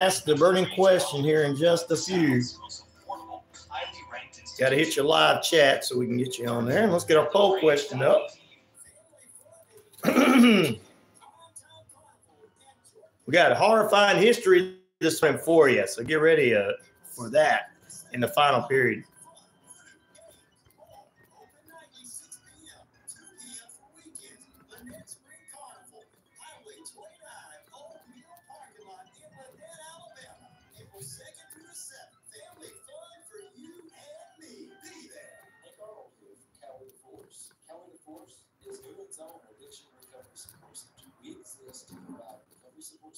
ask the burning question here in just a few. Got to hit your live chat so we can get you on there. And let's get our poll question up. we got horrifying history this time for you, so get ready uh, for that in the final period.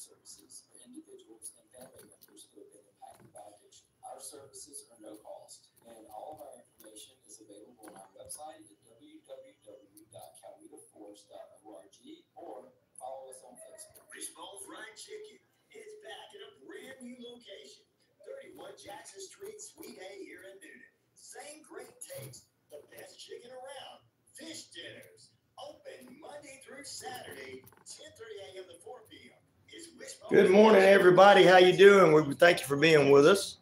Services for individuals and family members who have been impacted by addiction. Our services are no cost, and all of our information is available on our website at www.cowetaforce.org or follow us on Facebook. Fishbowl Fried Chicken is back at a brand new location, 31 Jackson Street, Suite A here in Newnan. Same great taste, the best chicken around. Fish dinners, open Monday through Saturday, 10:30 a.m. to 4 p.m. Good morning, everybody. How you doing? We thank you for being with us.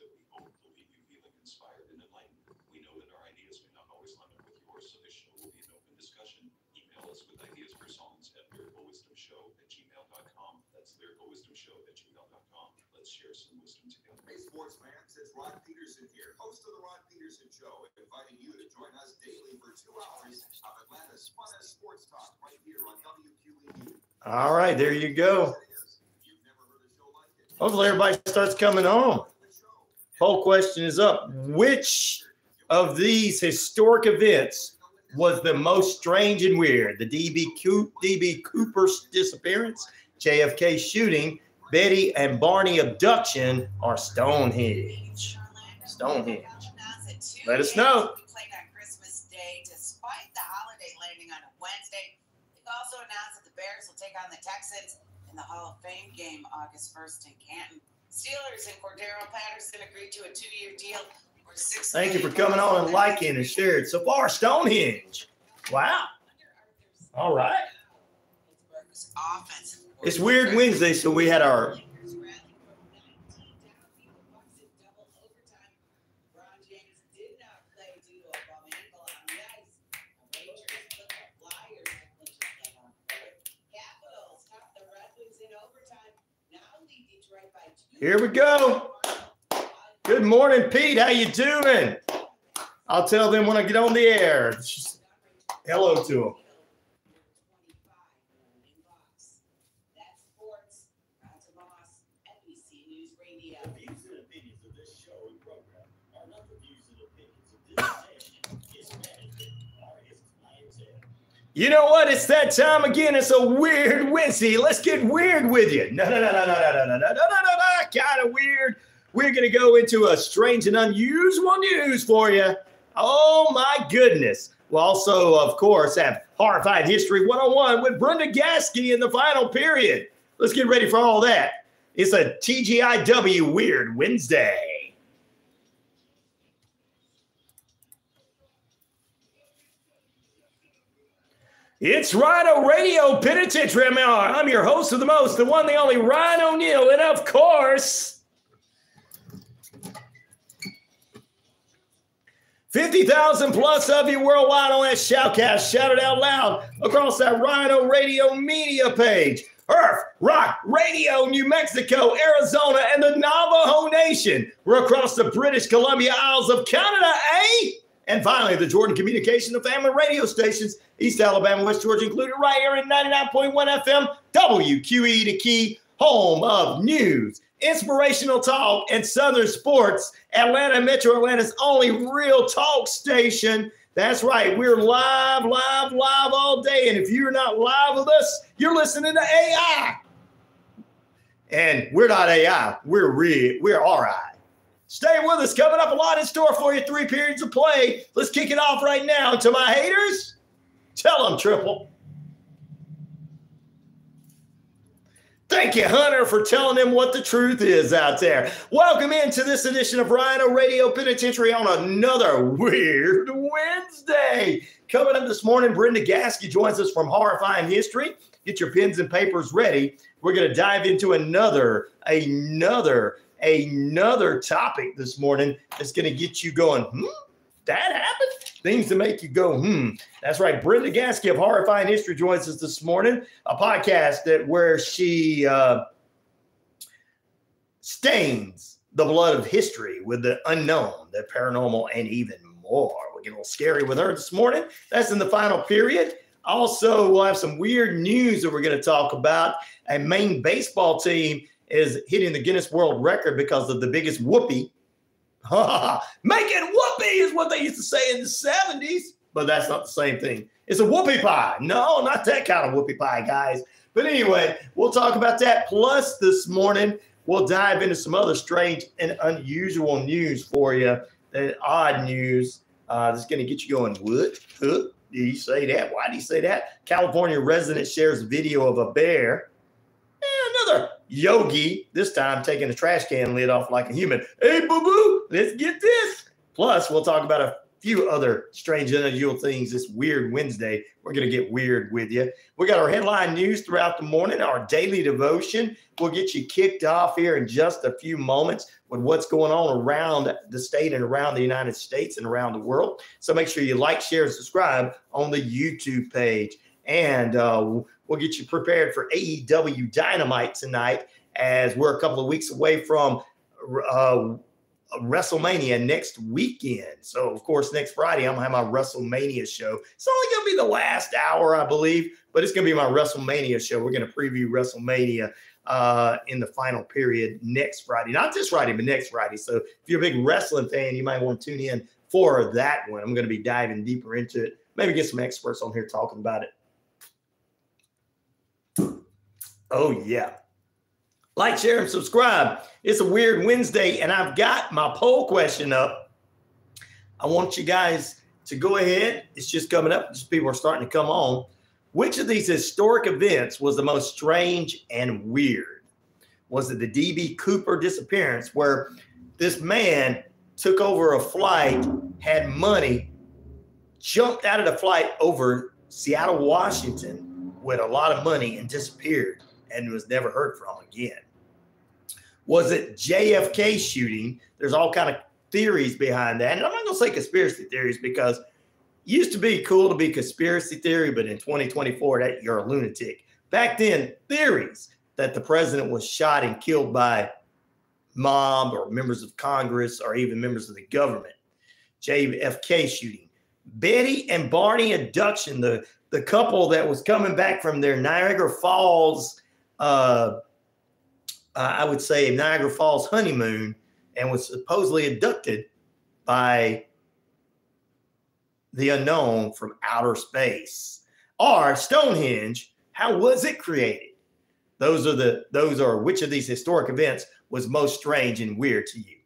That we hope will leave you feeling inspired and enlightened. We know that our ideas may not always line up with yours, so this show will be an open discussion. Email us with ideas for songs at lyricalwisdomshow at gmail.com. That's lyricalwisdomshow at gmail.com. Let's share some wisdom together. Hey, sports fans, it's Rod Peterson here, host of the Rod Peterson Show, inviting you to join us daily for two hours of Atlanta's funnest sports talk right here on WQEE. All right, there you go. You've never heard a show like it. Hopefully, everybody starts coming on. Poll question is up. Which of these historic events was the most strange and weird? The DB, DB Cooper's disappearance, JFK shooting, Betty and Barney abduction, or Stonehenge? Stonehenge. Let us know. Bears will take on the Texans in the Hall of Fame game August 1st in Canton. Steelers and Cordarrelle Patterson agreed to a two-year deal for six. Thank you for coming on and liking and sharing. So far, Stonehenge. Wow. All right. It's Weird Wednesday, so we had our Here we go. Good morning, Pete. How you doing? I'll tell them when I get on the air. Hello to them. That's sports. Roger Moss, NBC News Radio. The views and opinions of this show and program are not the views and opinions of this station, its management, or its clientele. You know what? It's that time again. It's a weird Wednesday. Let's get weird with you. No, no, no, no, no, no, no, no, no, no, no, no. Kind of weird. We're going to go into a strange and unusual news for you. Oh, my goodness. We'll also, of course, have Horrified History 101 with Brenda Gaske in the final period. Let's get ready for all that. It's a TGIW Weird Wednesday. It's Rhino Radio Penitentiary. I'm- I'm your host of the most, the one, the only Ryan O'Neal, and of course, 50,000 plus of you worldwide on that shoutcast. Shout it out loud across that Rhino Radio media page. Earth, Rock, Radio, New Mexico, Arizona, and the Navajo Nation. We're across the British Columbia Isles of Canada, eh? And finally, the Jordan Communication and Family radio stations, East Alabama, West Georgia included, right here in 99.1 FM, WQE the Key, home of news, inspirational talk, and Southern sports. Atlanta Metro Atlanta's only real talk station. That's right. We're live, live, live all day. And if you're not live with us, you're listening to AI. And we're not AI. We're real. We're RI. Stay with us. Coming up a lot in store for you. Three periods of play. Let's kick it off right now. To my haters, tell them triple. Thank you, Hunter, for telling them what the truth is out there. Welcome into this edition of Rhino Radio Penitentiary on another Weird Wednesday. Coming up this morning, Brenda Gaske joins us from Horrifying History. Get your pens and papers ready. We're going to dive into another, another, another topic this morning that's going to get you going, hmm, that happened? Things to make you go, hmm. That's right. Brenda Gaske of Horrifying History joins us this morning, a podcast that where she uh, stains the blood of history with the unknown, the paranormal, and even more. We're getting a little scary with her this morning. That's in the final period. Also, we'll have some weird news that we're going to talk about. A Maine baseball team is hitting the Guinness World Record because of the biggest whoopee. Making whoopee is what they used to say in the 70s, but that's not the same thing. It's a whoopee pie. No, not that kind of whoopee pie, guys. But anyway, we'll talk about that. Plus, this morning, we'll dive into some other strange and unusual news for you. The odd news uh, that's going to get you going. What? Huh? Did he say that? Why did he say that? California resident shares video of a bear. And another yogi, this time taking a trash can lid off like a human. Hey, boo boo, let's get this. Plus, we'll talk about a few other strange and unusual things this weird Wednesday. We're going to get weird with you. We got our headline news throughout the morning, our daily devotion. We'll get you kicked off here in just a few moments with what's going on around the state and around the United States and around the world. So make sure you like, share, and subscribe on the YouTube page. And uh, we'll get you prepared for AEW Dynamite tonight as we're a couple of weeks away from uh, WrestleMania next weekend. So, of course, next Friday, I'm going to have my WrestleMania show. It's only going to be the last hour, I believe, but it's going to be my WrestleMania show. We're going to preview WrestleMania uh, in the final period next Friday. Not this Friday, but next Friday. So, if you're a big wrestling fan, you might want to tune in for that one. I'm going to be diving deeper into it. Maybe get some experts on here talking about it. Oh, yeah. Like, share, and subscribe. It's a weird Wednesday, and I've got my poll question up. I want you guys to go ahead. It's just coming up. Just people are starting to come on. Which of these historic events was the most strange and weird? Was it the DB Cooper disappearance, where this man took over a flight, had money, jumped out of the flight over Seattle, Washington with a lot of money and disappeared? And was never heard from again. Was it JFK shooting? There's all kind of theories behind that. And I'm not going to say conspiracy theories because it used to be cool to be conspiracy theory, but in 2024, that you're a lunatic. Back then, theories that the president was shot and killed by mob or members of Congress or even members of the government. JFK shooting. Betty and Barney abduction, the, the couple that was coming back from their Niagara Falls uh, I would say, Niagara Falls honeymoon and was supposedly abducted by the unknown from outer space. Or Stonehenge, how was it created? Those are the those are which of these historic events was most strange and weird to you.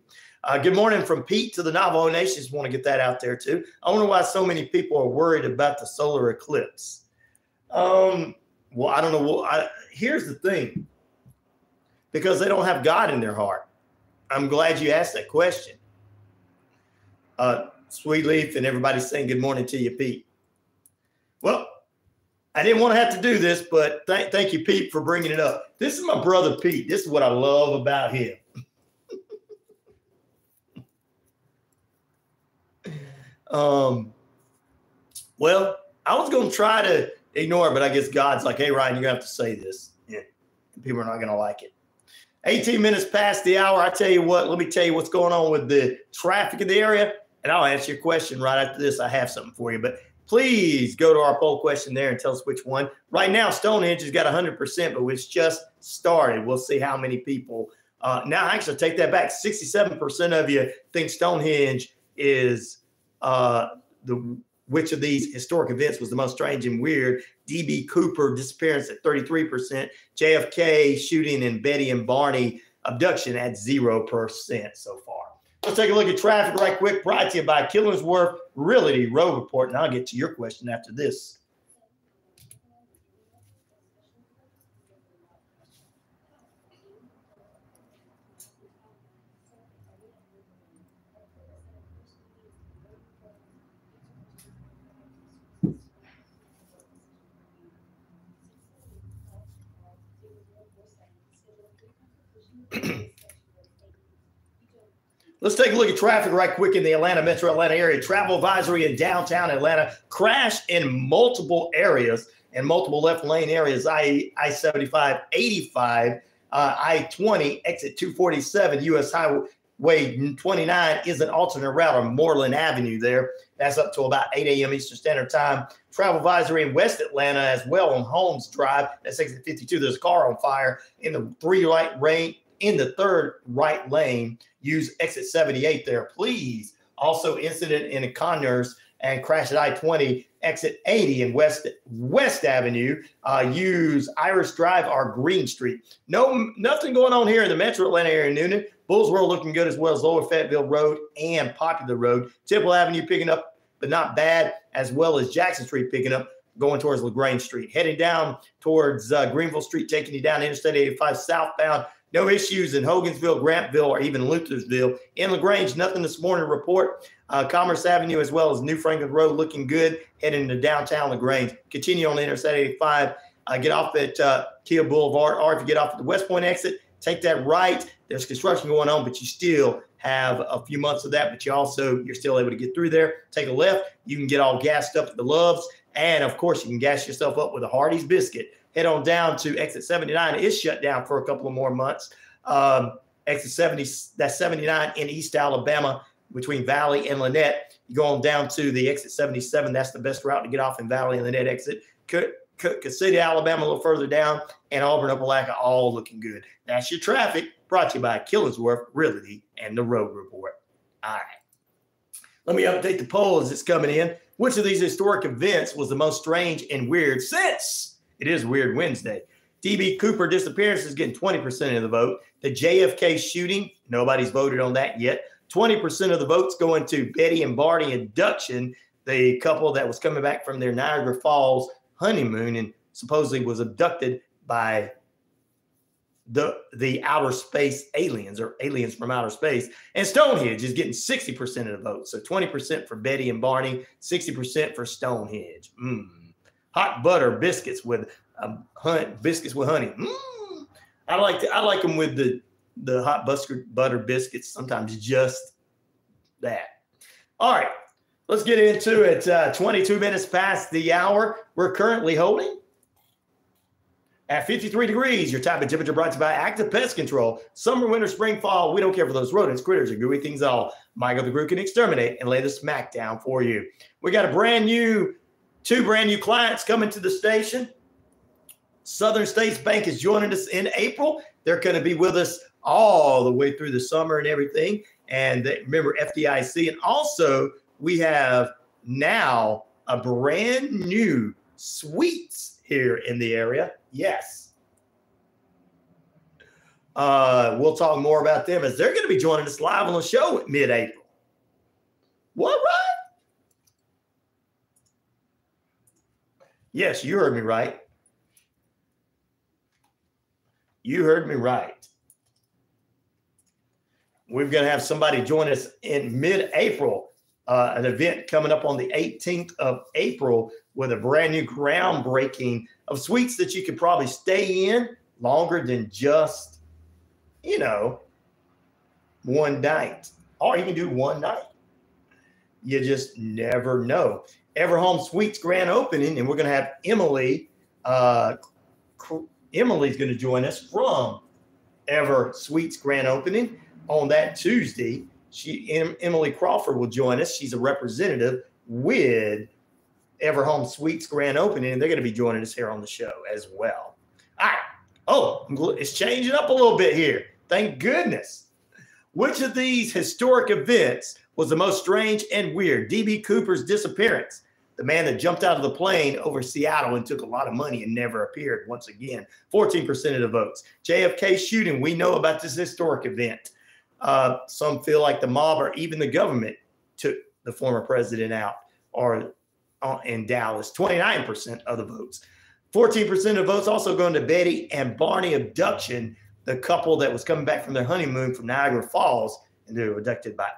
Uh, good morning from Pete to the Navajo Nation. Just Want to get that out there too. I wonder why so many people are worried about the solar eclipse. Um, well, I don't know. Well, I, here's the thing because they don't have God in their heart. I'm glad you asked that question. Uh, Sweet Leaf and everybody saying good morning to you, Pete. Well, I didn't want to have to do this, but th- thank you, Pete, for bringing it up. This is my brother, Pete. This is what I love about him. um, well, I was going to try to ignore it, but I guess God's like, hey, Ryan, you're going to have to say this. Yeah. People are not going to like it. 18 minutes past the hour. I tell you what, let me tell you what's going on with the traffic in the area. and I'll answer your question right after this. I have something for you, but please go to our poll question there and tell us which one. Right now, Stonehenge has got 100%, but it's just started. We'll see how many people. Uh, now, actually, take that back. 67% of you think Stonehenge is uh, the which of these historic events was the most strange and weird. DB Cooper disappearance at 33%, JFK shooting and Betty and Barney abduction at 0% so far. Let's take a look at traffic right quick, brought to you by Killingsworth Realty Road Report. And I'll get to your question after this. Let's take a look at traffic right quick in the Atlanta metro Atlanta area. Travel advisory in downtown Atlanta. Crash in multiple areas and multiple left lane areas. I I 75, 85, uh, I 20, exit 247, US Highway 29 is an alternate route on Moreland Avenue there. That's up to about 8 a.m. Eastern Standard Time. Travel advisory in West Atlanta as well on Holmes Drive. That's exit 52. There's a car on fire in the three light rain in the third right lane. Use exit 78 there, please. Also, incident in Conyers and crash at I-20, exit 80 in West West Avenue. Uh, use Iris Drive or Green Street. No, nothing going on here in the Metro Atlanta area. Newnan Bullsboro looking good as well as Lower Fayetteville Road and Poplar Road. Temple Avenue picking up, but not bad, as well as Jackson Street picking up going towards LaGrange Street. Heading down towards uh, Greenville Street, taking you down Interstate 85 southbound. No issues in Hogansville, Grantville, or even Luthersville. In LaGrange, nothing this morning to report. Uh, Commerce Avenue as well as New Franklin Road looking good. Heading into downtown LaGrange. Continue on Interstate 85. Uh, get off at uh, Kia Boulevard, or if you get off at the West Point exit, take that right. There's construction going on, but you still have a few months of that. But you also you're still able to get through there. Take a left. You can get all gassed up at the Loves, and of course you can gas yourself up with a Hardee's biscuit head on down to exit 79. It is shut down for a couple of more months. Um, exit 70, that's 79 in East Alabama between Valley and Lanett. You go on down to the exit 77. That's the best route to get off in Valley and Lanett exit. Cuyahoga City, Alabama, a little further down, and Auburn, Opelika, all looking good. That's your traffic brought to you by Killingsworth Realty and the Road Report. All right. Let me update the poll as it's coming in. Which of these historic events was the most strange and weird since it is Weird Wednesday. DB Cooper disappearance is getting 20% of the vote. The JFK shooting, nobody's voted on that yet. 20% of the votes going to Betty and Barney abduction, the couple that was coming back from their Niagara Falls honeymoon and supposedly was abducted by the the outer space aliens or aliens from outer space. And Stonehenge is getting 60% of the vote. So 20% for Betty and Barney, 60% for Stonehenge. Mm hot butter biscuits with um, hunt biscuits with honey. Mm. I like to, I like them with the the hot butter biscuits. Sometimes just that. All right, let's get into it. Uh, 22 minutes past the hour. We're currently holding at 53 degrees. Your time and temperature brought to you by Active Pest Control. Summer, winter, spring, fall. We don't care for those rodents, critters, or gooey things all. Michael the Group can exterminate and lay the smack down for you. We got a brand new Two brand new clients coming to the station. Southern States Bank is joining us in April. They're going to be with us all the way through the summer and everything. And they, remember FDIC. And also, we have now a brand new suites here in the area. Yes. Uh, we'll talk more about them as they're going to be joining us live on the show mid April. What, right? Yes, you heard me right. You heard me right. We're going to have somebody join us in mid April, uh, an event coming up on the 18th of April with a brand new groundbreaking of suites that you could probably stay in longer than just, you know, one night. Or you can do one night. You just never know. Everhome Suites grand opening, and we're going to have Emily. Uh, Emily's going to join us from Ever Suites grand opening on that Tuesday. She em, Emily Crawford will join us. She's a representative with Everhome Suites grand opening, and they're going to be joining us here on the show as well. All right. Oh, it's changing up a little bit here. Thank goodness. Which of these historic events was the most strange and weird? DB Cooper's disappearance, the man that jumped out of the plane over Seattle and took a lot of money and never appeared once again. 14% of the votes. JFK shooting, we know about this historic event. Uh, some feel like the mob or even the government took the former president out or uh, in Dallas, 29% of the votes. 14% of votes also going to Betty and Barney abduction, the couple that was coming back from their honeymoon from Niagara Falls, and they were abducted by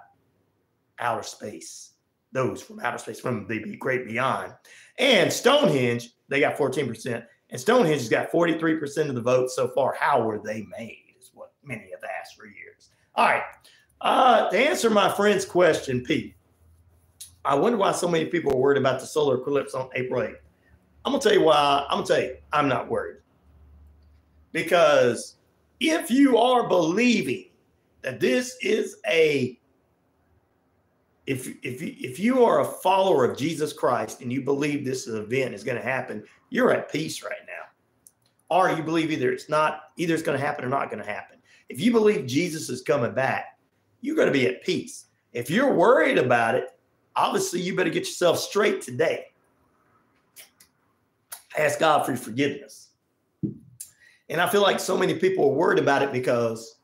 outer space. Those from outer space, from the great beyond. And Stonehenge, they got 14%. And Stonehenge has got 43% of the votes so far. How were they made? Is what many have asked for years. All right. Uh, to answer my friend's question, Pete, I wonder why so many people are worried about the solar eclipse on April 8th. I'm gonna tell you why. I'm gonna tell you, I'm not worried. Because if you are believing that this is a if if if you are a follower of Jesus Christ and you believe this event is going to happen, you're at peace right now. Or you believe either it's not either it's going to happen or not going to happen. If you believe Jesus is coming back, you're going to be at peace. If you're worried about it, obviously you better get yourself straight today. Ask God for forgiveness. And I feel like so many people are worried about it because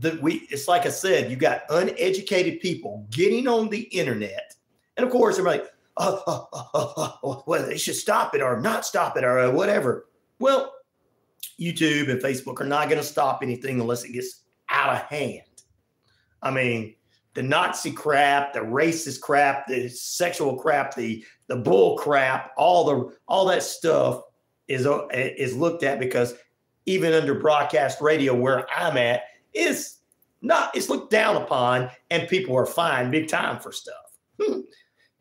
the we it's like I said, you got uneducated people getting on the internet, and of course, everybody, oh, oh, oh, oh, oh, well, they should stop it or not stop it or uh, whatever. Well, YouTube and Facebook are not going to stop anything unless it gets out of hand. I mean, the Nazi crap, the racist crap, the sexual crap, the the bull crap, all the all that stuff is uh, is looked at because even under broadcast radio where I'm at is not it's looked down upon and people are fined big time for stuff. Hmm.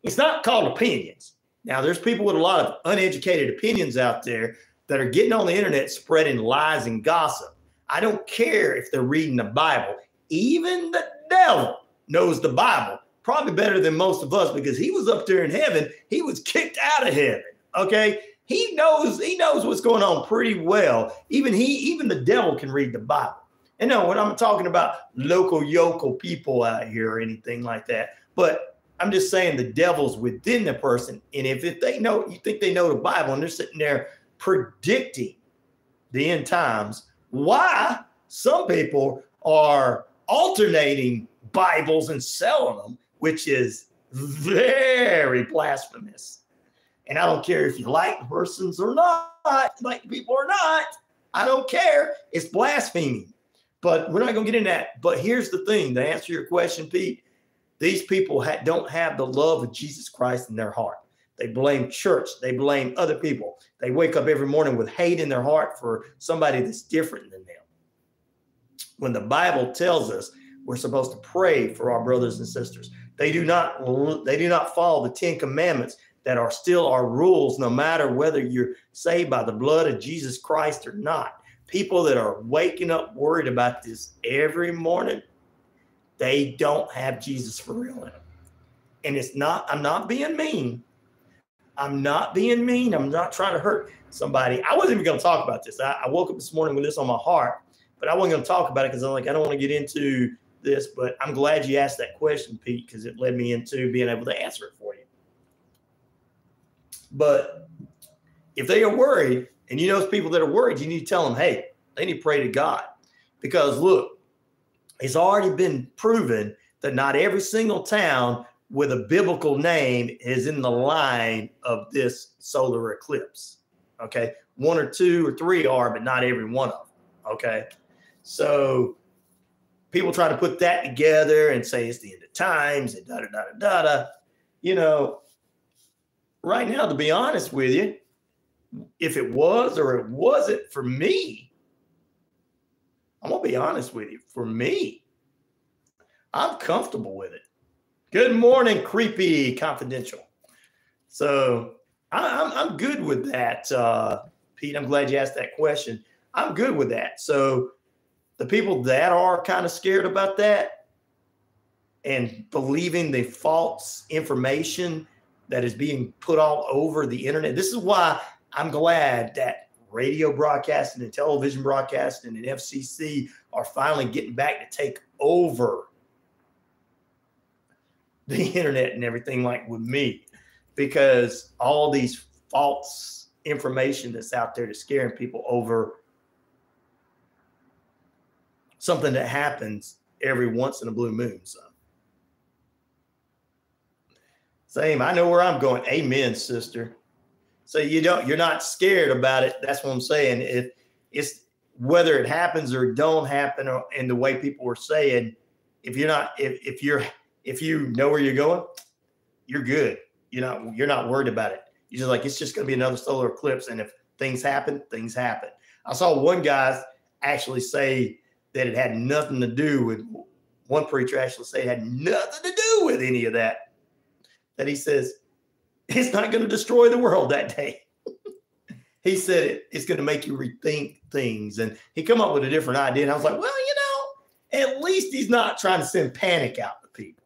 It's not called opinions. Now there's people with a lot of uneducated opinions out there that are getting on the internet spreading lies and gossip. I don't care if they're reading the Bible. Even the devil knows the Bible probably better than most of us because he was up there in heaven. He was kicked out of heaven. Okay. He knows he knows what's going on pretty well. Even he, even the devil can read the Bible. And no, when I'm talking about local yokel people out here or anything like that, but I'm just saying the devil's within the person. And if, if they know, you think they know the Bible and they're sitting there predicting the end times, why some people are alternating Bibles and selling them, which is very blasphemous. And I don't care if you like persons or not, like people or not. I don't care. It's blaspheming. But we're not going to get into that. But here's the thing to answer your question, Pete, these people ha- don't have the love of Jesus Christ in their heart. They blame church, they blame other people. They wake up every morning with hate in their heart for somebody that's different than them. When the Bible tells us we're supposed to pray for our brothers and sisters, they do not they do not follow the 10 commandments that are still our rules no matter whether you're saved by the blood of Jesus Christ or not people that are waking up worried about this every morning, they don't have Jesus for real in them. And it's not, I'm not being mean. I'm not being mean. I'm not trying to hurt somebody. I wasn't even going to talk about this. I, I, woke up this morning with this on my heart, but I wasn't going to talk about it because I'm like, I don't want to get into this. But I'm glad you asked that question, Pete, because it led me into being able to answer it for you. But if they are worried, and you know people that are worried, you need to tell them, hey, they need to pray to God. Because look, it's already been proven that not every single town with a biblical name is in the line of this solar eclipse. Okay. One or two or three are, but not every one of them. Okay. So people try to put that together and say it's the end of times and da da da da da. You know, right now, to be honest with you, if it was or it wasn't for me, I'm gonna be honest with you. For me, I'm comfortable with it. Good morning, creepy confidential. So I, am I'm, I'm good with that, uh, Pete. I'm glad you asked that question. I'm good with that. So the people that are kind of scared about that, and believing the false information that is being put all over the internet. This is why I'm glad that radio broadcasting and television broadcasting and FCC are finally getting back to take over the internet and everything like with me because all these false information that's out there that's scaring people over something that happens every once in a blue moon. So same. I know where I'm going. Amen, sister. So you don't you're not scared about it. That's what I'm saying. If it's whether it happens or don't happen or in the way people were saying, if you're not if, if you're if you know where you're going, you're good. You're not you're not worried about it. You're just like it's just gonna be another solar eclipse. And if things happen, things happen. I saw one guy actually say that it had nothing to do with one preacher actually say it had nothing to do with any of that. That he says it's not going to destroy the world that day. he said it, it's going to make you rethink things. And he come up with a different idea. And I was like, well, you know, at least he's not trying to send panic out to people.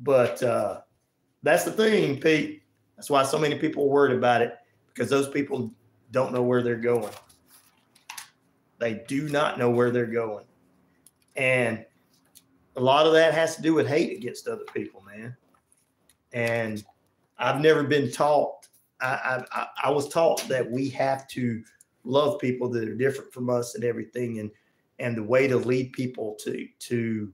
But uh, that's the thing, Pete. That's why so many people are worried about it because those people don't know where they're going. They do not know where they're going. And a lot of that has to do with hate against other people. And I've never been taught. I, I, I was taught that we have to love people that are different from us and everything, and and the way to lead people to to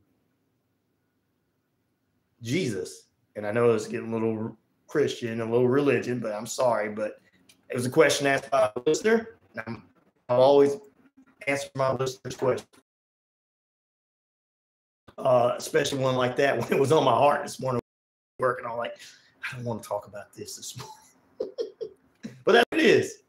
Jesus. And I know it's getting a little Christian, a little religion, but I'm sorry, but it was a question asked by a listener. I'm, I'll always answer my listeners' questions uh, especially one like that when it was on my heart this morning working on like I don't want to talk about this this morning. but that it is.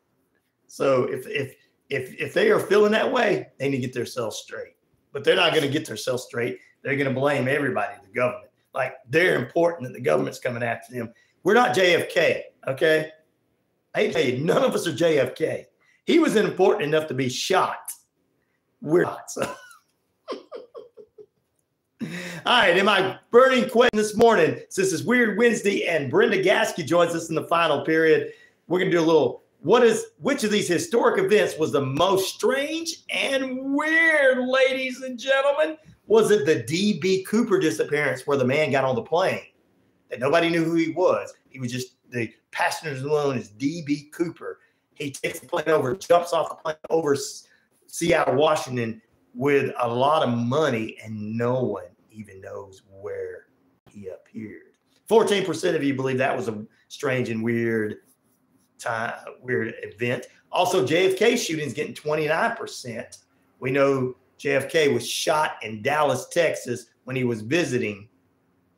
So if if if if they are feeling that way, they need to get themselves straight. But they're not going to get themselves straight. They're going to blame everybody, the government. Like they're important and the government's coming after them. We're not JFK, okay? You, none of us are JFK. He was important enough to be shot. We're not. So. All right, in my burning question this morning, since it's Weird Wednesday and Brenda Gaske joins us in the final period, we're gonna do a little. What is which of these historic events was the most strange and weird, ladies and gentlemen? Was it the DB Cooper disappearance where the man got on the plane that nobody knew who he was? He was just the passengers alone is DB Cooper. He takes the plane over, jumps off the plane over Seattle, Washington, with a lot of money, and no one even knows where he appeared. 14% of you believe that was a strange and weird time, weird event. Also, JFK shootings getting 29%. We know JFK was shot in Dallas, Texas when he was visiting.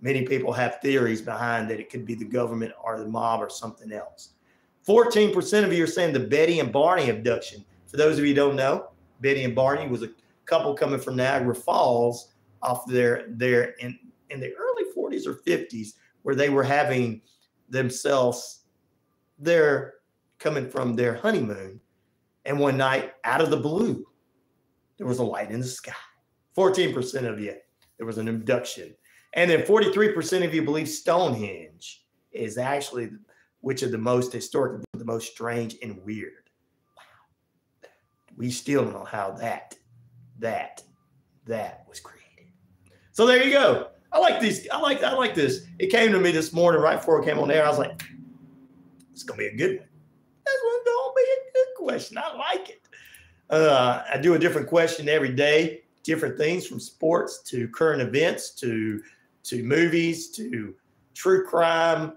Many people have theories behind that it could be the government or the mob or something else. 14% of you are saying the Betty and Barney abduction. For those of you don't know, Betty and Barney was a couple coming from Niagara Falls off there there in in the early 40s or 50s where they were having themselves they're coming from their honeymoon and one night out of the blue there was a light in the sky. 14% of you there was an abduction. And then 43% of you believe stonehenge is actually which of the most historic the most strange and weird. Wow. We still don't know how that that that was created so there you go. I like these. I like I like this. It came to me this morning right before it came on air. I was like, it's gonna be a good one. One's gonna be a good question. I like it. Uh, I do a different question every day, different things from sports to current events to to movies to true crime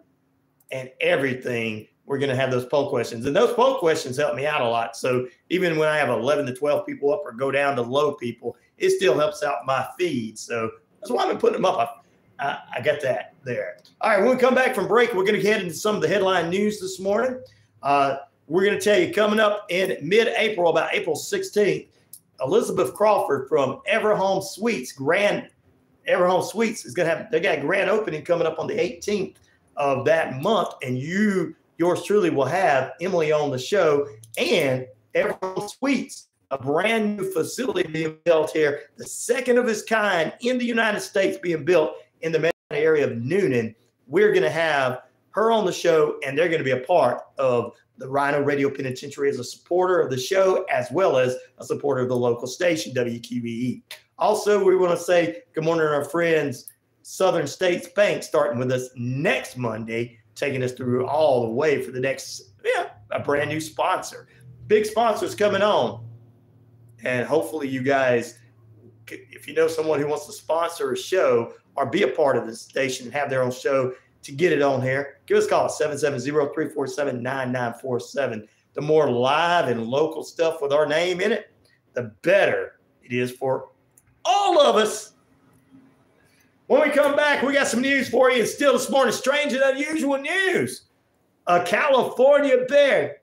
and everything. We're going to have those poll questions, and those poll questions help me out a lot. So even when I have 11 to 12 people up or go down to low people, it still helps out my feed. So that's why I've been putting them up. I, I, I got that there. All right, when we come back from break, we're going to get into some of the headline news this morning. Uh, we're going to tell you coming up in mid-April, about April 16th, Elizabeth Crawford from Everhome Suites, Grand Everhome Suites is going to have they got a grand opening coming up on the 18th of that month, and you yours truly will have Emily on the show and Everhome Suites a brand new facility being built here, the second of its kind in the United States being built in the area of Newnan. We're going to have her on the show, and they're going to be a part of the Rhino Radio Penitentiary as a supporter of the show, as well as a supporter of the local station, WQEE. Also, we want to say good morning to our friends, Southern States Bank, starting with us next Monday, taking us through all the way for the next, yeah, a brand new sponsor. Big sponsors coming on. And hopefully, you guys, if you know someone who wants to sponsor a show or be a part of the station and have their own show, to get it on here, give us a call 770-347-9947. The more live and local stuff with our name in it, the better it is for all of us. When we come back, we got some news for you. It's still this morning, strange and unusual news. A California bear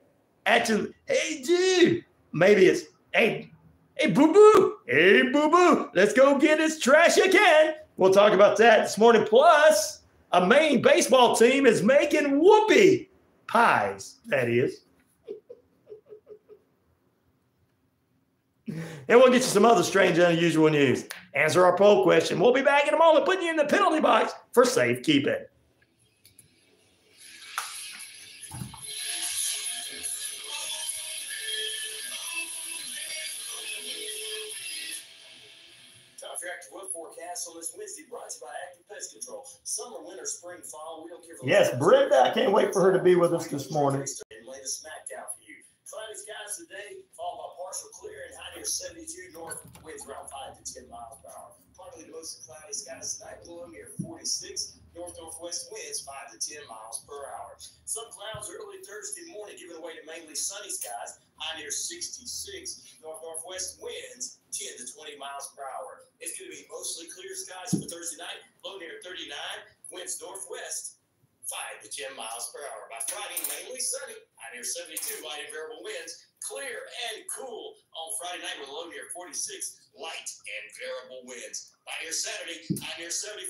actually, hey dude, maybe it's hey, hey boo boo, hey boo boo, let's go get his trash again. We'll talk about that this morning. Plus, a Maine baseball team is making whoopie pies, that is. and we'll get you some other strange unusual news. Answer our poll question. We'll be back in a moment, putting you in the penalty box for safekeeping. On this Wednesday, brought to you by Active Pest Control. Summer, winter, spring, fall, we don't care Yes, Brenda, I can't wait for her to be with us this morning. And lay the smack down for you. Cloudy skies today, followed by partial clear and high near 72 north, winds around 5 to 10 miles per hour. Partly mostly cloudy skies tonight, low near 46, north northwest winds 5 to 10 miles per hour. Some clouds early Thursday morning, giving way to mainly sunny skies, high near 66, north northwest winds 10 to 20 miles per hour. It's going to be mostly clear skies for Thursday night, low near 39, winds northwest 5 to 10 miles per hour. By Friday, mainly sunny, high near 72, light and variable winds, clear and cool on Friday night with a low near 46, light and variable winds. By near Saturday, high near 75,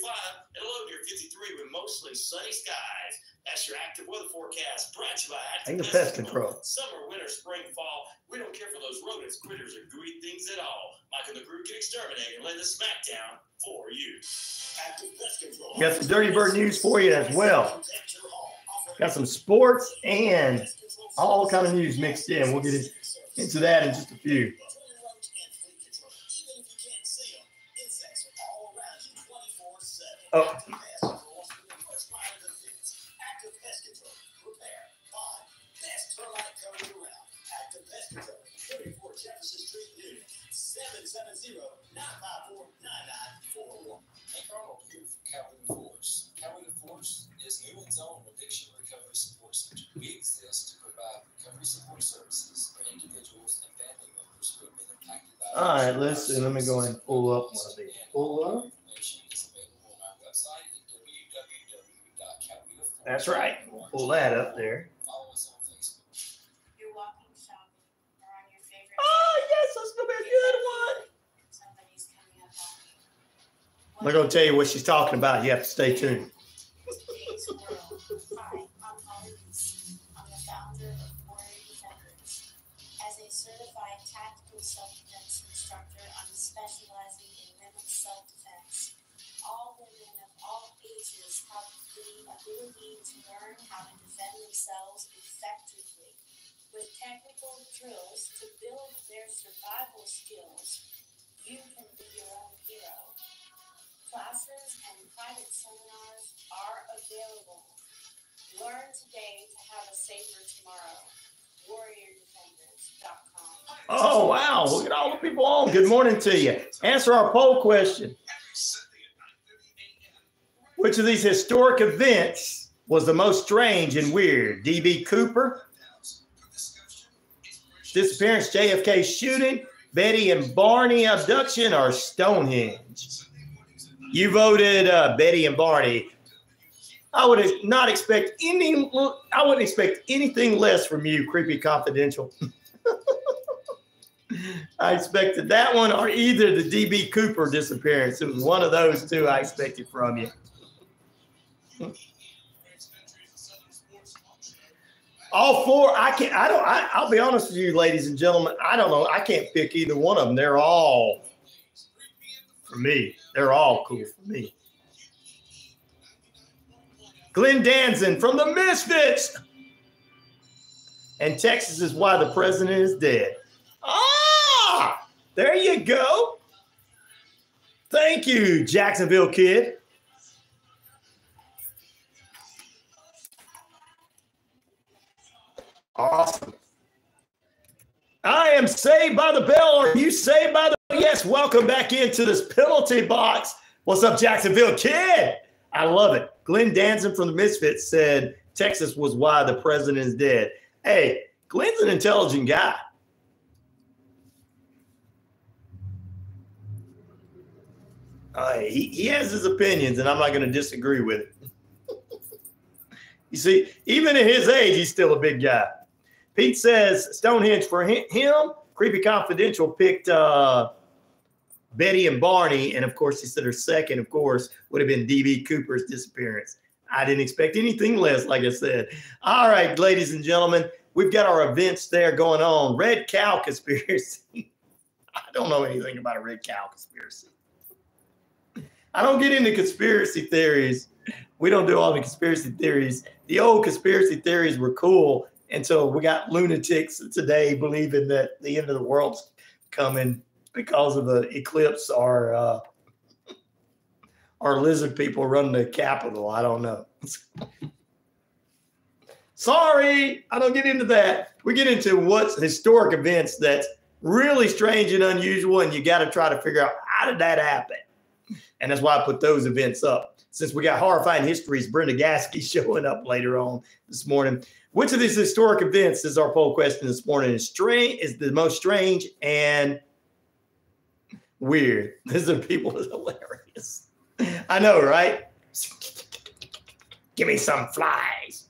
and a low near 53 with mostly sunny skies. That's your active weather forecast brought to you by Active pest control. Summer, winter, spring, fall. We don't care for those rodents, critters, or gooey things at all. Mike and the crew can exterminate and lay the smackdown for you. Active pest control. Got some Dirty Bird news for you as well. Got some sports and all kind of news mixed in. We'll get into that in just a few. Oh. Force. Force is Newnan's own addiction recovery support center. We exist to provide recovery support services for individuals and family members who have been impacted by. All right, addiction. listen, let me go ahead and pull up one of these. Pull up. Information is available on our website at www.cowetaforce.com. That's right. We'll pull that up there. Follow us on Facebook. You're walking shopping or on your favorite. Oh, yes, that's going to be a good one. Somebody's coming up on you. I'm not going to tell you what she's talking about. You have to stay tuned. Self-defense instructor, I'm specializing in women's self-defense. All women of all ages have the ability to learn how to defend themselves effectively. With technical drills to build their survival skills, you can be your own hero. Classes and private seminars are available. Learn today to have a safer tomorrow. WarriorDefenders.com. Oh, wow. Look at all the people on. Good morning to you. Answer our poll question. Every Sunday at 9:30 a.m. Which of these historic events was the most strange and weird? DB Cooper, disappearance, JFK shooting, Betty and Barney abduction, or Stonehenge? You voted uh, Betty and Barney. I would not expect any. I wouldn't expect anything less from you, creepy confidential. I expected that one or either the DB Cooper disappearance. It was one of those two I expected from you. All four. I can't. I don't. I, I'll be honest with you, ladies and gentlemen. I don't know. I can't pick either one of them. They're all for me. They're all cool for me. Glenn Danzig from the Misfits. And Texas is why the president is dead. Ah, there you go. Thank you, Jacksonville kid. Awesome. I am saved by the bell. Are you saved by the yes? Welcome back into this penalty box. What's up, Jacksonville kid? I love it. Glenn Danzig from the Misfits said Texas was why the president is dead. Hey, Glenn's an intelligent guy. Uh, he, he has his opinions, and I'm not going to disagree with it. you see, even at his age, he's still a big guy. Pete says Stonehenge for him, Creepy Confidential picked uh, Betty and Barney. And of course, he said her second, of course, would have been DB Cooper's disappearance. I didn't expect anything less, like I said. All right, ladies and gentlemen, we've got our events there going on. Red cow conspiracy. I don't know anything about a red cow conspiracy. I don't get into conspiracy theories. We don't do all the conspiracy theories. The old conspiracy theories were cool until we got lunatics today believing that the end of the world's coming because of the eclipse or uh, or lizard people running the capital. I don't know. Sorry, I don't get into that. We get into what's historic events that's really strange and unusual, and you got to try to figure out how did that happen. And that's why I put those events up. Since we got horrifying histories, Brenda Gaske showing up later on this morning. Which of these historic events is our poll question this morning? Is strange is the most strange and weird. These are people is hilarious. I know, right? Give me some flies.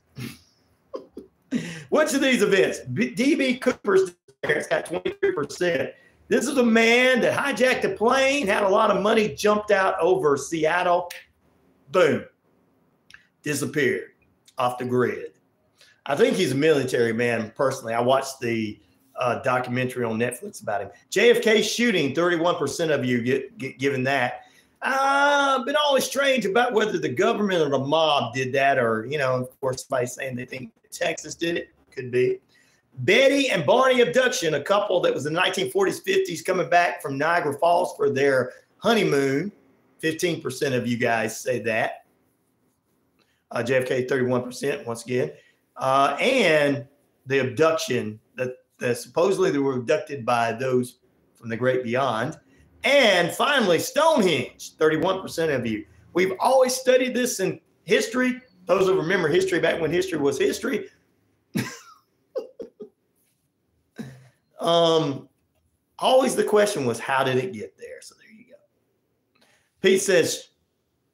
Which of these events? DB Cooper's got 23%. This is a man that hijacked a plane, had a lot of money, jumped out over Seattle. Boom. Disappeared off the grid. I think he's a military man personally. I watched the uh, documentary on Netflix about him. JFK shooting, 31% of you get, get given that. I've uh, been always strange about whether the government or the mob did that, or, you know, of course, by saying they think Texas did it. Could be. Betty and Barney abduction, a couple that was in the 1940s, 50s, coming back from Niagara Falls for their honeymoon. 15% of you guys say that. Uh, JFK, 31%, once again. Uh, and the abduction that, that supposedly they were abducted by those from the great beyond. And finally, Stonehenge, 31% of you. We've always studied this in history. Those who remember history back when history was history. Um, always the question was, how did it get there? So there you go. Pete says,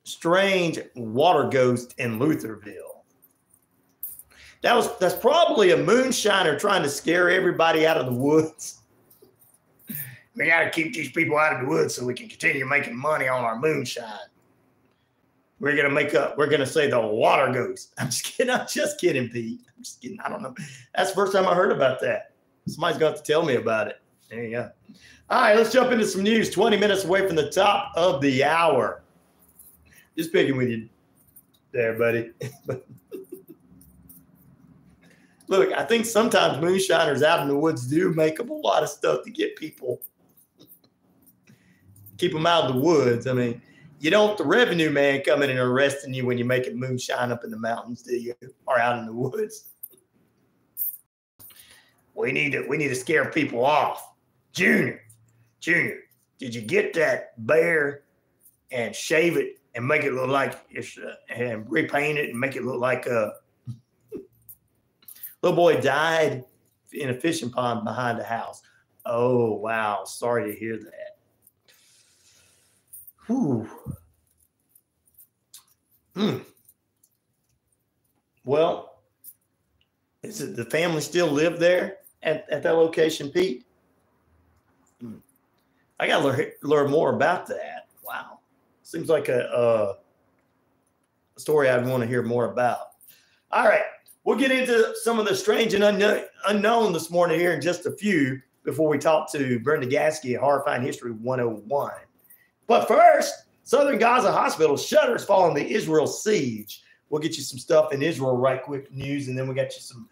strange water ghost in Lutherville. That was that's probably a moonshiner trying to scare everybody out of the woods. We got to keep these people out of the woods so we can continue making money on our moonshine. We're gonna make up. We're gonna say the water ghost. I'm just kidding. I'm just kidding, Pete. I'm just kidding. I don't know. That's the first time I heard about that. Somebody's going to have to tell me about it. There you go. All right, let's jump into some news. 20 minutes away from the top of the hour. Just picking with you there, buddy. Look, I think sometimes moonshiners out in the woods do make up a lot of stuff to get people, keep them out of the woods. I mean, you don't the revenue man coming and arresting you when you're making moonshine up in the mountains, do you? Or out in the woods. We need to we need to scare people off. Junior, Junior, did you get that bear and shave it and make it look like it's uh, and repaint it and make it look like a Little boy died in a fishing pond behind the house. Oh, wow. Sorry to hear that. Whew. Hmm. Well, is it the family still live there at, at that location, Pete? Hmm. I got to learn, learn more about that. Wow. Seems like a, a story I'd want to hear more about. All right. We'll get into some of the strange and unknown, unknown this morning here in just a few before we talk to Brenda Gaske at Horrifying History 101. But first, Southern Gaza Hospital shutters following the Israel siege. We'll get you some stuff in Israel right quick news, and then we got you some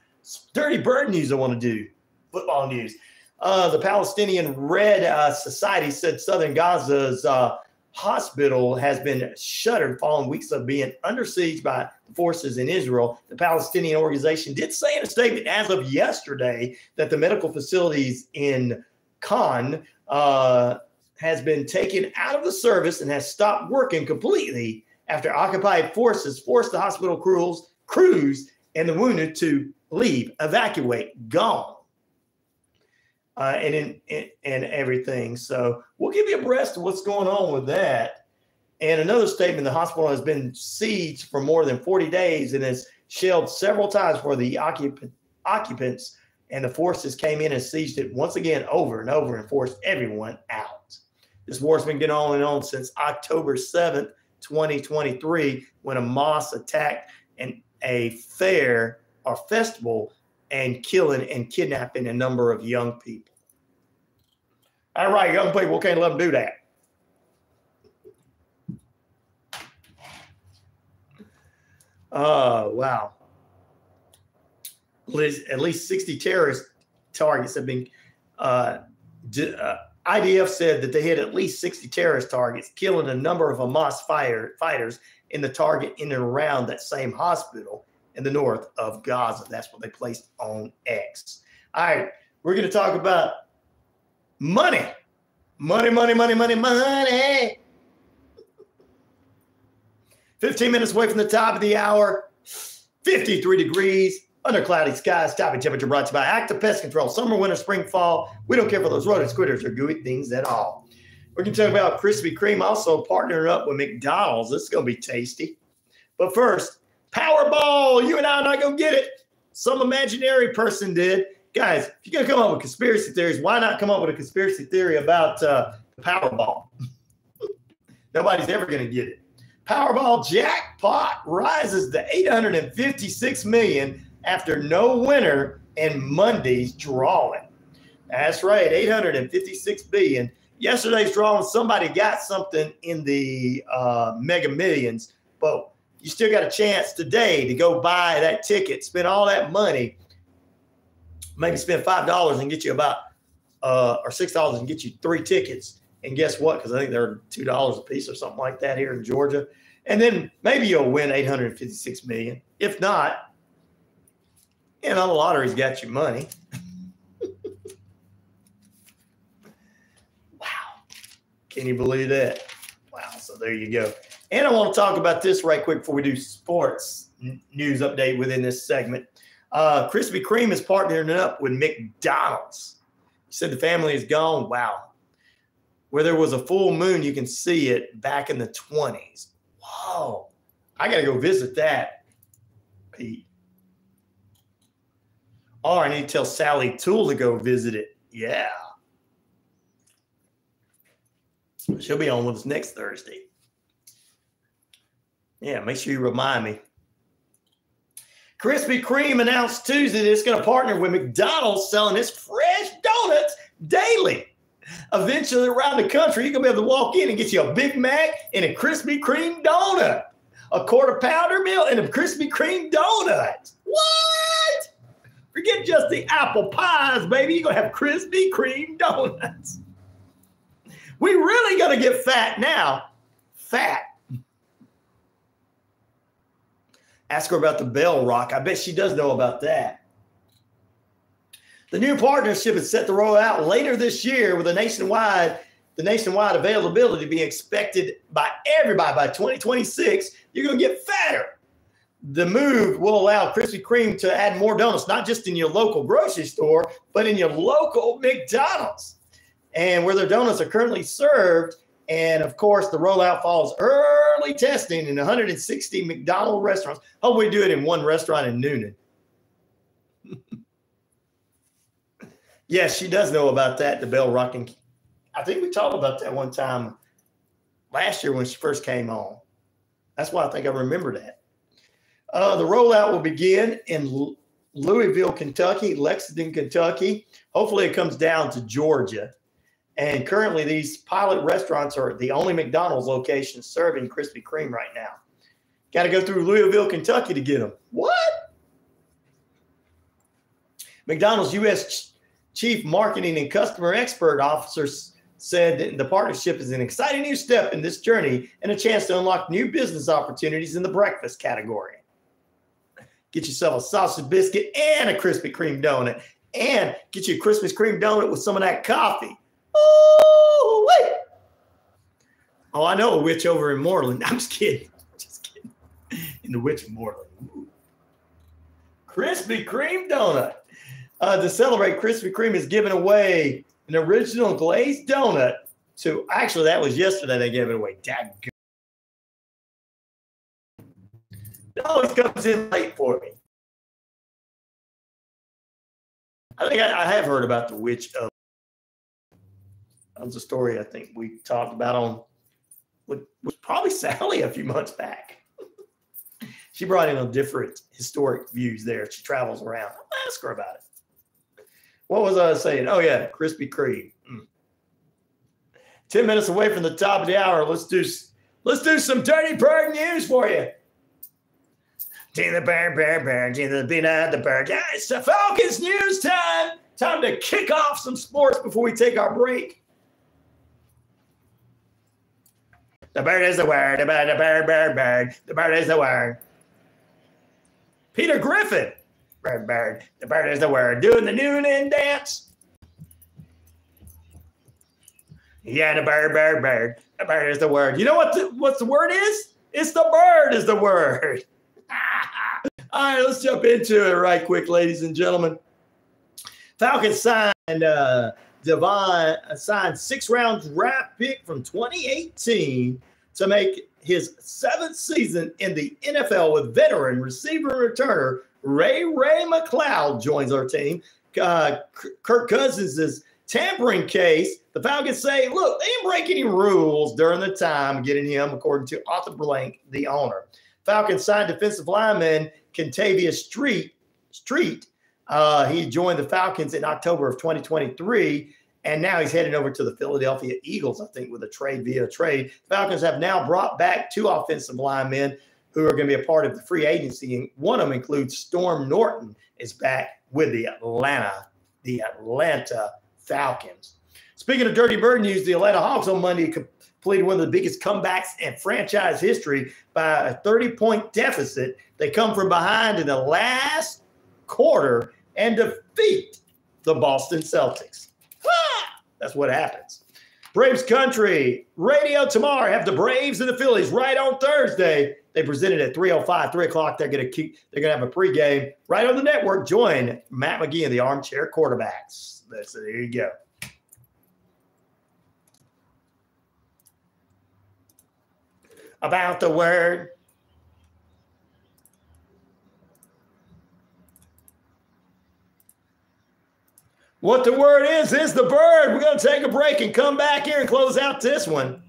dirty bird news I want to do, football news. Uh, the Palestinian Red uh, Society said Southern Gaza's uh, hospital has been shuttered following weeks of being under siege by forces in Israel. The Palestinian organization did say in a statement as of yesterday that the medical facilities in Khan uh, has been taken out of the service and has stopped working completely after occupied forces forced the hospital crews, crews and the wounded to leave, evacuate, gone. Uh, and in, in, and everything. So we'll give you abreast of what's going on with that. And another statement: the hospital has been sieged for more than 40 days and has shelled several times for the occupant, occupants. And the forces came in and seized it once again over and over and forced everyone out. This war's been going on and on since October 7th, 2023, when a Hamas attacked an, a fair or festival and killing and kidnapping a number of young people. All right, young people can't let them do that. Oh, wow. At least 60 terrorist targets have been. Uh, uh, IDF said that they hit at least 60 terrorist targets, killing a number of Hamas fire, fighters in the target in and around that same hospital in the north of Gaza. That's what they placed on X. All right, we're going to talk about money. Money, money, money, money, money. 15 minutes away from the top of the hour, 53 degrees, under cloudy skies, topping temperature brought to you by Active Pest Control. Summer, winter, spring, fall. We don't care for those rodents, critters, or gooey things at all. We're going to talk about Krispy Kreme also partnering up with McDonald's. This is going to be tasty. But first, Powerball. You and I are not going to get it. Some imaginary person did. Guys, if you're going to come up with conspiracy theories, why not come up with a conspiracy theory about uh, the Powerball? Nobody's ever going to get it. Powerball jackpot rises to 856 million after no winner in Monday's drawing. That's right, 856 billion. Yesterday's drawing, somebody got something in the uh, Mega Millions, but you still got a chance today to go buy that ticket, spend all that money, maybe spend five dollars and get you about uh, or six dollars and get you three tickets. And guess what? Because I think they're two dollars a piece or something like that here in Georgia. And then maybe you'll win 856 million. If not, you know, the lottery's got you money. wow. Can you believe that? Wow. So there you go. And I want to talk about this right quick before we do sports news update within this segment. Uh, Krispy Kreme is partnering up with McDonald's. Said the family is gone. Wow. Where there was a full moon, you can see it back in the 20s. Whoa. I got to go visit that, Pete. Or I need to tell Sally Tool to go visit it. Yeah. She'll be on with us next Thursday. Yeah, make sure you remind me. Krispy Kreme announced Tuesday that it's going to partner with McDonald's selling its fresh donuts daily. Eventually, around the country, you're going to be able to walk in and get you a Big Mac and a Krispy Kreme donut, a quarter pounder meal, and a Krispy Kreme donut. What? Forget just the apple pies, baby. You're going to have Krispy Kreme donuts. We really got to get fat now. Fat. Ask her about the Bell Rock. I bet she does know about that. The new partnership is set to roll out later this year with a nationwide the nationwide availability being expected by everybody by 2026. You're going to get fatter. The move will allow Krispy Kreme to add more donuts, not just in your local grocery store, but in your local McDonald's. And where their donuts are currently served, and of course, the rollout follows early testing in 160 McDonald restaurants. Hope we do it in one restaurant in Newnan. yes, she does know about that, the Bell Rocking. I think we talked about that one time last year when she first came on. That's why I think I remember that. Uh, the rollout will begin in Louisville, Kentucky, Lexington, Kentucky. Hopefully, it comes down to Georgia. And currently, these pilot restaurants are the only McDonald's locations serving Krispy Kreme right now. Got to go through Louisville, Kentucky to get them. What? McDonald's U.S. Chief Marketing and Customer Expert Officer said that the partnership is an exciting new step in this journey and a chance to unlock new business opportunities in the breakfast category. Get yourself a sausage biscuit and a Krispy Kreme donut, and get you a Christmas cream donut with some of that coffee. Oh, wait. Oh, I know a witch over in Moreland. I'm just kidding. Just kidding. In the witch of Moreland. Ooh. Krispy Kreme donut. Uh, to celebrate, Krispy Kreme is giving away an original glazed donut So Actually, that was yesterday. They gave it away. Dad. It always comes in late for me. I think I, I have heard about the witch of. That was a story I think we talked about on, what was probably Sally a few months back. she brought in a different historic views there. She travels around. I'll ask her about it. What was I saying? Oh yeah, Krispy Kreme. Mm. Ten minutes away from the top of the hour. Let's do let's do some dirty bird news for you. Team the bird, bird, bird, the peanut, the bird. Yeah, it's the Falcons news time. Time to kick off some sports before we take our break. The bird is the word. The bird, the bird, bird, bird. The bird is the word. Peter Griffin. Bird, bird. The bird is the word. Doing the noon in dance. Yeah, the bird, bird, bird. The bird is the word. You know what the, what the word is? It's the bird is the word. All right, let's jump into it right quick, ladies and gentlemen. Falcons signed uh, Devon signed six round draft pick from 2018 to make his seventh season in the NFL with veteran receiver and returner Ray Ray McCloud joins our team. Uh, Kirk Cousins' tampering case. The Falcons say, look, they didn't break any rules during the time getting him, according to Arthur Blank, the owner. Falcons signed defensive lineman Kentavius Street. Street. Uh, he joined the Falcons in October of 2023, and now he's heading over to the Philadelphia Eagles, I think, with a trade via trade. The Falcons have now brought back two offensive linemen who are going to be a part of the free agency, and one of them includes Storm Norton is back with the Atlanta, the Atlanta Falcons. Speaking of Dirty Bird news, the Atlanta Hawks on Monday completed one of the biggest comebacks in franchise history by a 30 point deficit. They come from behind in the last quarter and defeat the Boston Celtics. That's what happens. Braves Country Radio tomorrow have the Braves and the Phillies right on Thursday. They presented at 305, 3 o'clock. They're gonna keep they're gonna have a pregame right on the network. Join Matt McGee and the armchair quarterbacks. That's there you go. About the word. What the word is, is the bird. We're going to take a break and come back here and close out this one.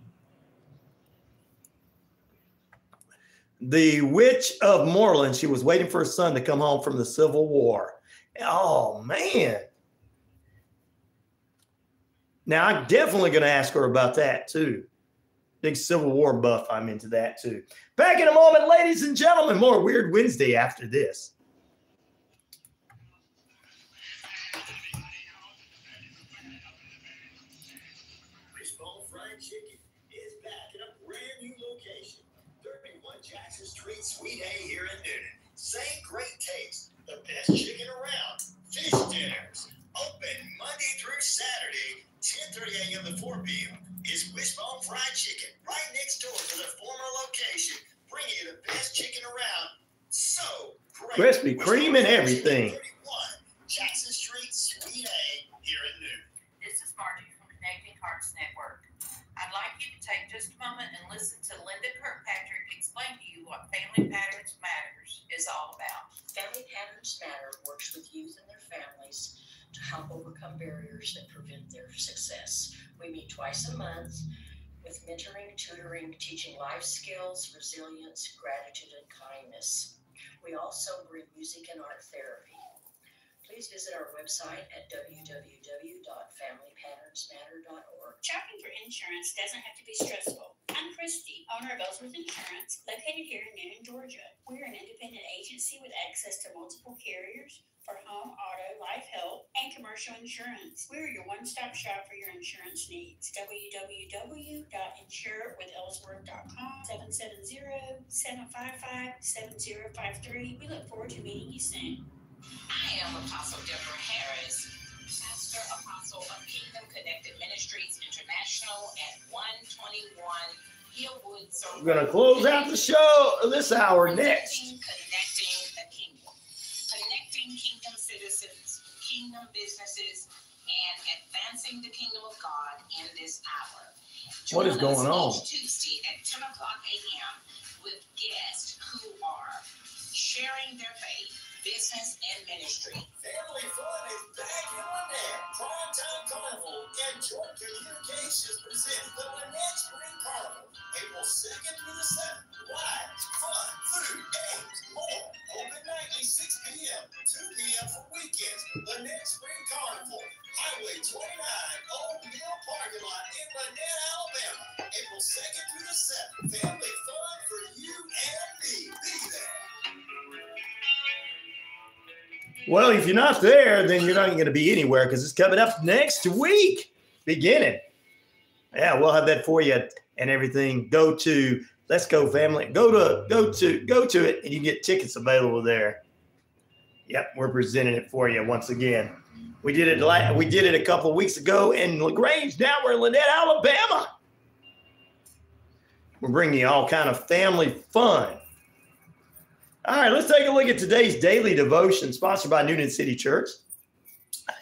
The Witch of Moreland, she was waiting for her son to come home from the Civil War. Oh, man. Now, I'm definitely going to ask her about that too. Big Civil War buff, I'm into that too. Back in a moment, ladies and gentlemen. More Weird Wednesday after this. Fried Chicken is back in a brand new location. 31 Jackson Street, Suite A here in Newnan. Same great taste, the best chicken around. Fish dinners, open Monday through Saturday, 10:30 a.m. to 4 p.m. Is Wishbone Fried Chicken right next door to their former location, bringing you the best chicken around. So great. Krispy Kreme and everything. Chicken, 31 Jackson Street, Suite A here in Newnan. This is Margie from Connecting Hearts Network. I'd like you to take just a moment and listen to Linda Kirkpatrick explain to you what Family Patterns Matters is all about. Family Patterns Matter works with youth and their families to help overcome barriers that prevent their success. We meet twice a month with mentoring, tutoring, teaching life skills, resilience, gratitude, and kindness. We also bring music and art therapy. Please visit our website at www.familypatternsmatter.org. Shopping for insurance doesn't have to be stressful. I'm Christy, owner of Ellsworth Insurance, located here in Newnan, Georgia. We're an independent agency with access to multiple carriers for home, auto, life, health, and commercial insurance. We're your one-stop shop for your insurance needs. www.insurewithellsworth.com 770-755-7053. We look forward to meeting you soon. I am Apostle Deborah Harris, pastor apostle of Kingdom Connected Ministries International at 121 Hillwood Circle. We're gonna close out the show this hour next. Connecting the kingdom, connecting kingdom citizens, kingdom businesses, and advancing the kingdom of God in this hour. What is Join going on? Tuesday at 10 o'clock a.m. with guests who are sharing their faith, business, and ministry. Family fun is back on there. Primetime Carnival and Joint Communications presents the Lanett Spring Carnival, April 2nd through the 7th. Live, fun, food, games, more. Open nightly 6 p.m., 2 p.m. for weekends. Lanett Spring Carnival, Highway 29, Old Mill Parking Lot in Lanett, Alabama. April 2nd through the 7th. Family fun for you and me. Be there. Well, if you're not there, then you're not going to be anywhere because it's coming up next week, beginning. Yeah, we'll have that for you and everything. Go to Let's Go Family. Go to go to go to it, and you get tickets available there. Yep, we're presenting it for you once again. We did it. We did it a couple weeks ago in Lagrange. Now we're in Lanett, Alabama. We're bringing you all kind of family fun. All right, let's take a look at today's daily devotion sponsored by Newnan City Church.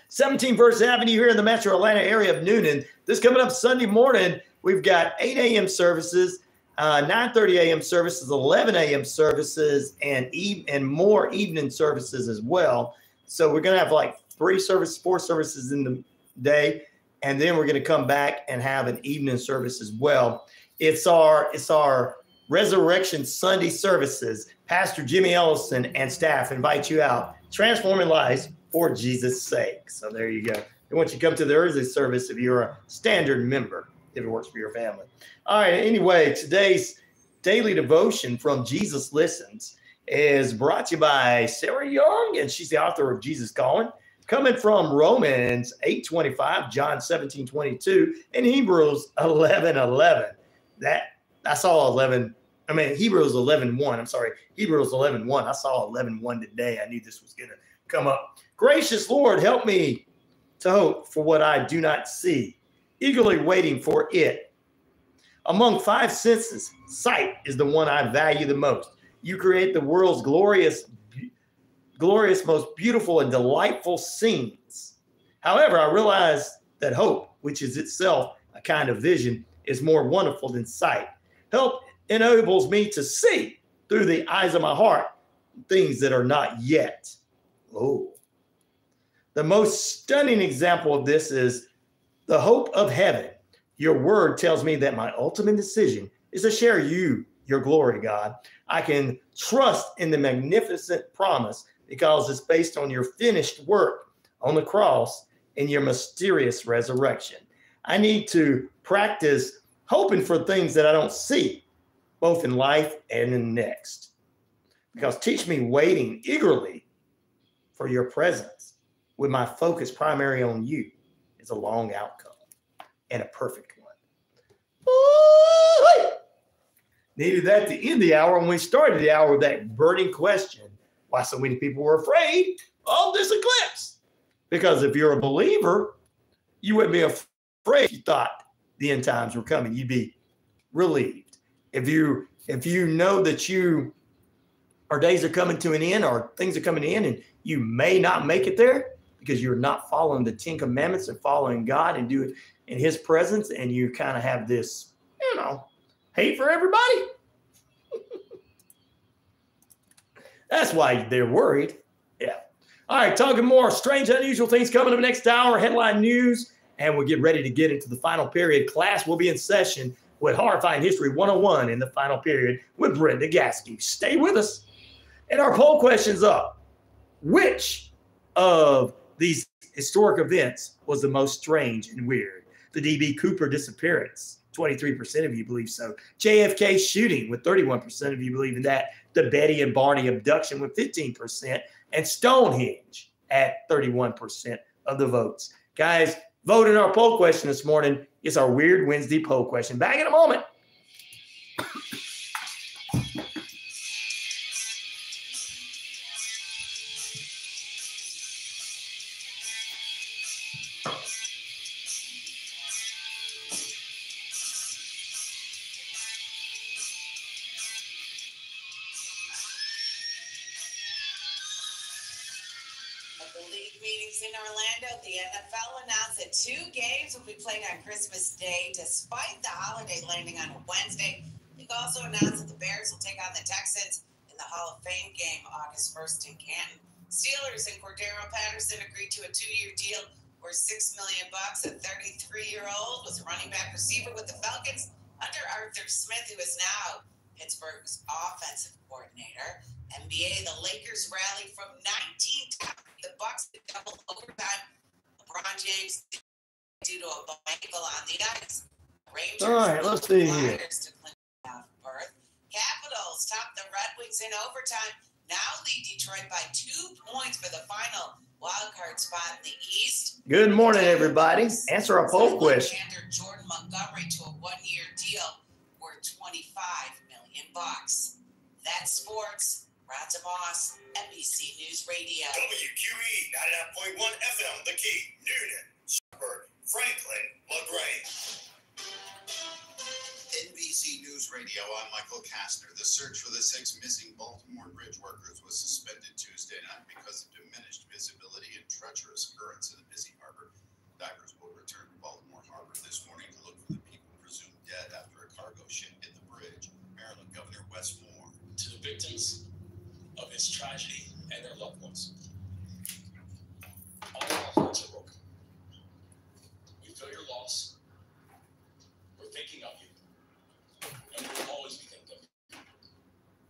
17 First Avenue here in the metro Atlanta area of Newnan. This coming up Sunday morning, we've got 8 a.m. services, uh, 9.30 a.m. services, 11 a.m. services, and, eve- and more evening services as well. So we're going to have like three services, four services in the day, and then we're going to come back and have an evening service as well. It's our it's our Resurrection Sunday services. Pastor Jimmy Ellison and staff invite you out, transforming lives for Jesus' sake. So there you go. They want you to come to the early service if you're a standard member, if it works for your family. All right. Anyway, today's daily devotion from Jesus Listens is brought to you by Sarah Young, and she's the author of Jesus Calling. Coming from Romans 8:25, John 17, 22, and Hebrews 11, 11. That I saw 11 I mean, Hebrews 11 1. I'm sorry, Hebrews 11 1. I saw 11 1 today. I knew this was going to come up. Gracious Lord, help me to hope for what I do not see, eagerly waiting for it. Among five senses, sight is the one I value the most. You create the world's glorious, glorious, most beautiful and delightful scenes. However, I realize that hope, which is itself a kind of vision, is more wonderful than sight. Help enables me to see through the eyes of my heart things that are not yet. Oh. The most stunning example of this is the hope of heaven. Your word tells me that my ultimate decision is to share you, your glory, God. I can trust in the magnificent promise because it's based on your finished work on the cross and your mysterious resurrection. I need to practice hoping for things that I don't see both in life and in next. Because teach me waiting eagerly for your presence with my focus primary on you is a long outcome and a perfect one. Ooh-wee. Needed that to end the hour when we started the hour with that burning question why so many people were afraid of this eclipse. Because if you're a believer, you wouldn't be afraid you thought the end times were coming. You'd be relieved if you if you know that you our days are coming to an end or things are coming end and you may not make it there because you're not following the Ten Commandments and following God and do it in His presence, and you kind of have this, you know, hate for everybody. That's why they're worried. Yeah. All right, talking more strange, unusual things coming up next hour, headline news, and we'll get ready to get into the final period. Class will be in session with Horrifying History 101 in the final period with Brenda Gaske. Stay with us. And our poll question's up. Which of these historic events was the most strange and weird? The DB Cooper disappearance, 23% of you believe so. JFK shooting, with 31% of you believe in that. The Betty and Barney abduction, with 15%. And Stonehenge at 31% of the votes. Guys, vote in our poll question this morning. It's our Weird Wednesday poll question. Back in a moment. The NFL announced that two games will be played on Christmas Day despite the holiday landing on a Wednesday. They also announced that the Bears will take on the Texans in the Hall of Fame game August 1st in Canton. Steelers and Cordarrelle Patterson agreed to a two-year deal worth six million bucks. A 33-year-old was a running back receiver with the Falcons under Arthur Smith, who is now Pittsburgh's offensive coordinator. NBA, the Lakers rallied from 19 to the Bucks to double overtime. LeBron James due to a ankle on the ice. Rangers All right, let's see here. Flyers to clinch out berth. Capitals topped the Red Wings in overtime. Now lead Detroit by two points for the final wild card spot in the East. Good morning, everybody. Answer our poll question. Jordan Montgomery to a one-year deal worth 25 million bucks. That's sports. Roger Moss, NBC News Radio. WQEE 99.1 FM, The Key, Newnan, Sharpsburg, Franklin, LaGrange. NBC News Radio, I'm Michael Kastner. The search for the six missing Baltimore bridge workers was suspended Tuesday night because of diminished visibility and treacherous currents in the busy harbor. Divers will return to Baltimore Harbor this morning to look for the people presumed dead after a cargo ship hit the bridge. Maryland Governor Wes Moore. to the victims of this tragedy and their loved ones. All our hearts are broken. We feel your loss. We're thinking of you. And we will always be thinking of you.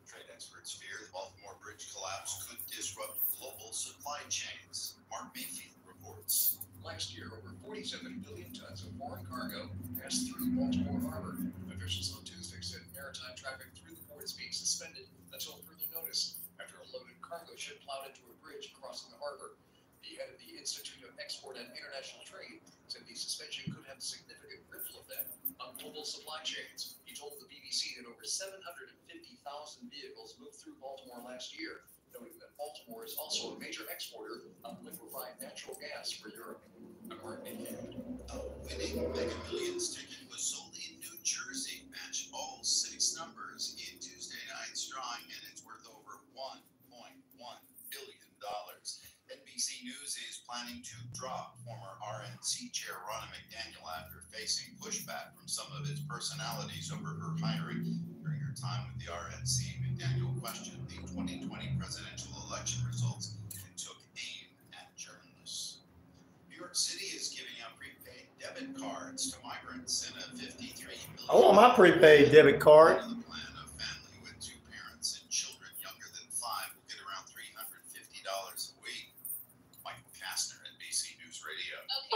Trade experts fear the Baltimore bridge collapse could disrupt global supply chains. Mark Mayfield reports. Last year, over 47 billion tons of foreign cargo passed through Baltimore Harbor. Officials on Tuesday said maritime traffic through the port is being suspended until further notice after a loaded cargo ship plowed into a bridge crossing the harbor. The head of the Institute of Export and International Trade said the suspension could have a significant ripple effect on global supply chains. He told the BBC that over 750,000 vehicles moved through Baltimore last year, noting that Baltimore is also a major exporter of liquefied natural gas for Europe. A winning Mega Millions ticket was sold in New Jersey, matched all six numbers in Tuesday night's drawing, and it's worth over $1.1 billion. NBC News is planning to drop former RNC chair Ronna McDaniel after facing pushback from some of its personalities over her hiring. During her time with the RNC, McDaniel questioned the 2020 presidential election results and took aim at journalists. New York City is giving out prepaid debit cards to migrants in a 53 million. I want my prepaid debit card. The plan of family with two parents and children younger than five will get around $350 a week. Michael Kastner, NBC News Radio. I want my prepaid debit card. Two medium wasabi pizzas, 16 Parmesan bread bites, eight cinnamon twists, and a two liter of Coke. They were on the street asking real people how much they think it all cost. All of it? All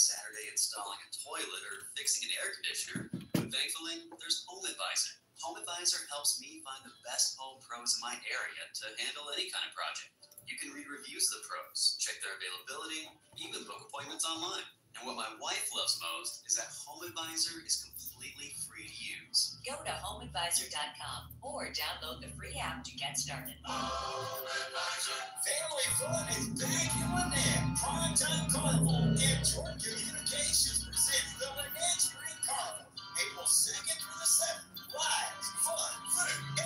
Saturday installing a toilet or fixing an air conditioner. But thankfully, there's Home Advisor. Home Advisor helps me find the best home pros in my area to handle any kind of project. You can read reviews of the pros, check their availability, even book appointments online. And what my wife loves most is that Home Advisor is completely free to use. Go to homeadvisor.com or download the free app to get started. Family fun is back in Lanett. Primetime Carnival and Jordan Communications presents the Lanett Spring Carnival. April 2nd through the 7th. Live, fun, food,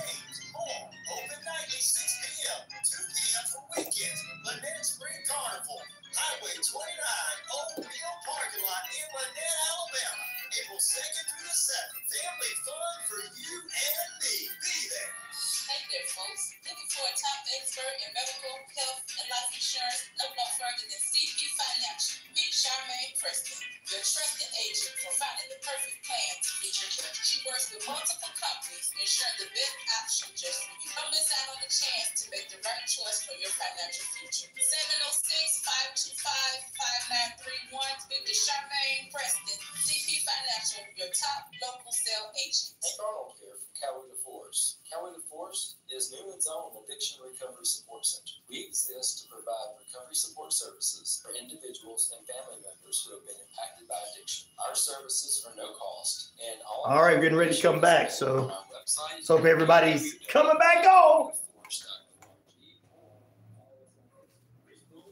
all. Right, getting ready to come back. So let's hope everybody's coming back on.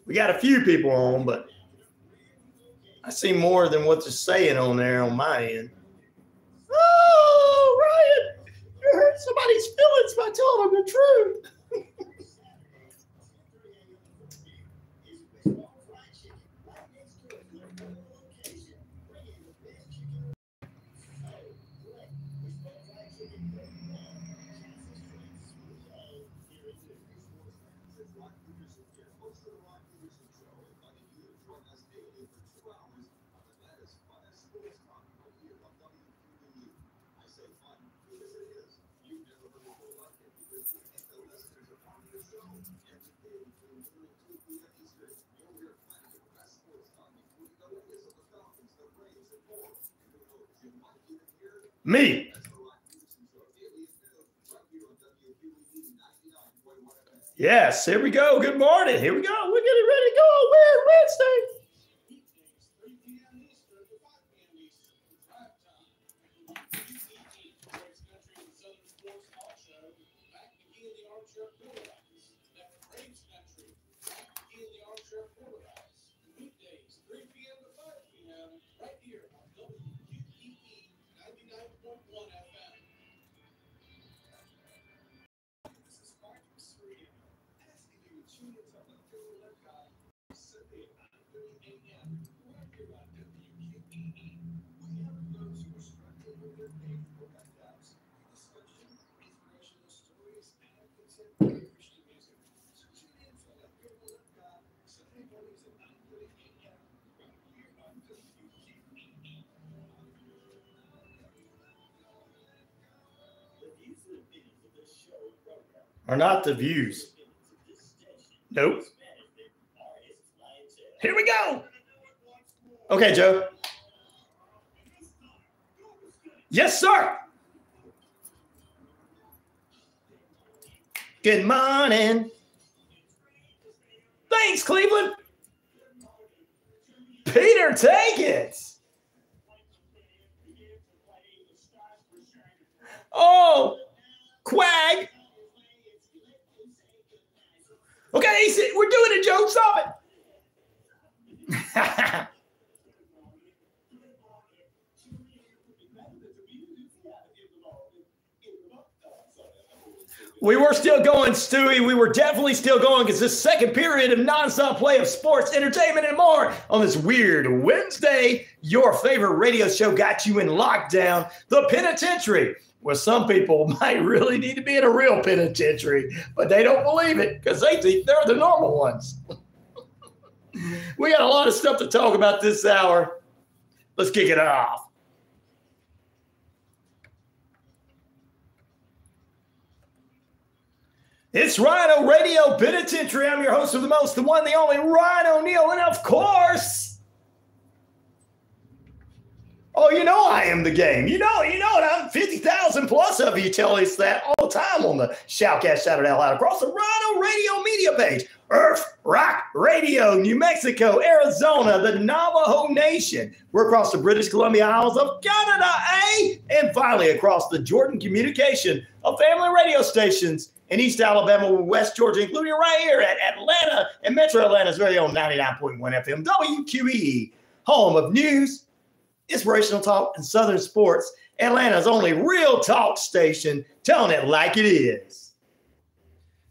We got a few people on, but I see more than what they're saying on there on my end. Oh, Ryan, you hurt somebody's feelings by telling them the truth. Me. Yes, here we go. Good morning. Here we go. We're getting ready to go. Wednesday. Are not the views. Nope. Here we go. Okay, Joe. Yes, sir. Good morning. Thanks, Cleveland. Peter, take it. Oh, Quag. Okay, we're doing it, Joe. Stop it. we were still going, Stewie. We were definitely still going because this second period of nonstop play of sports, entertainment, and more on this weird Wednesday, your favorite radio show got you in lockdown, the penitentiary where some people might really need to be in a real penitentiary, but they don't believe it because they think they're the normal ones. we got a lot of stuff to talk about this hour. Let's kick it off. It's Rhino Radio Penitentiary. I'm your host of the most, the one, the only Ryan O'Neal, and of course, Oh, you know I am the game. You know, you know. I'm 50,000 plus of you tell us that all the time on the Shoutcast Shout It Out Loud across the Rhino Radio media page. Earth Rock Radio, New Mexico, Arizona, the Navajo Nation. We're across the British Columbia Isles of Canada, eh? And finally across the Jordan Communication of family radio stations in East Alabama, West Georgia, including right here at Atlanta and Metro Atlanta's very own 99.1 FM, WQEE, home of news, inspirational talk, and Southern sports. Atlanta's only real talk station, telling it like it is.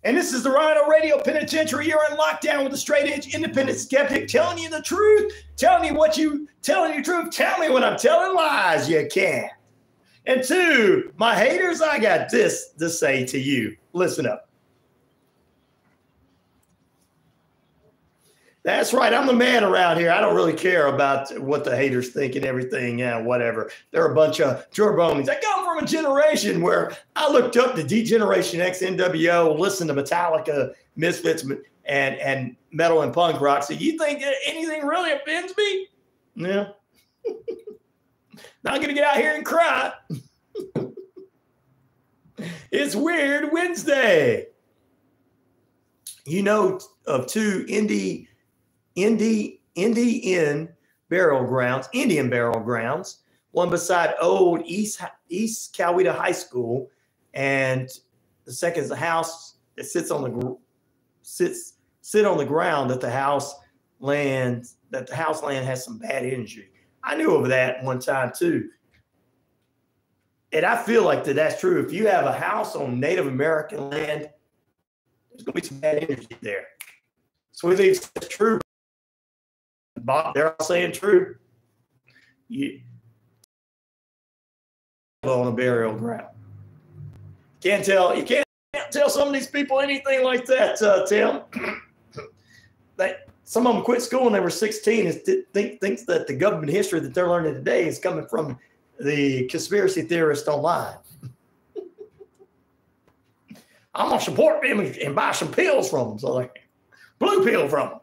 And this is the Rhino Radio Penitentiary. You're in lockdown with a straight edge independent skeptic telling you the truth, telling you what you telling you truth. Tell me when I'm telling lies. You can't. And two, my haters, I got this to say to you. Listen up. That's right. I'm the man around here. I don't really care about what the haters think and everything. Yeah, whatever. They're a bunch of jawbones. I come from a generation where I looked up to D Generation X, NWO, listened to Metallica, Misfits, and and metal and punk rock. So you think anything really offends me? Yeah. Not gonna get out here and cry. it's Weird Wednesday. You know of two indie indie Indian burial grounds, Indian burial grounds, one beside old East East Coweta High School, and the second is the house that sits on the sits sit on the ground that the house land that the house land has some bad energy. I knew of that one time too. And I feel like that that's true. If you have a house on Native American land, there's going to be some bad energy there. So we think it's true. They're all saying true. You on a burial ground. Can't tell you can't tell some of these people anything like that, uh, Tim. they, some of them quit school when they were 16 and th- think thinks that the government history that they're learning today is coming from the conspiracy theorists online. I'm gonna support them and buy some pills from them, so like blue pill from them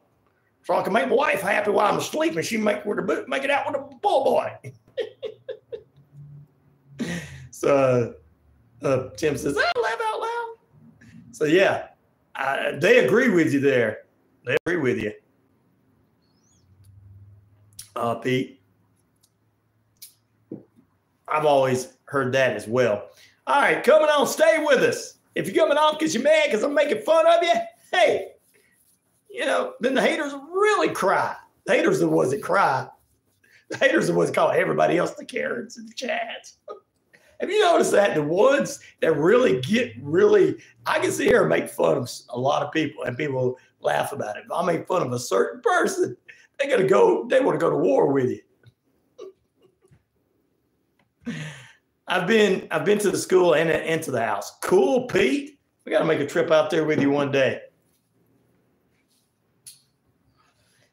so I can make my wife happy while I'm asleep, and she make with a make it out with a bull boy. so uh, Tim says, "I laugh out loud." So yeah, I, they agree with you there. They agree with you, uh, Pete. I've always heard that as well. All right, coming on, stay with us. If you're coming on because you're mad because I'm making fun of you, hey, you know, then the haters really cry. The haters are the ones that cry. The haters are the ones that call everybody else the carrots and the Chads. Have you noticed that the ones that really get really, I can sit here and make fun of a lot of people, and people laugh about it. If I make fun of a certain person, they're gonna go. They want to go to war with you. I've been I've been to the school and into the house. Cool, Pete. We got to make a trip out there with you one day.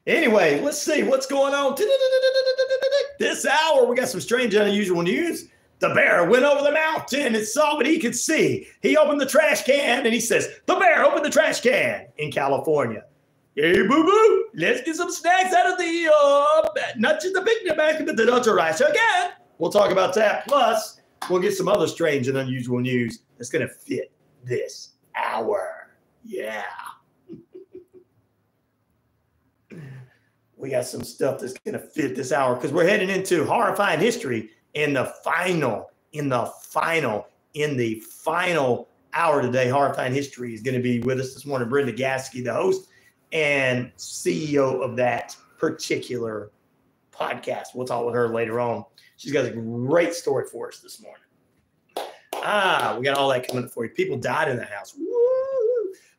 Anyway, let's see what's going on. This hour, we got some strange and unusual news. The bear went over the mountain and saw what he could see. He opened the trash can and he says, The bear opened the trash can in California. Hey, boo boo, let's get some snacks out of the, uh, not just the picnic basket, but the nuts rice again. We'll talk about that. Plus, we'll get some other strange and unusual news that's going to fit this hour. Yeah. We got some stuff that's going to fit this hour because we're heading into horrifying history in the final, in the final, in the final hour today. Horrifying history is going to be with us this morning. Brenda Gaske, the host and CEO of that particular podcast. We'll talk with her later on. She's got a great story for us this morning. Ah, we got all that coming up for you. People died in the house. Woo!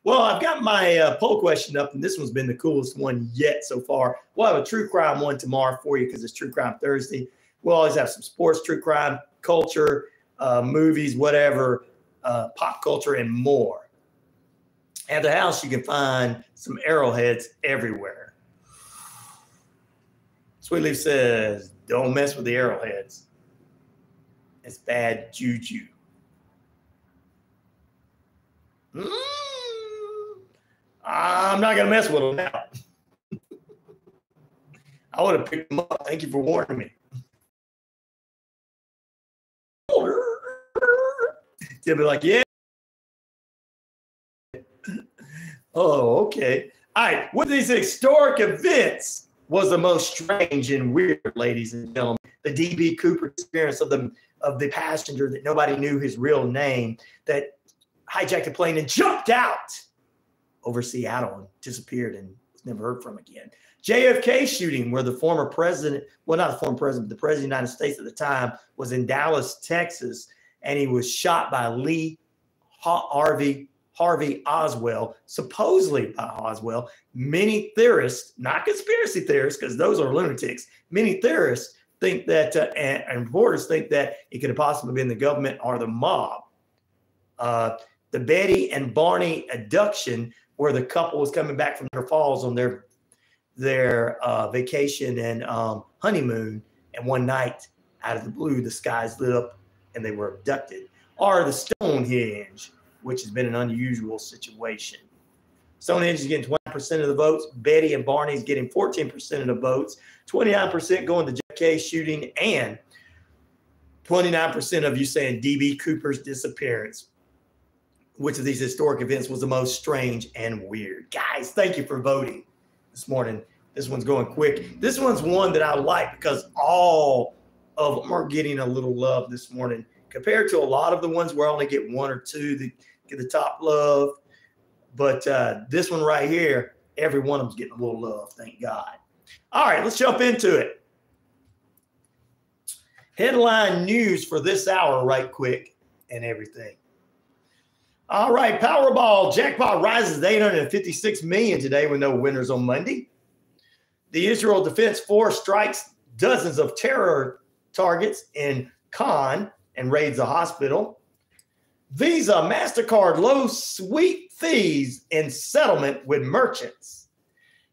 Well, I've got my uh, poll question up, and this one's been the coolest one yet so far. We'll have a true crime one tomorrow for you because it's True Crime Thursday. We'll always have some sports, true crime, culture, uh, movies, whatever, uh, pop culture, and more. At the house, you can find some arrowheads everywhere. Sweet Leaf says, don't mess with the arrowheads. It's bad juju. Mm. I'm not gonna mess with them now. I would have picked them up. Thank you for warning me. They'll be like, yeah. Oh, okay. All right. What these historic events was the most strange and weird, ladies and gentlemen. The DB Cooper experience of the of the passenger that nobody knew his real name that hijacked a plane and jumped out over Seattle and disappeared and was never heard from again. JFK shooting, where the former president, well, not the former president, but the president of the United States at the time was in Dallas, Texas, and he was shot by Lee Harvey Harvey Oswald, supposedly by Oswald. Many theorists, not conspiracy theorists, because those are lunatics, many theorists think that, uh, and, and, reporters think that it could have possibly been the government or the mob. Uh, the Betty and Barney abduction, where the couple was coming back from their falls on their their uh, vacation and um, honeymoon, and one night, out of the blue, the skies lit up and they were abducted. Or the Stonehenge, which has been an unusual situation. Stonehenge is getting 20% of the votes. Betty and Barney is getting 14% of the votes. 29% going to JK shooting, and 29% of you saying DB Cooper's disappearance. Which of these historic events was the most strange and weird? Guys, thank you for voting this morning. This one's going quick. This one's one that I like because all of them are getting a little love this morning compared to a lot of the ones where I only get one or two that get the top love. But uh, this one right here, every one of them's getting a little love. Thank God. All right, let's jump into it. Headline news for this hour, right quick, and everything. All right, Powerball jackpot rises to 856 million today with no winners on Monday. The Israel Defense Force strikes dozens of terror targets in Khan and raids a hospital. Visa, MasterCard, low sweet fees in settlement with merchants.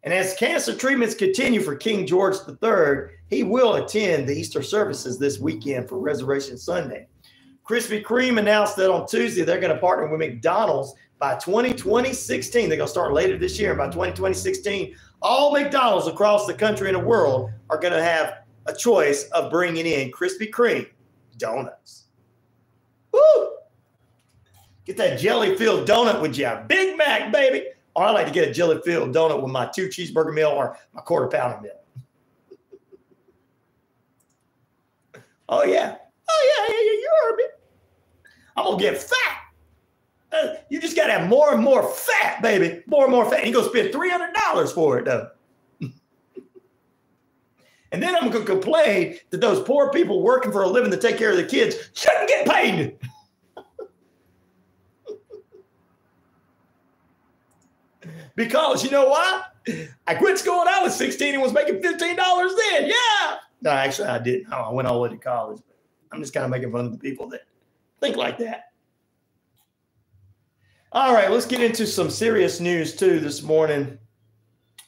And as cancer treatments continue for King George III, he will attend the Easter services this weekend for Resurrection Sunday. Krispy Kreme announced that on Tuesday they're going to partner with McDonald's by 2016. They're going to start later this year. By 2016, all McDonald's across the country and the world are going to have a choice of bringing in Krispy Kreme donuts. Woo! Get that jelly filled donut with you. Big Mac, baby. Or I like to get a jelly filled donut with my two cheeseburger meal or my quarter pounder meal. oh, yeah. Oh, yeah, yeah, yeah. You heard me. I'm going to get fat. Uh, you just got to have more and more fat, baby. More and more fat. You're going to spend $300 for it, though. And then I'm going to complain that those poor people working for a living to take care of the kids shouldn't get paid. because you know what? I quit school when I was 16 and was making $15 then. Yeah. No, actually, I didn't. I went all the way to college. I'm just kind of making fun of the people that think like that. All right, let's get into some serious news too this morning.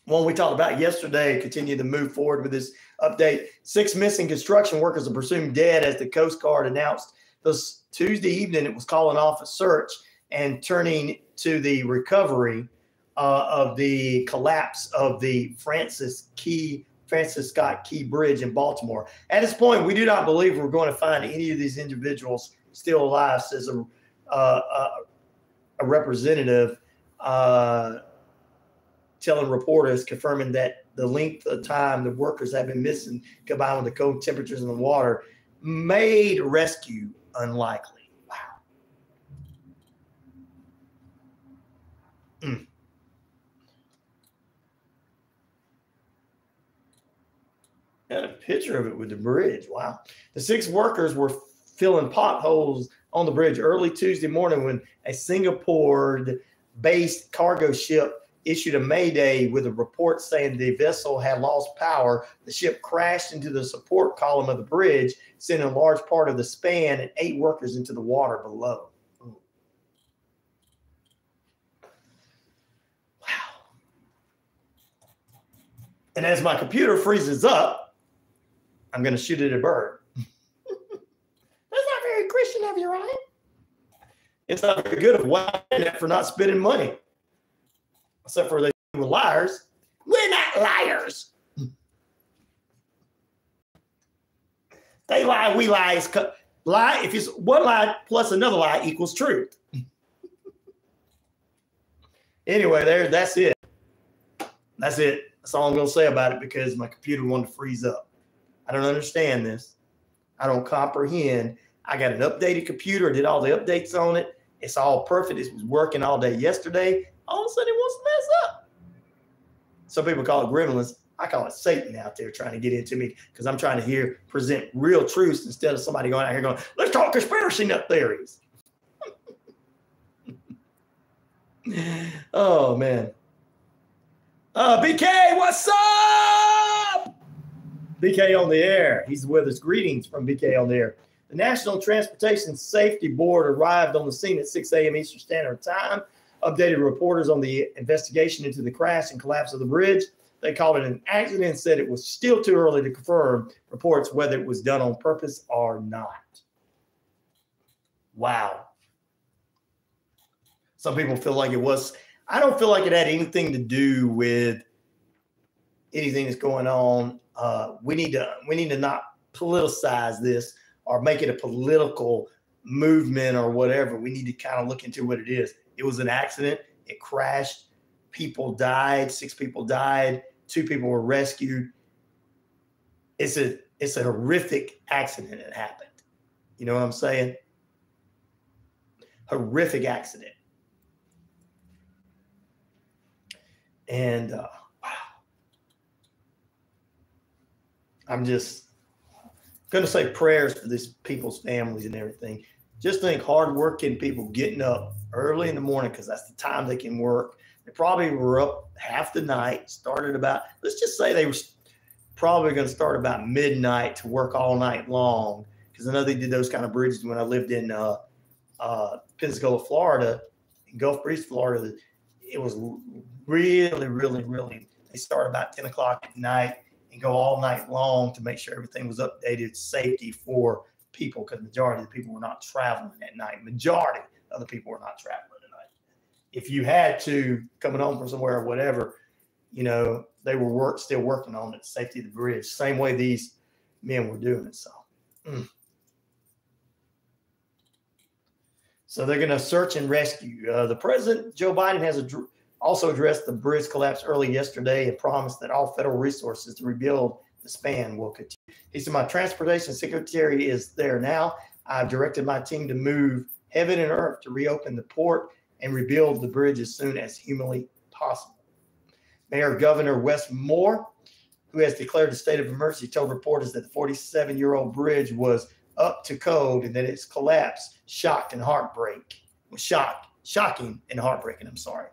One we talked about yesterday, continue to move forward with this update. Six missing construction workers are presumed dead as the Coast Guard announced this Tuesday evening it was calling off a search and turning to the recovery uh, of the collapse of the Francis Key Francis Scott Key Bridge in Baltimore. At this point, we do not believe we're going to find any of these individuals still alive, says a, uh, uh a representative uh, telling reporters, confirming that the length of time the workers have been missing, combined with the cold temperatures in the water, made rescue unlikely. Wow. Mm. Got a picture of it with the bridge. Wow. The six workers were filling potholes on the bridge early Tuesday morning when a Singapore based cargo ship issued a mayday with a report saying the vessel had lost power. The ship crashed into the support column of the bridge, sending a large part of the span and eight workers into the water below. Hmm. Wow. And as my computer freezes up, I'm going to shoot at a bird. That's not very Christian of you, right? It's not very good of white for not spending money except for they were liars. We're not liars. They lie, we lie. lie, if it's one lie plus another lie equals truth. anyway, there, that's it. That's it. That's all I'm going to say about it because my computer wanted to freeze up. I don't understand this. I don't comprehend. I got an updated computer, did all the updates on it. It's all perfect. It was working all day yesterday all of a sudden it wants to mess up. Some people call it gremlins. I call it Satan out there trying to get into me because I'm trying to hear present real truths instead of somebody going out here going, let's talk conspiracy nut theories. oh man. Uh, BK, what's up? BK on the air. He's with us. Greetings from BK on the air. The National Transportation Safety Board arrived on the scene at 6 a.m. Eastern Standard Time, updated reporters on the investigation into the crash and collapse of the bridge. They called it an accident said it was still too early to confirm reports whether it was done on purpose or not. Wow. Some people feel like it was. I don't feel like it had anything to do with anything that's going on. Uh, we need to we need to not politicize this or make it a political movement or whatever. We need to kind of look into what it is. It was an accident. It crashed. People died. Six people died. Two people were rescued. It's a it's a horrific accident that happened. You know what I'm saying? Horrific accident. And uh, wow, I'm just going to say prayers for these people's families and everything. Just think hardworking people getting up early in the morning because that's the time they can work. They probably were up half the night, started about, let's just say they were probably going to start about midnight to work all night long. Because I know they did those kind of bridges when I lived in uh, uh, Pensacola, Florida, in Gulf Breeze, Florida. It was really, really, really, they start about 10 o'clock at night and go all night long to make sure everything was updated, safety for people, because majority of the people were not traveling at night. Majority of the people were not traveling at night. If you had to coming home from somewhere or whatever, you know, they were work still working on it, safety of the bridge, same way these men were doing it. So, mm. so they're going to search and rescue. Uh, the president, Joe Biden, has a, also addressed the bridge collapse early yesterday and promised that all federal resources to rebuild the span will continue. He said, My transportation secretary is there now. I've directed my team to move heaven and earth to reopen the port and rebuild the bridge as soon as humanly possible. Mayor Governor Wes Moore, who has declared a state of emergency, told reporters that the 47 year old bridge was up to code and that its collapse shocked and heartbreak shocked, shocking and heartbreaking. I'm sorry.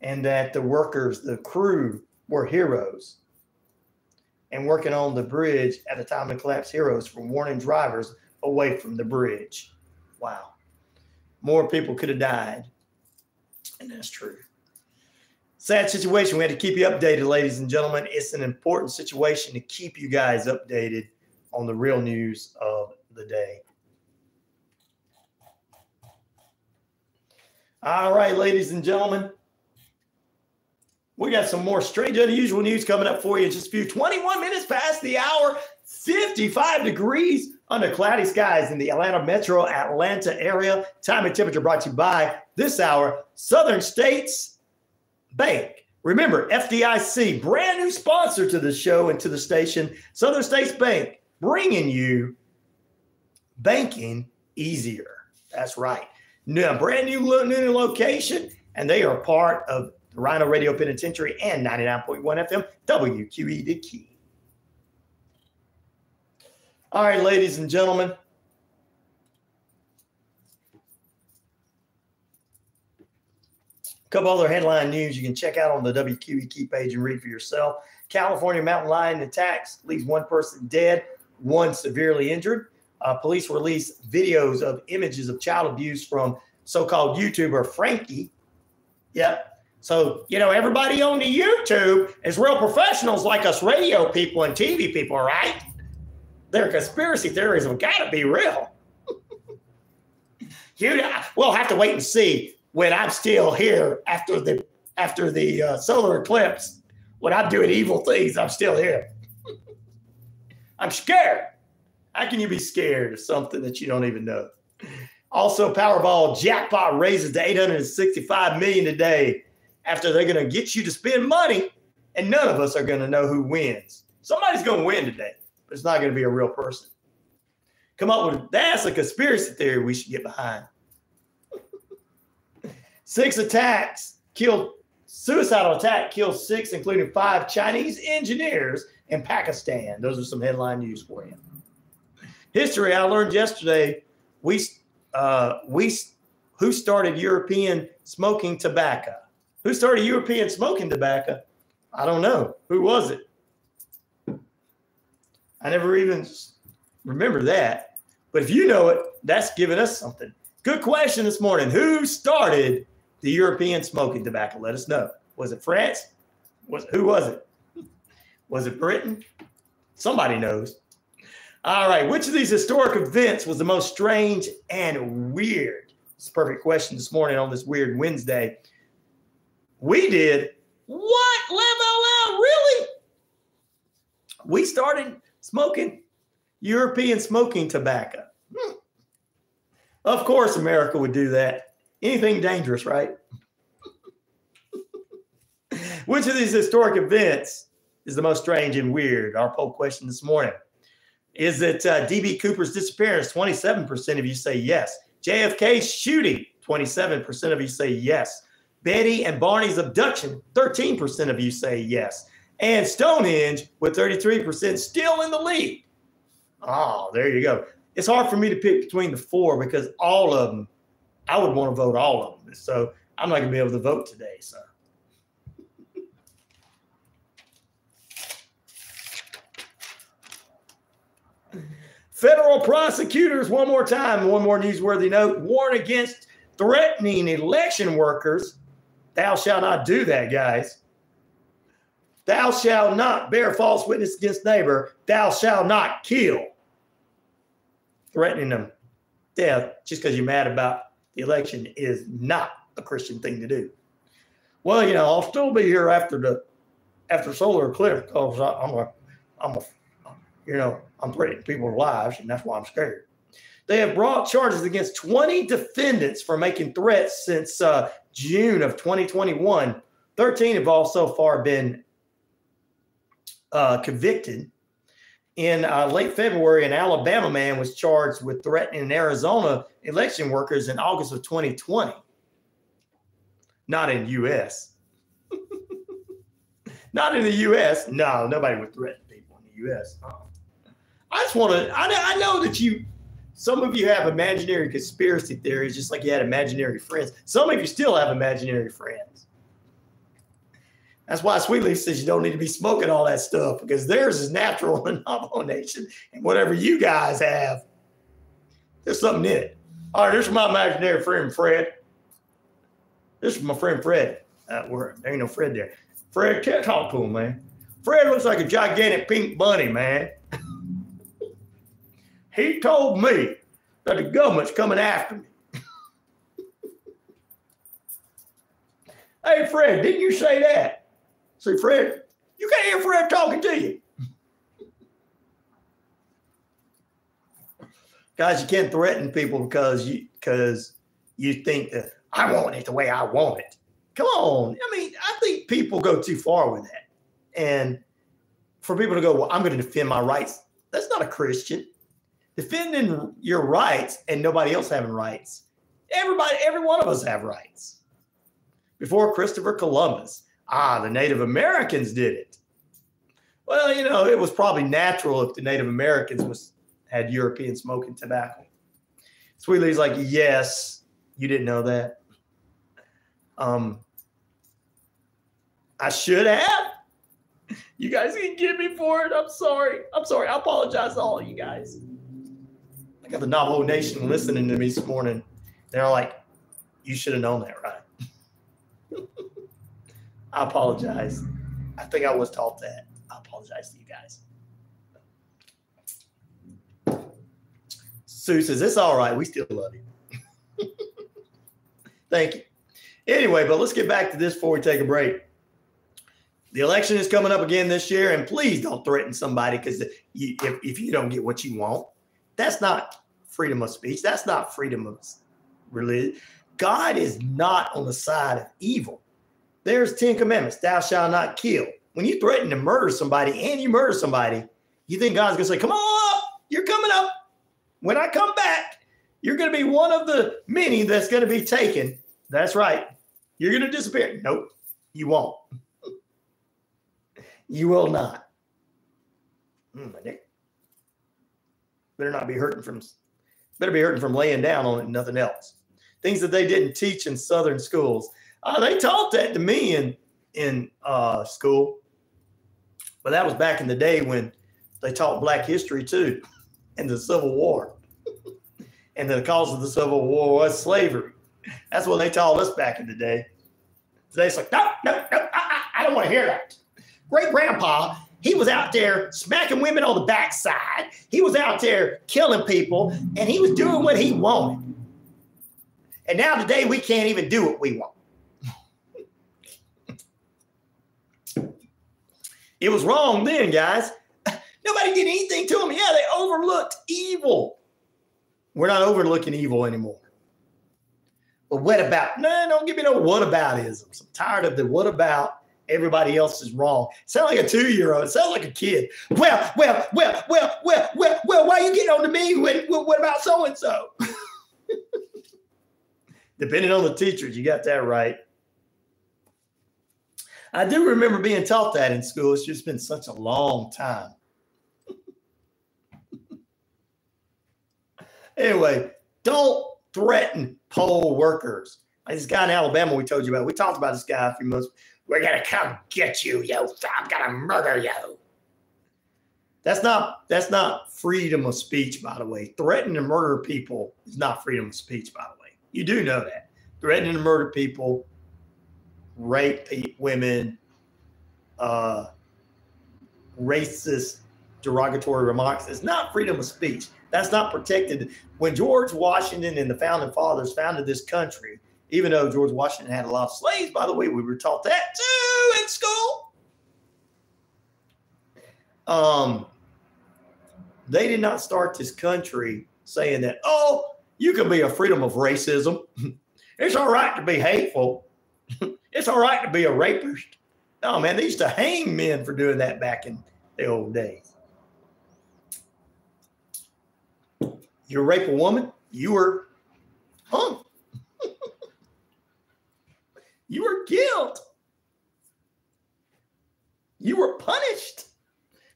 And that the workers, the crew, were heroes and working on the bridge at the time of the collapse heroes for warning drivers away from the bridge. Wow. More people could have died. And that's true. Sad situation. We had to keep you updated, ladies and gentlemen. It's an important situation to keep you guys updated on the real news of the day. All right, ladies and gentlemen. We got some more strange, unusual news coming up for you in just a few. 21 minutes past the hour, 55 degrees under cloudy skies in the Atlanta metro Atlanta area. Time and temperature brought to you by this hour, Southern States Bank. Remember, FDIC, brand new sponsor to the show and to the station, Southern States Bank, bringing you banking easier. That's right. Now, brand new, new location, and they are part of the Rhino Radio Penitentiary and 99.1 FM, WQEE The Key. All right, ladies and gentlemen. A couple other headline news you can check out on the WQEE Key page and read for yourself. California mountain lion attacks leaves one person dead, one severely injured. Uh, police release videos of images of child abuse from so-called YouTuber Frankie. Yep, so, you know, everybody on the YouTube is real professionals like us radio people and TV people, right? Their conspiracy theories have got to be real. you, we'll have to wait and see when I'm still here after the after the uh, solar eclipse. When I'm doing evil things, I'm still here. I'm scared. How can you be scared of something that you don't even know? Also, Powerball jackpot raises to 865 million today after they're going to get you to spend money, and none of us are going to know who wins. Somebody's going to win today, but it's not going to be a real person. Come up with that's a conspiracy theory we should get behind. six attacks killed, suicidal attack killed six, including five Chinese engineers in Pakistan. Those are some headline news for you. History I learned yesterday. We uh, we Who started European smoking tobacco? Who started European smoking tobacco? I don't know. Who was it? I never even remember that. But if you know it, that's giving us something. Good question this morning. Who started the European smoking tobacco? Let us know. Was it France? Was who was it? Was it Britain? Somebody knows. All right. Which of these historic events was the most strange and weird? It's a perfect question this morning on this weird Wednesday. We did what? Laugh out loud. Really? We started smoking European smoking tobacco. Hmm. Of course, America would do that. Anything dangerous, right? Which of these historic events is the most strange and weird? Our poll question this morning. Is it uh, DB Cooper's disappearance? 27% of you say yes. JFK's shooting? 27% of you say yes. Betty and Barney's abduction? 13% of you say yes. And Stonehenge with 33% still in the lead. Oh, there you go. It's hard for me to pick between the four because all of them, I would want to vote all of them. So I'm not going to be able to vote today. So. Federal prosecutors, one more time, one more newsworthy note, warn against threatening election workers. Thou shalt not do that, guys. Thou shalt not bear false witness against neighbor. Thou shalt not kill. Threatening them death just because you're mad about the election is not a Christian thing to do. Well, you know, I'll still be here after the after solar eclipse because I'm a I'm a you know I'm threatening people's lives, and that's why I'm scared. They have brought charges against 20 defendants for making threats since uh, June of 2021. 13 have all so far been uh, convicted. In uh, late February, an Alabama man was charged with threatening Arizona election workers in August of 2020. Not in U.S. Not in the U.S. No, nobody would threaten people in the U.S. Uh-uh. I just want to. I, I know that you. Some of you have imaginary conspiracy theories, just like you had imaginary friends. Some of you still have imaginary friends. That's why Sweet Leaf says you don't need to be smoking all that stuff because theirs is natural Navajo Nation. And whatever you guys have, there's something in it. All right, there's my imaginary friend, Fred. This is my friend Fred. Uh, there ain't no Fred there. Fred, talk to him, man. Fred looks like a gigantic pink bunny, man. He told me that the government's coming after me. hey, Fred, didn't you say that? See, Fred, you can't hear Fred talking to you. Guys, you can't threaten people because you because you think that I want it the way I want it. Come on. I mean, I think people go too far with that. And for people to go, well, I'm going to defend my rights. That's not a Christian. Defending your rights and nobody else having rights. Everybody, every one of us have rights. Before Christopher Columbus, ah, the Native Americans did it. Well, you know, it was probably natural if the Native Americans was had European smoking tobacco. Sweetly's like, yes, you didn't know that. Um, I should have. You guys can get me for it. I'm sorry. I'm sorry. I apologize to all you guys. I got the Navajo Nation listening to me this morning. They're like, you should have known that, right? I apologize. I think I was taught that. I apologize to you guys. Sue says, it's all right. We still love you. Thank you. Anyway, but let's get back to this before we take a break. The election is coming up again this year, and please don't threaten somebody because if, if you don't get what you want, that's not freedom of speech. That's not freedom of religion. God is not on the side of evil. There's 10 commandments. Thou shalt not kill. When you threaten to murder somebody and you murder somebody, you think God's going to say, Come on up. You're coming up. When I come back, you're going to be one of the many that's going to be taken. That's right. You're going to disappear. Nope, you won't. you will not. Mm, my dick. Better not be hurting from, better be hurting from laying down on it and nothing else. things that they didn't teach in Southern schools. Uh, they taught that to me in in uh, school, but that was back in the day when they taught Black history too, and the Civil War, and the cause of the Civil War was slavery. That's what they taught us back in the day. Today it's like, no, no, no, I, I don't want to hear that. Great grandpa, he was out there smacking women on the backside. He was out there killing people, and he was doing what he wanted. And now today we can't even do what we want. it was wrong then, guys. Nobody did anything to him. Yeah, they overlooked evil. We're not overlooking evil anymore. But what about? No, don't give me no what aboutisms. I'm tired of the what about everybody else is wrong. Sound like a two-year-old. Sound like a kid. Well, well, well, well, well, well, well, why you getting on to me? When, what about so-and-so? Depending on the teachers, you got that right. I do remember being taught that in school. It's just been such a long time. anyway, don't threaten poll workers. This guy in Alabama we told you about. We talked about this guy a few months. We're gonna come get you, yo. I'm gonna murder you. That's not that's not freedom of speech, by the way. Threatening to murder people is not freedom of speech, by the way. You do know that. Threatening to murder people, rape women, uh, racist, derogatory remarks is not freedom of speech. That's not protected. When George Washington and the founding fathers founded this country, even though George Washington had a lot of slaves, by the way, we were taught that too in school. Um, they did not start this country saying that, oh, you can be a freedom of racism. it's all right to be hateful. it's all right to be a rapist. No, man, they used to hang men for doing that back in the old days. You rape a woman, you were hung. you were killed. You were punished.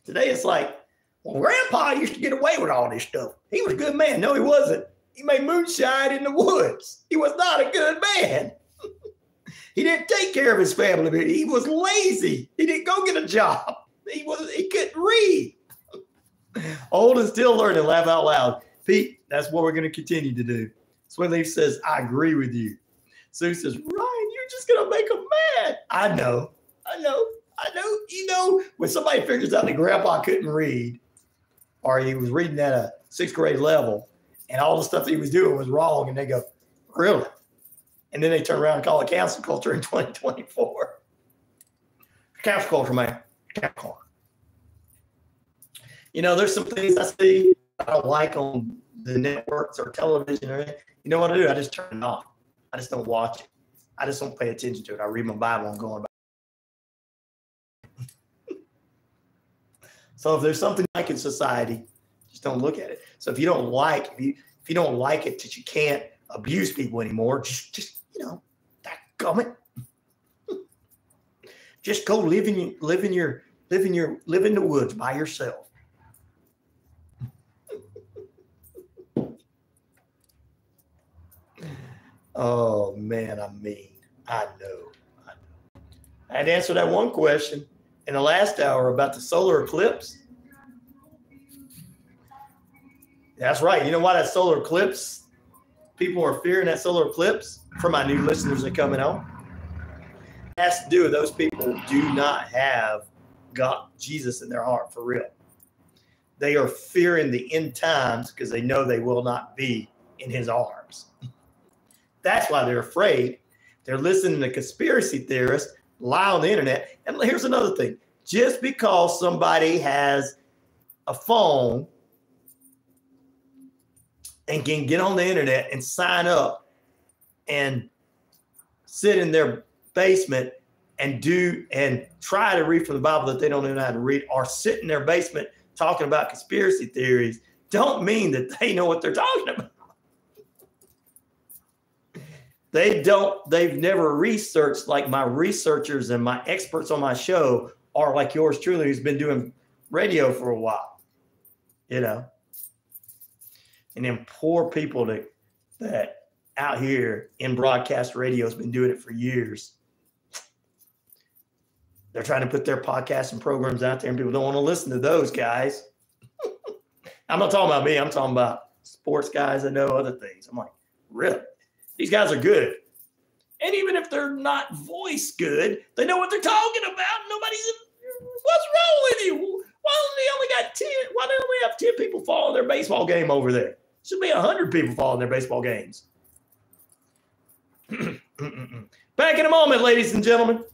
Today it's like, well, Grandpa used to get away with all this stuff. He was a good man. No, he wasn't. He made moonshine in the woods. He was not a good man. he didn't take care of his family. He was lazy. He didn't go get a job. He was he couldn't read. Old and still learning. Laugh out loud. Pete, that's what we're going to continue to do. Sweet Leaf says, I agree with you. Sue says, you're just going to make them mad. I know. I know. I know. You know, when somebody figures out that grandpa couldn't read or he was reading at a sixth grade level and all the stuff that he was doing was wrong, and they go, Really? And then they turn around and call it cancel culture in 2024. Cancel culture, man. Cancel culture. You know, there's some things I see I don't like on the networks or television or anything. You know what I do? I just turn it off. I just don't watch it. I just don't pay attention to it. I read my Bible and go on. so if there's something like in society, just don't look at it. So if you don't like, if you if you don't like it that you can't abuse people anymore, just just you know, that gummit. just go live in live in your live in your live in the woods by yourself. Oh man, I'm mean. I know. I know. I had to answer that one question in the last hour about the solar eclipse. That's right. You know why that solar eclipse? People are fearing that solar eclipse. For my new listeners that are coming on, it has to do with those people do not have God, Jesus in their heart for real. They are fearing the end times because they know they will not be in His arms. That's why they're afraid. They're listening to conspiracy theorists lie on the internet. And here's another thing just because somebody has a phone and can get on the internet and sign up and sit in their basement and do and try to read from the Bible that they don't even know how to read or sit in their basement talking about conspiracy theories don't mean that they know what they're talking about. They don't, they've never researched like my researchers and my experts on my show are like yours truly, who's been doing radio for a while, you know. And then poor people that that out here in broadcast radio has been doing it for years. They're trying to put their podcasts and programs out there, and people don't want to listen to those guys. I'm not talking about me. I'm talking about sports guys that know other things. I'm like, really? These guys are good. And even if they're not voice good, they know what they're talking about. Nobody's what's wrong with you? Why don't they only got 10? Why don't we have 10 people following their baseball game over there? Should be 100 people following their baseball games. Back in a moment, ladies and gentlemen.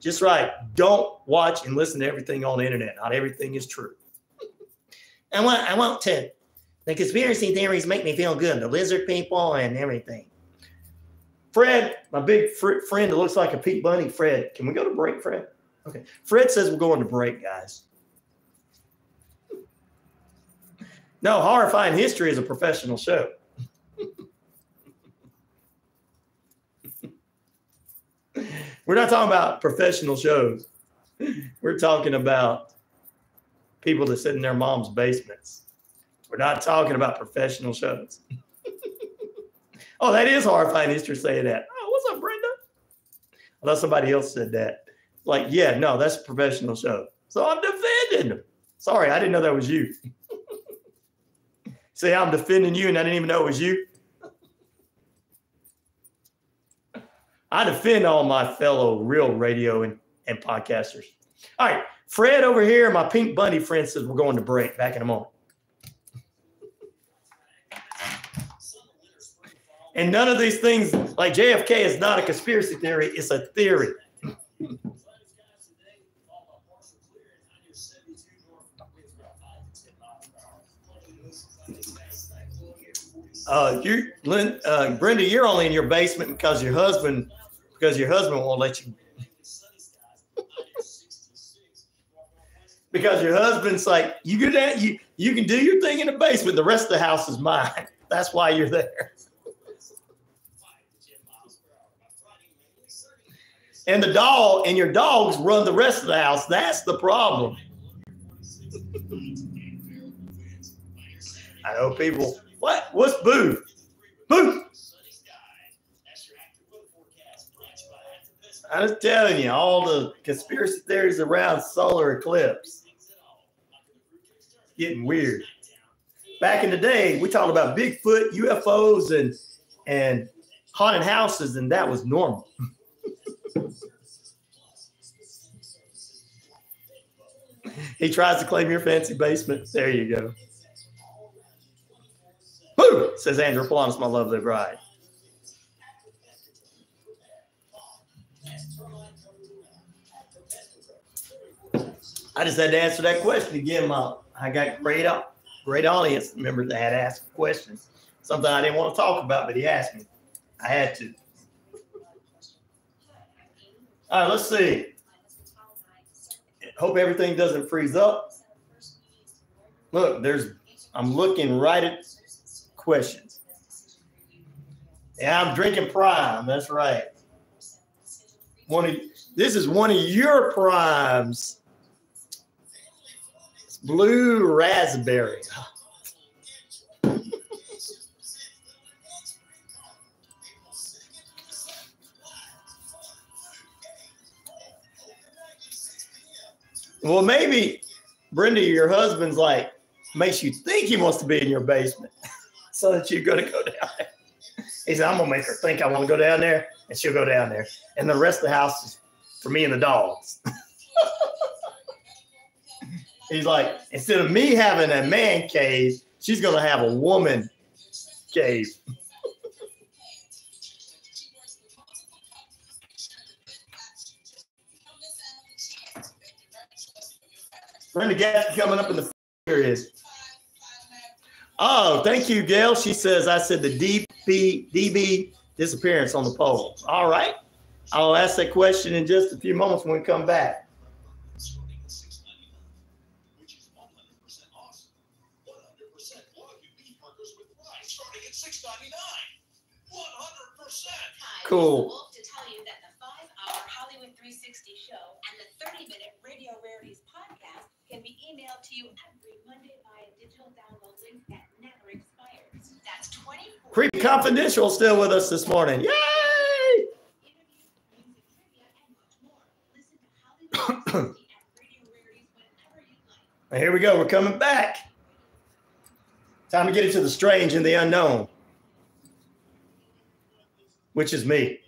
Just right. Don't watch and listen to everything on the internet. Not everything is true. I want I want to. The conspiracy theories make me feel good. The lizard people and everything. Fred, my big fr- friend that looks like a Pete Bunny, Fred. Can we go to break, Fred? Okay. Fred says we're going to break, guys. No, horrifying history is a professional show. We're not talking about professional shows. We're talking about people that sit in their mom's basements. We're not talking about professional shows. Oh, that is horrifying history saying that. Oh, what's up, Brenda? Unless somebody else said that. Like, yeah, no, that's a professional show. So I'm defending. Sorry, I didn't know that was you. See, I'm defending you and I didn't even know it was you. I defend all my fellow real radio and, and podcasters. All right. Fred over here, my pink bunny friend says we're going to break. Back in a moment. And none of these things, like JFK, is not a conspiracy theory, it's a theory. Uh, you, Lynn, uh, Brenda, you're only in your basement because your husband, because your husband won't let you. because your husband's like, you get that, you you can do your thing in the basement. The rest of the house is mine. That's why you're there. And the dog and your dogs run the rest of the house. That's the problem. I know people. What? What's boo? Boo! I was telling you all the conspiracy theories around solar eclipse. Getting weird. Back in the day, we talked about Bigfoot, UFOs, and and haunted houses, and that was normal. he tries to claim your fancy basement. There you go. Woo! Says Andrew Polanis, my lovely bride. I just had to answer that question again. My, I got great, great audience members that had asked questions. Something I didn't want to talk about, but he asked me. I had to. All right, let's see. Hope everything doesn't freeze up. Look, there's. I'm looking right at questions. Yeah, I'm drinking Prime. That's right. One of this is one of your primes. It's blue raspberry. Well, maybe Brenda, your husband's like makes you think he wants to be in your basement so that you're to go down there. He said, I'm to make her think I want to go down there, and she'll go down there. And the rest of the house is for me and the dogs. He's like, instead of me having a man cave, she's going to have a woman cave. Brenda Gaske coming up in the period. Oh, thank you, Gail. She says I said the DP DB disappearance on the poll. All right. I'll ask that question in just a few moments when we come back. Cool. To tell you that the five-hour Hollywood 360 show and the 30-minute Radio Rarities podcast can be emailed to you every Monday by a digital download link that never expires. That's Creepy Confidential still with us this morning. Yay! Here we go. We're coming back. Time to get into the strange and the unknown, which is me.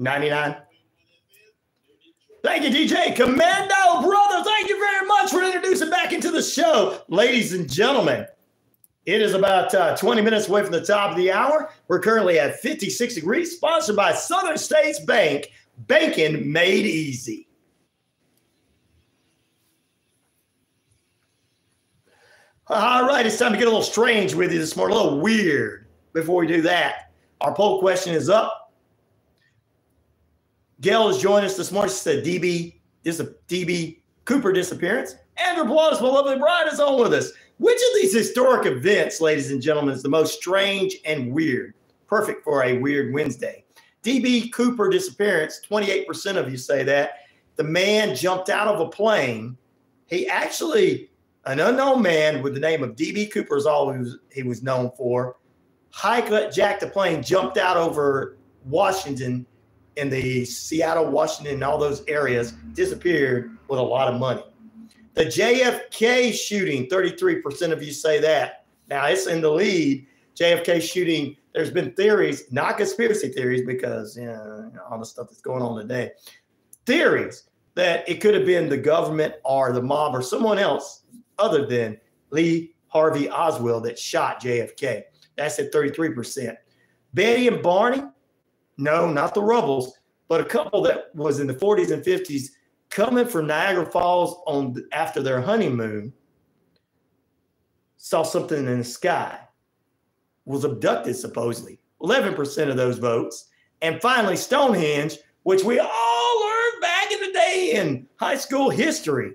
99. Thank you, DJ Commando, brother. Thank you very much for introducing back into the show. Ladies and gentlemen, it is about uh, 20 minutes away from the top of the hour. We're currently at 56 degrees, sponsored by Southern States Bank, banking made easy. All right, it's time to get a little strange with you this morning, a little weird. Before we do that, our poll question is up. Gail has joined us this morning. She said DB is a DB Cooper disappearance. Andrew Bloss, my lovely bride, is on with us. Which of these historic events, ladies and gentlemen, is the most strange and weird? Perfect for a weird Wednesday. DB Cooper disappearance, 28% of you say that. The man jumped out of a plane. He actually, an unknown man with the name of DB Cooper is all he was, he was known for. Hike jacked the plane, jumped out over Washington in the Seattle, Washington, and all those areas, disappeared with a lot of money. The JFK shooting, 33% of you say that. Now it's in the lead. JFK shooting, there's been theories, not conspiracy theories, because you know, all the stuff that's going on today. Theories that it could have been the government or the mob or someone else other than Lee Harvey Oswald that shot JFK. That's at 33%. Betty and Barney, no, not the Rubbles, but a couple that was in the 40s and 50s coming from Niagara Falls on after their honeymoon saw something in the sky, was abducted supposedly. 11% of those votes. And finally, Stonehenge, which we all learned back in the day in high school history.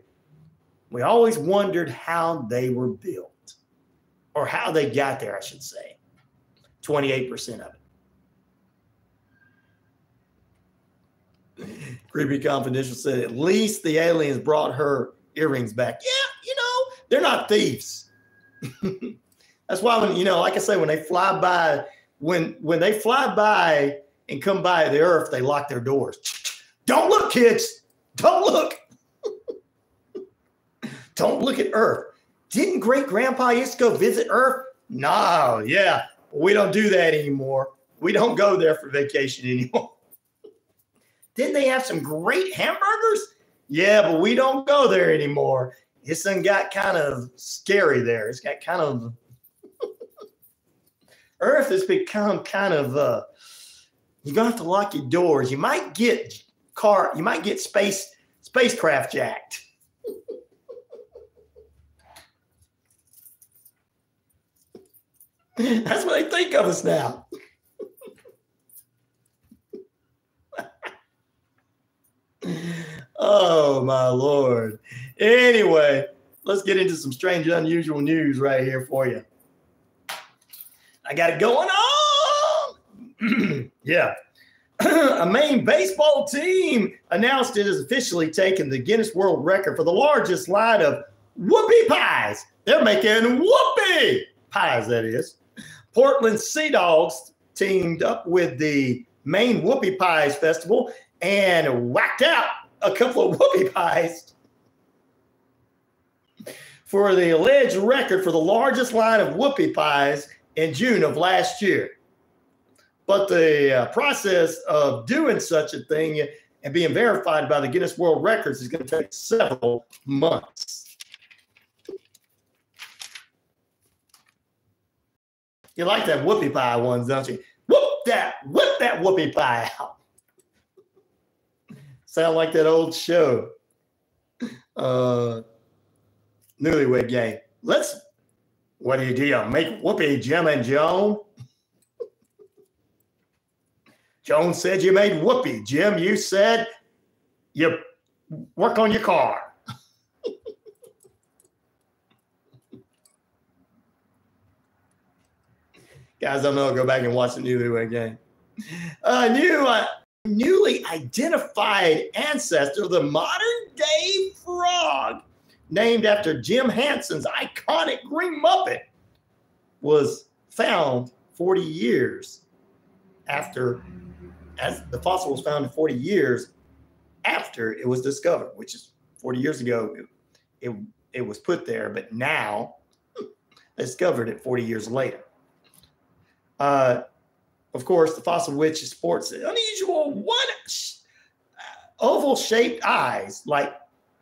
We always wondered how they were built or how they got there, I should say. 28% of it. Creepy Confidential said, at least the aliens brought her earrings back. Yeah, you know, they're not thieves. That's why when, you know, like I say, when they fly by, when when they fly by and come by the earth, they lock their doors. Don't look, kids. Don't look. Don't look at Earth. Didn't great grandpa used to go visit Earth? No, yeah. We don't do that anymore. We don't go there for vacation anymore. Didn't they have some great hamburgers? Yeah, but we don't go there anymore. It's done got kind of scary there. It's got kind of Earth has become kind of uh you're gonna have to lock your doors. You might get car, you might get space spacecraft jacked. That's what they think of us now. Oh my lord. Anyway, let's get into some strange, unusual news right here for you. I got it going on. yeah. a Maine baseball team announced it has officially taken the Guinness World Record for the largest line of whoopie pies. They're making whoopie pies, that is. Portland Sea Dogs teamed up with the Maine Whoopie Pies Festival and whacked out a couple of whoopie pies for the alleged record for the largest line of whoopie pies in June of last year. But the uh, process of doing such a thing and being verified by the Guinness World Records is going to take several months. You like that whoopie pie ones, don't you? Whoop that, whip that whoopie pie out. Sound like that old show. Uh newlywed game. Let's what do you do? You make whoopie, Jim and Joan? Joan said you made whoopee. Jim, you said you work on your car. Guys I don't know, go back and watch the Newlywed Game. Uh, new uh, newly identified ancestor of the modern day frog, named after Jim Henson's iconic Green Muppet, was found 40 years after, as the fossil was found in 40 years after it was discovered, which is 40 years ago. It, it, it was put there, but now discovered it 40 years later. Uh, of course, the fossil witch sports unusual one oval shaped eyes, like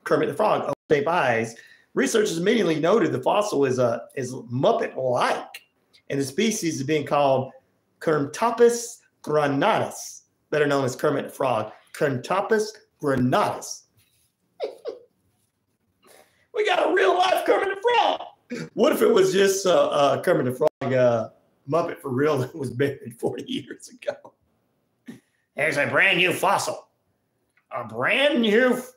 Kermit the Frog, oval shaped eyes. Researchers immediately noted the fossil is a is Muppet like, and the species is being called Kermtopus granatus, better known as Kermit the Frog. Kermtopus granatus. we got a real life Kermit the Frog. What if it was just uh, uh, Kermit the Frog uh, Muppet for real that was buried 40 years ago? There's a brand new fossil. A brand new. F-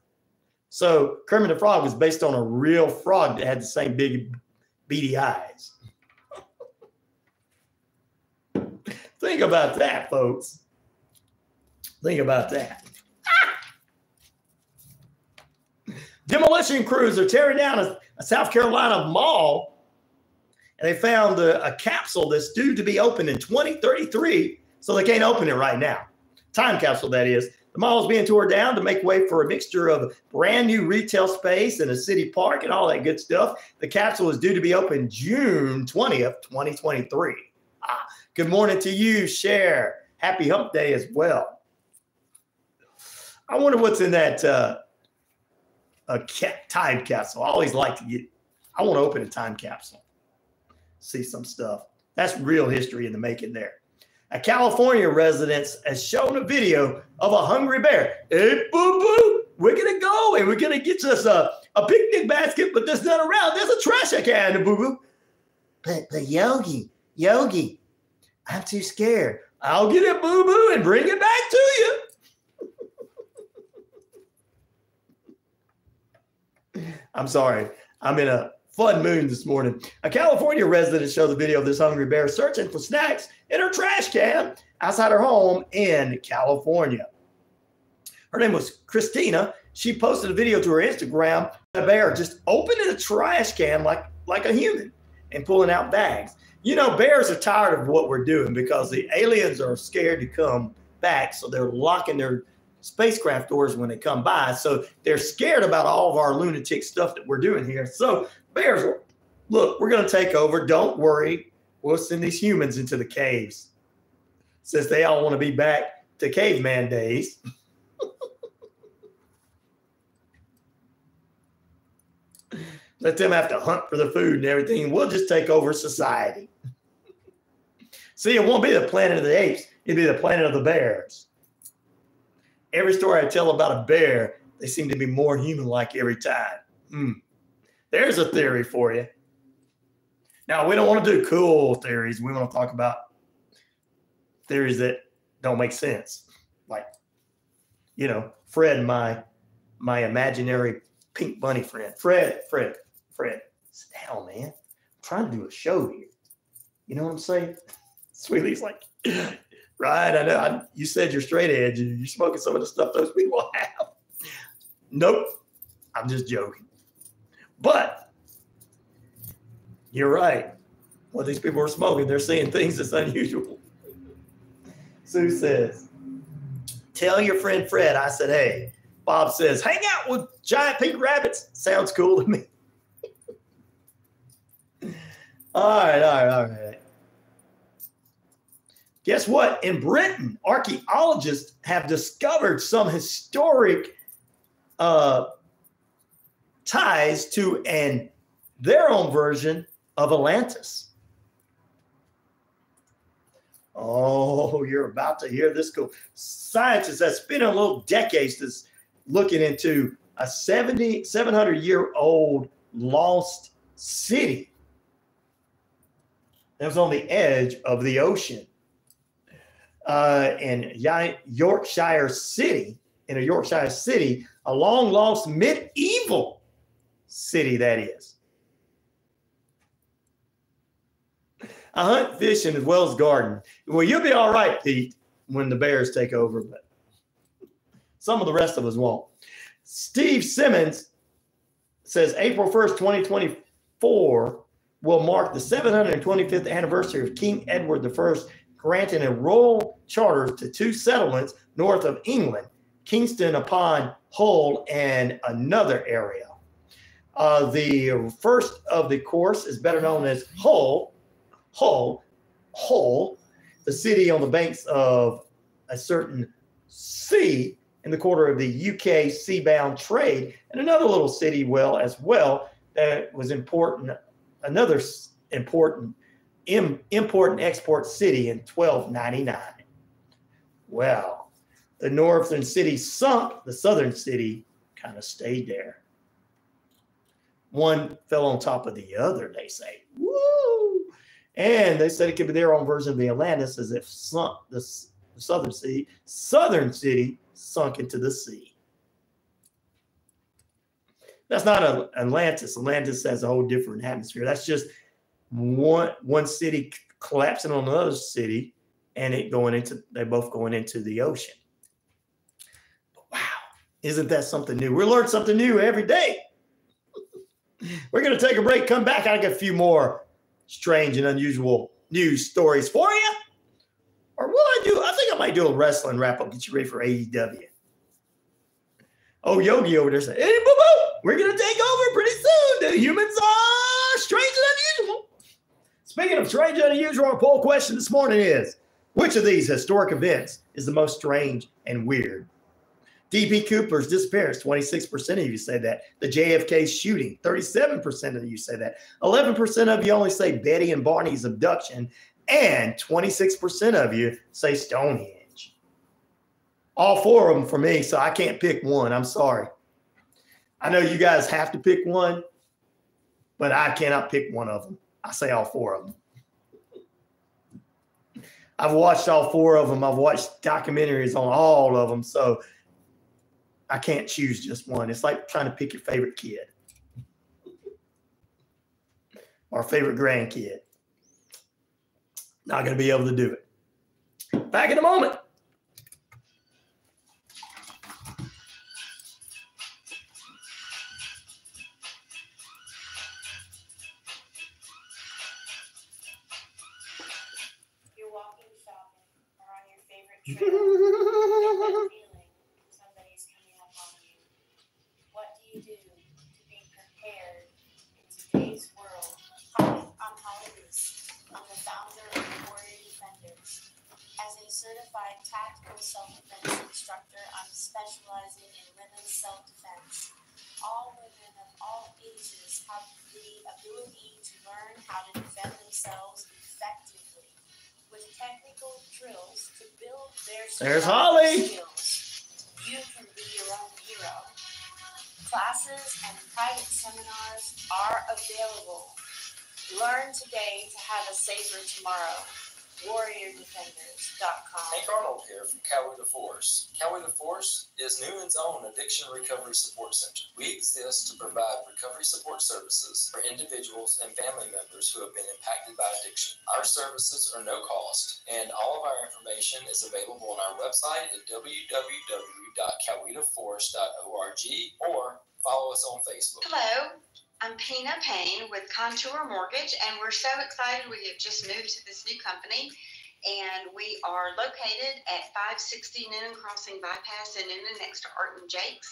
so Kermit the Frog was based on a real frog that had the same big beady eyes. Think about that, folks. Think about that. Demolition crews are tearing down a, a South Carolina mall, and they found a, a capsule that's due to be opened in 2033. So they can't open it right now. Time capsule, that is. The mall is being torn down to make way for a mixture of brand new retail space and a city park and all that good stuff. The capsule is due to be open June 20th, 2023. Ah, good morning to you, Cher. Happy Hump Day as well. I wonder what's in that uh, a time capsule. I always like to get. I want to open a time capsule, see some stuff. That's real history in the making there. A California resident has shown a video of a hungry bear. Hey, boo boo, we're gonna go and we're gonna get us a, a picnic basket, but there's none around. There's a trash can, boo boo. But but Yogi, Yogi, I'm too scared. I'll get it, boo boo, and bring it back to you. I'm sorry. I'm in a fun mood this morning. A California resident showed the video of this hungry bear searching for snacks in her trash can outside her home in California. Her name was Christina. She posted a video to her Instagram. A bear just opening a trash can like like a human and pulling out bags. You know, bears are tired of what we're doing because the aliens are scared to come back, so they're locking their spacecraft doors when they come by. So they're scared about all of our lunatic stuff that we're doing here. So bears, look, we're going to take over. Don't worry. We'll send these humans into the caves since they all want to be back to caveman days. Let them have to hunt for the food and everything. We'll just take over society. See, it won't be the planet of the apes. It'll be the planet of the bears every story I tell about a bear, they seem to be more human like every time. Hmm. There's a theory for you. Now, we don't want to do cool theories. We want to talk about theories that don't make sense. Like, you know, Fred, my my imaginary pink bunny friend. Fred, Fred, Fred, sit down, man. I'm trying to do a show here. You know what I'm saying? Sweetie's like, Right. I know. I, you said you're straight edge and you're smoking some of the stuff those people have. Nope. I'm just joking. But you're right. What these people are smoking, they're seeing things that's unusual. Sue says, Tell your friend Fred I said, hey. Bob says, hang out with giant pink rabbits. Sounds cool to me. all right, all right, all right. Guess what? In Britain, archaeologists have discovered some historic uh, ties to and their own version of Atlantis. Oh, you're about to hear this go. Scientists have spent a little decades just looking into a 70, 700 year old lost city that was on the edge of the ocean uh, in Yorkshire City, in a Yorkshire city, a long lost medieval city that is. I hunt fishing as well as garden. Well, you'll be all right, Pete, when the bears take over. But Some of the rest of us won't. Steve Simmons says April 1st, 2024 will mark the 725th anniversary of King Edward I granting a royal charter to two settlements north of England, Kingston upon Hull and another area. Uh, the first of the course is better known as Hull, Hull, Hull, the city on the banks of a certain sea in the quarter of the UK seabound trade, and another little city, well, as well, that was important, another important im, import and export city in 1299. Well, the northern city sunk, the southern city kind of stayed there. One fell on top of the other, they say. Woo! And they said it could be their own version of the Atlantis as if sunk the, southern city, southern city sunk into the sea. That's not a, Atlantis. Atlantis has a whole different atmosphere. That's just one one city collapsing on another city and it going into they both going into the ocean. But Wow, isn't that something new? We learn something new every day. We're gonna take a break, come back. I got a few more strange and unusual news stories for you. Or will I do? I think I might do a wrestling wrap up, get you ready for AEW. Oh, Yogi over there said, "Hey, boo boo, we're gonna take over pretty soon. The humans are strange and unusual." Speaking of strange and unusual, our poll question this morning is: Which of these historic events is the most strange and weird? DB Cooper's disappearance, 26% of you say that. The JFK shooting, 37% of you say that. 11% of you only say Betty and Barney's abduction, and 26% of you say Stonehenge. All four of them for me, so I can't pick one. I'm sorry. I know you guys have to pick one, but I cannot pick one of them. I say all four of them. I've watched all four of them. I've watched documentaries on all of them, so I can't choose just one. It's like trying to pick your favorite kid or favorite grandkid. Not going to be able to do it. Back in a moment. You're walking shopping or on your favorite trail. Certified tactical self-defense instructor, I'm specializing in women's self-defense. All women of all ages have the ability to learn how to defend themselves effectively with technical drills to build their skills. There's Holly. skills. You can be your own hero. Classes and private seminars are available. Learn today to have a safer tomorrow. WarriorDefenders.com. Hank Arnold here from Coweta Force. Coweta Force is Newnan's own addiction recovery support center. We exist to provide recovery support services for individuals and family members who have been impacted by addiction. Our services are no cost, and all of our information is available on our website at www.cowetaforce.org or follow us on Facebook. Hello, I'm Pina Payne with Contour Mortgage, and we're so excited. We have just moved to this new company, and we are located at 560 Newnan Crossing Bypass in Newnan next to Art and Jake's.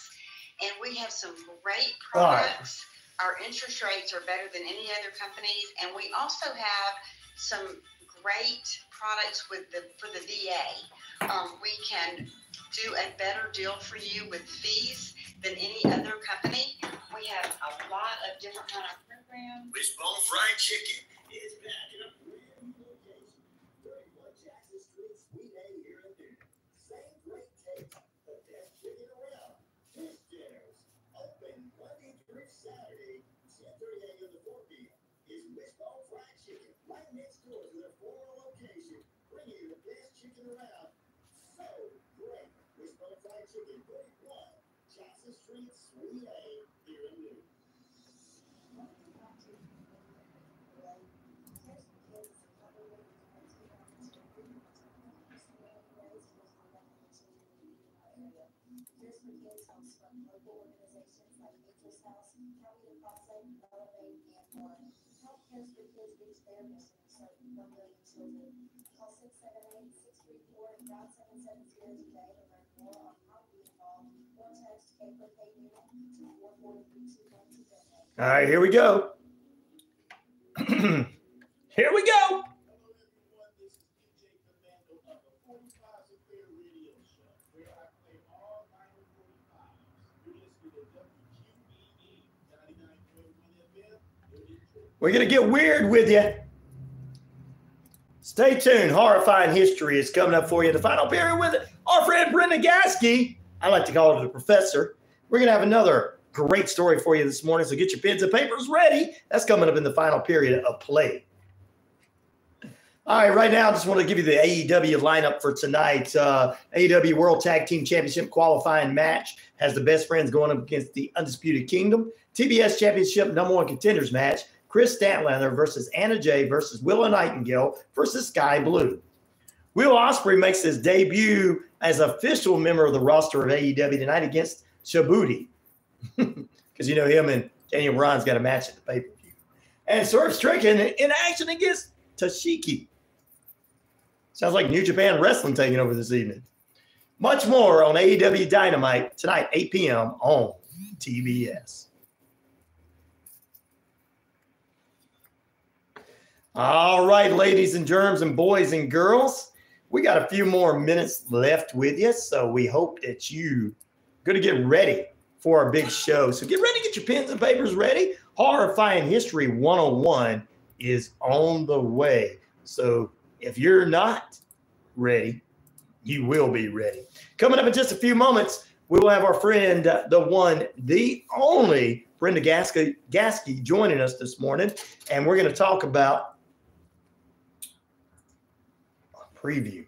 And we have some great right. products. Our interest rates are better than any other companies, and we also have some great products with the for the VA. Um, we can do a better deal for you with fees than any other company. We have a lot of different kind of programs. Wishbone fried chicken is back in a brand new location. 31 Jackson Street, Suite A here in Newton. Same great taste, the best chicken around. Fish dinners, open Monday through Saturday, 10:30 a.m. to 4 p.m. Is Wishbone fried chicken right next door to their former location, bringing you the best chicken around. So great. Wishbone fried chicken, 31 Jackson Street, Suite A here in Newton. for kids homes from local organizations like Nature's House, County Deposit, Elevate, and more. Help Cares for Kids reach their mission of serving one million children. Call six seven eight six three four dot seven seven zero today to learn more All right, here we go. here we go. We're going to get weird with you. Stay tuned. Horrifying history is coming up for you. The final period with our friend Brenda Gaske. I like to call her the professor. We're going to have another great story for you this morning. So get your pens and papers ready. That's coming up in the final period of play. All right, right now, I just want to give you the AEW lineup for tonight. Uh, AEW World Tag Team Championship qualifying match has the best friends going up against the Undisputed Kingdom. TBS Championship number one contenders match Kris Statlander versus Anna Jay versus Willow Nightingale versus Skye Blue. Will Ospreay makes his debut as official member of the roster of AEW tonight against Shabuti. Because you know him and Daniel Bryan's got a match at the pay per view. And Swerve Strickland in action against Tashiki. Sounds like New Japan Wrestling taking over this evening. Much more on AEW Dynamite tonight, 8 p.m. on TBS. All right, ladies and germs and boys and girls, we got a few more minutes left with you. So we hope that you going to get ready for our big show. So get ready, get your pens and papers ready. Horrifying History 101 is on the way. So if you're not ready, you will be ready. Coming up in just a few moments, we will have our friend, the one, the only Brenda Gaske joining us this morning. And we're going to talk about a preview.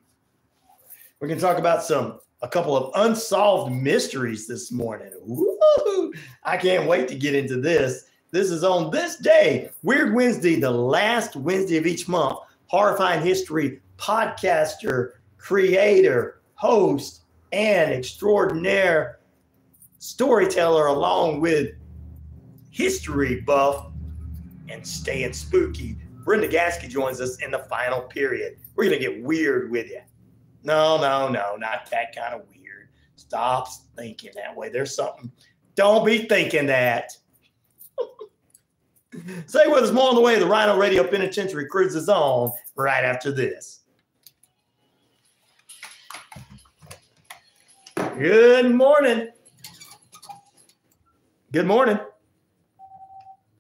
We're going to talk about some a couple of unsolved mysteries this morning. Woo! I can't wait to get into this. This is on this day, Weird Wednesday, the last Wednesday of each month. Horrifying History podcaster, creator, host, and extraordinaire storyteller, along with history buff and staying spooky. Brenda Gaske joins us in the final period. We're going to get weird with you. No, no, no, not that kind of weird. Stop thinking that way. There's something. Don't be thinking that. Stay with us more on the way. The Rhino Radio Penitentiary cruises on right after this. Good morning. Good morning.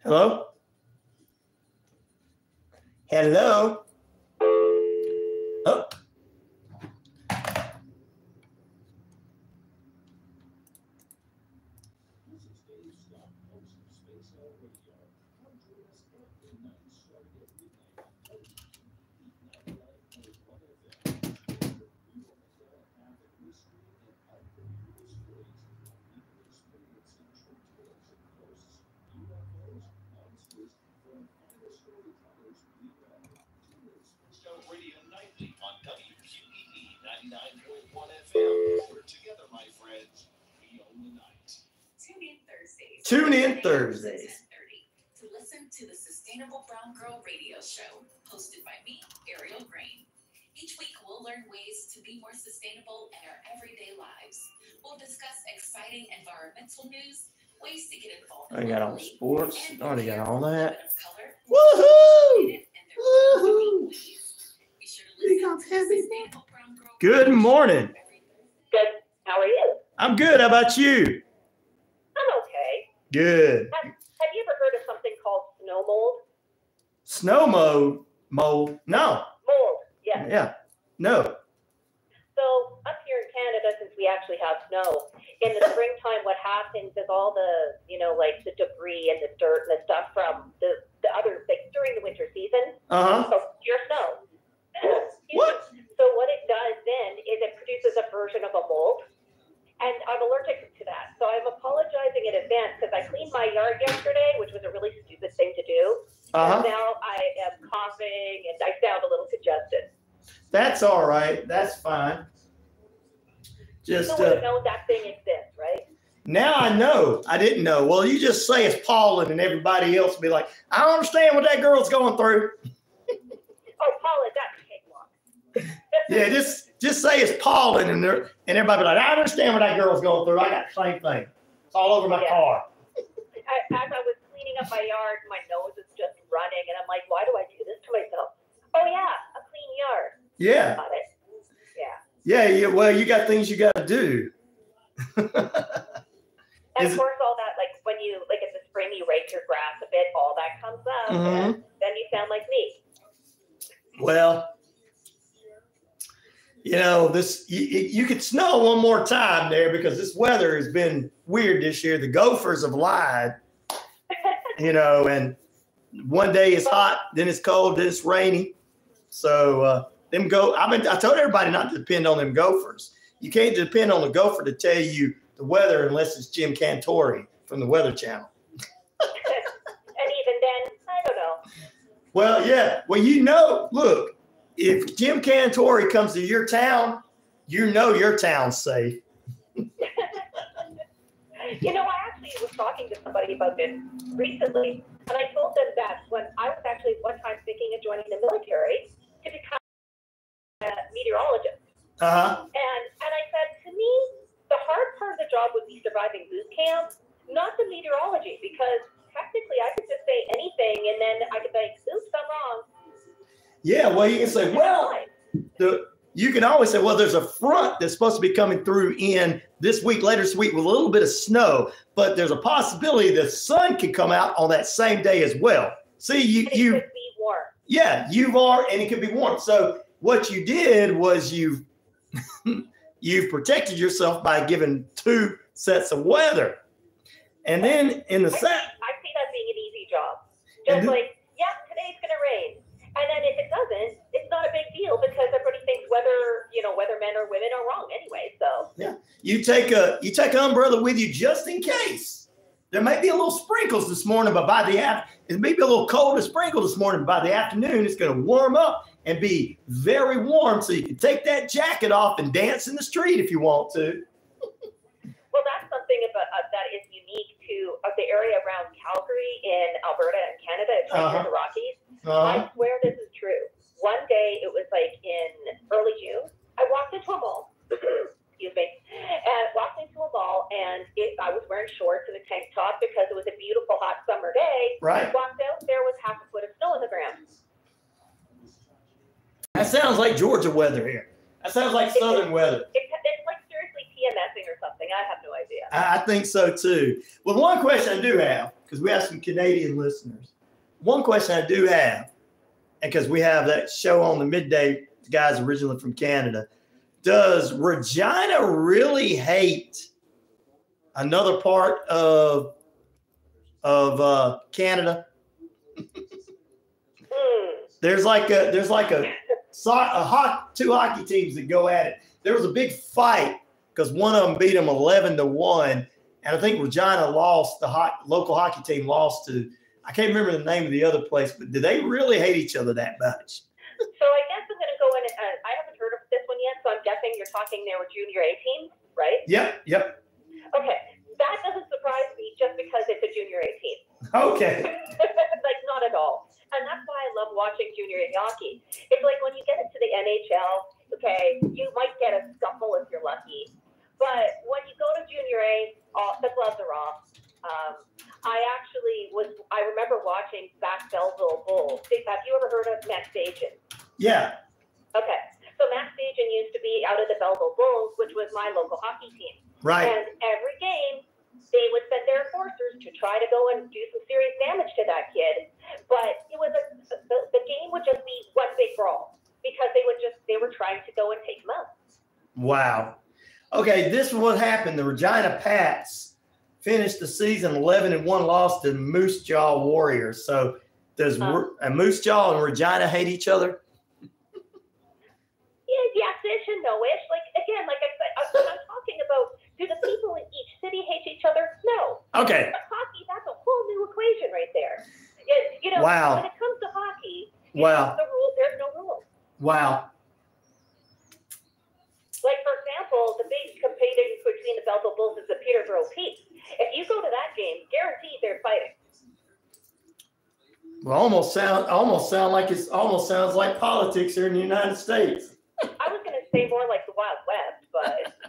Hello? Hello? Oh. Stone Radio nightly on WQEE 99.1 FM. We're together, my friends. We own the night. Tune in Thursdays. Tune in Thursdays. 10:30 To listen to the Sustainable Brown Girl Radio Show, hosted by me, Ariel Grain. Each week, we'll learn ways to be more sustainable in our everyday lives. We'll discuss exciting environmental news, ways to get involved. I got all sports. I Already got all that. of color. Woohoo! Woohoo! Be sure to listen to Sustainable Brown Girl Good morning. Good. How are you? I'm good. How about you? Good. Have, have you ever heard of something called snow mold? Snow mold? mold. No. Mold, yes. Yeah. No. So up here in Canada, since we actually have snow, in the springtime, what happens is all the, you know, like the debris and the dirt and the stuff from the, the other, like during the winter season, Uh-huh. so your snow. what? So what it does then is it produces a version of a mold. And I'm allergic to that. So I'm apologizing in advance because I cleaned my yard yesterday, which was a really stupid thing to do. Uh-huh. And now I am coughing and I sound a little congested. That's all right. That's fine. Just uh, known that thing exists, right? now I know. I didn't know. Well, you just say it's pollen, and everybody else will be like, I don't understand what that girl's going through. Oh, Paula, that's a cakewalk. Yeah, just just say it's pollen, and they're, and everybody be like, I understand what that girl's going through. I got the same thing. It's all over my Yeah. car. I, as I was cleaning up my yard, my nose is just running, and I'm like, why do I do this to myself? Oh yeah, a clean yard. Yeah. Yeah. Yeah, yeah. Well, you got things you got to do. And of course, all that, like when you, like in the spring, you rake your grass a bit, all that comes up. and Mhm. then you sound like me. Well, you know, this you, you could snow one more time there because this weather has been weird this year. The Gophers have lied, you know, and one day it's hot, then it's cold, then it's rainy. So uh, them go. I mean, I told everybody not to depend on them Gophers. You can't depend on the Gopher to tell you the weather unless it's Jim Cantore from the Weather Channel. And even then, I don't know. Well, yeah. Well, you know, look, if Jim Cantore comes to your town, you know your town's safe. You know, I actually was talking to somebody about this recently, and I told them that when I was actually one time thinking of joining the military to become a meteorologist. Uh huh. And and I said, to me, the hard part of the job would be surviving boot camp, not the meteorology, because technically I could just say anything, and then I could say, oops, I'm wrong. Yeah. Well, you can say, well, the you can always say, well, there's a front that's supposed to be coming through in this week, later this week, with a little bit of snow, but there's a possibility the sun could come out on that same day as well. See, you you Be warm. Yeah, you are, and it could be warm. So what you did was you you've protected yourself by giving two sets of weather, and then in the set, I see that being an easy job. Just like, yeah, today's gonna rain. And then if it doesn't, it's not a big deal because everybody thinks whether, you know, whether men or women are wrong anyway. So yeah, you take a you take an umbrella with you just in case. There may be a little sprinkles this morning, but by the after, it may be a little cold to sprinkle this morning. But by the afternoon, it's going to warm up and be very warm, so you can take that jacket off and dance in the street if you want to. well that's something about uh, that is unique to uh, the area around Calgary in Alberta and Canada. It's Uh-huh. near the Rockies. Uh-huh. I swear this is true. One day it was like in early June. I walked into a mall. excuse me. And walked into a mall and it, I was wearing shorts and a tank top because it was a beautiful hot summer day. Right. Walked out, there was half a foot of snow on the ground. That sounds like Georgia weather here. That sounds like Southern weather. It, it's like seriously PMSing or something. I have no idea. I I think so too. Well, one question I do have, because we have some Canadian listeners. One question I do have, and because we have that show on the midday, the guys originally from Canada. Does Regina really hate another part of of uh, Canada? There's like a there's like a, so- a hot two hockey teams that go at it. There was a big fight because one of them beat them eleven to one, and I think Regina lost. The hot, local hockey team lost to I can't remember the name of the other place, but do they really hate each other that much? So I guess I'm going to go in. And, uh, I haven't heard of this one yet, so I'm guessing you're talking there with junior A teams, right? Yep, yep. Okay, that doesn't surprise me just because it's a junior A team. Okay. like not at all. And that's why I love watching junior A hockey. It's like when you get into the NHL, okay, you might get a scuffle if you're lucky. But when you go to junior A, all, the gloves are off. Um, I actually was, I remember watching back Belleville Bulls. Have you ever heard of Matt Stajan? Yeah. Okay. So Matt Stajan used to be out of the Belleville Bulls, which was my local hockey team. Right. And every game, they would send their enforcers to try to go and do some serious damage to that kid. But it was a the, the game would just be one big brawl because they would just they were trying to go and take him out. Wow. Okay, this is what happened. The Regina Pats finished the season 11 and 1 loss to Moose Jaw Warriors. So does Wor- uh, Moose Jaw and Regina hate each other? Yeah, yes-ish and no-ish. Like again, like I said, when I'm talking about do the people in each city hate each other? No. Okay. But hockey, that's a whole new equation right there. It, you know, Wow. when it comes to hockey, Wow. know, the rule there's no rules. Wow. Like for example, the big competing between the Belleville Bulls is the Peterborough Petes. If you go to that game, guaranteed they're fighting. Well, almost sound almost sound like it's almost sounds like politics here in the United States. I was going to say more like the Wild West, but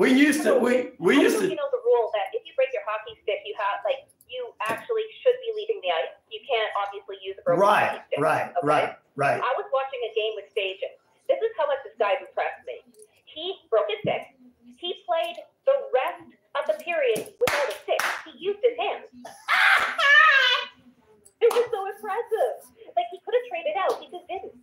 We used to we we I used don't know if to you know the rule that if you break your hockey stick, you have like you actually should be leaving the ice. You can't obviously use a broken right hockey stick. right okay? right right. I was watching a game with Stajan. This is how much this guy impressed me. He broke his stick. He played the rest of the period without a stick. He used his hands. it was so impressive. Like he could have traded out. He just didn't.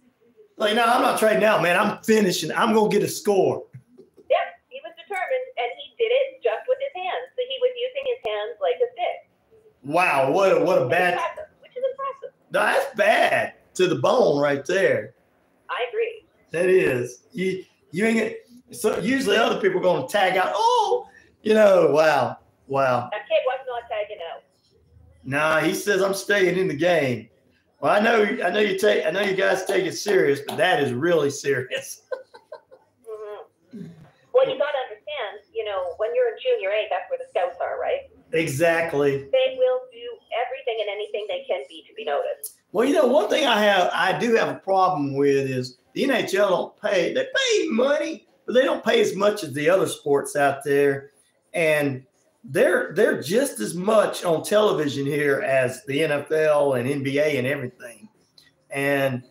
Like no, I'm not trading out, man. I'm finishing. I'm gonna get a score. Yep, he was determined, and he did it just with his hands. So he was using his hands like a stick. Wow, what a what a bad. Which is impressive. That's bad to the bone right there. I agree. That is. You you ain't get, so usually other people are gonna tag out. Oh, you know, wow, wow. That kid was not tagging out. Nah, he says I'm staying in the game. Well, I know, I know you take, I know you guys take it serious, but that is really serious. hmm Well, you got to understand, you know, when you're in junior A, that's where the scouts are, right? exactly. They will do everything and anything they can be to be noticed. Well, you know, one thing I have, I do have a problem with is the NHL don't pay. They pay money, but they don't pay as much as the other sports out there, and they're they're just as much on television here as the NFL and NBA and everything. And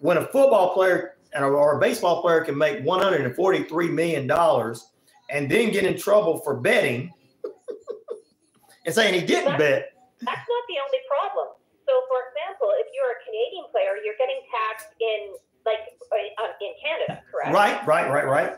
when a football player and or a baseball player can make one hundred and forty three million dollars and then get in trouble for betting and saying he didn't bet, That's not the only problem. So, for example, if you're a Canadian player, you're getting taxed in, like, uh, in Canada, correct? right, right, right, right.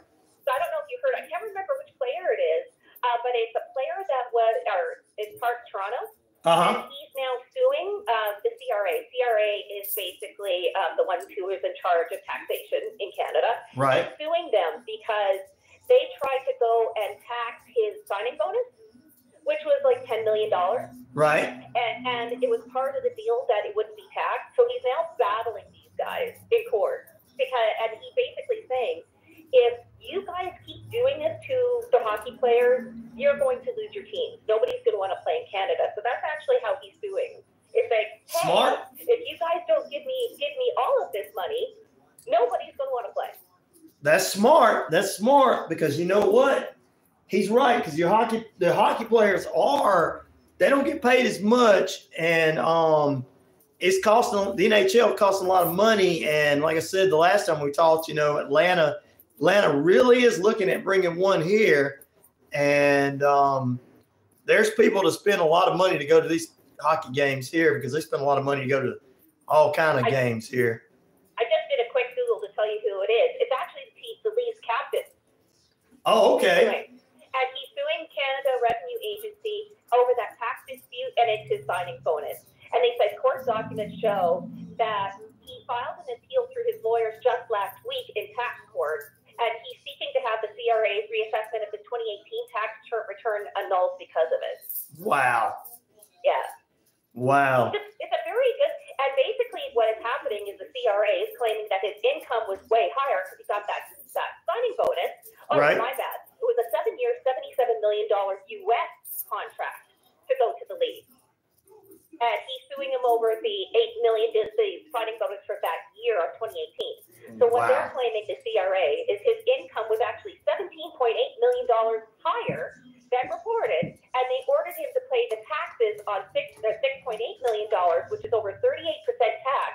So I don't know if you heard. I can't remember which player it is, uh, but it's a player that was, or is part of Toronto. Uh huh. And he's now suing uh, the CRA. CRA is basically um, the one who is in charge of taxation in Canada. Right. He's suing them because they tried to go and tax his signing bonus, which was like $10 million. Right. And, and it was part of the deal that it wouldn't be taxed. So he's now battling these guys in court. Because, and he's basically saying, if you guys keep doing this to the hockey players, you're going to lose your team. Nobody's going to want to play in Canada. So that's actually how he's suing. It's like, hey, Smart. if you guys don't give me give me all of this money, nobody's going to want to play. That's smart. That's smart because you know what? He's right because your hockey the hockey players are they don't get paid as much and um it's costing the NHL costing a lot of money and like I said the last time we talked, you know, Atlanta Atlanta really is looking at bringing one here and um there's people to spend a lot of money to go to these hockey games here because they spend a lot of money to go to all kind of I- games here. I just did a quick Google to tell you who it is. It's actually Pete, the Leafs captain. Oh, okay. And he's suing Canada Revenue Agency over that tax dispute and it's his signing bonus. And they said court documents show that he filed an appeal through his lawyers just last week in tax court. And he's seeking to have the CRA's reassessment of the 2018 tax return- annulled because of it. Wow. Yeah. Wow. It's, it's a very good, and basically what is happening is the CRA is claiming that his income was way higher because he got that, that signing bonus. Oh, Right. my bad. It was a seven-year, $77 million U.S. contract to go to the league. And he's suing him over the $8 million, the signing bonus for that year of 2018. So what they're claiming, the CRA, is his income was actually $17.8 million higher than reported, and they ordered him to pay the taxes on six, uh, $6.8 million, which is over 38% tax,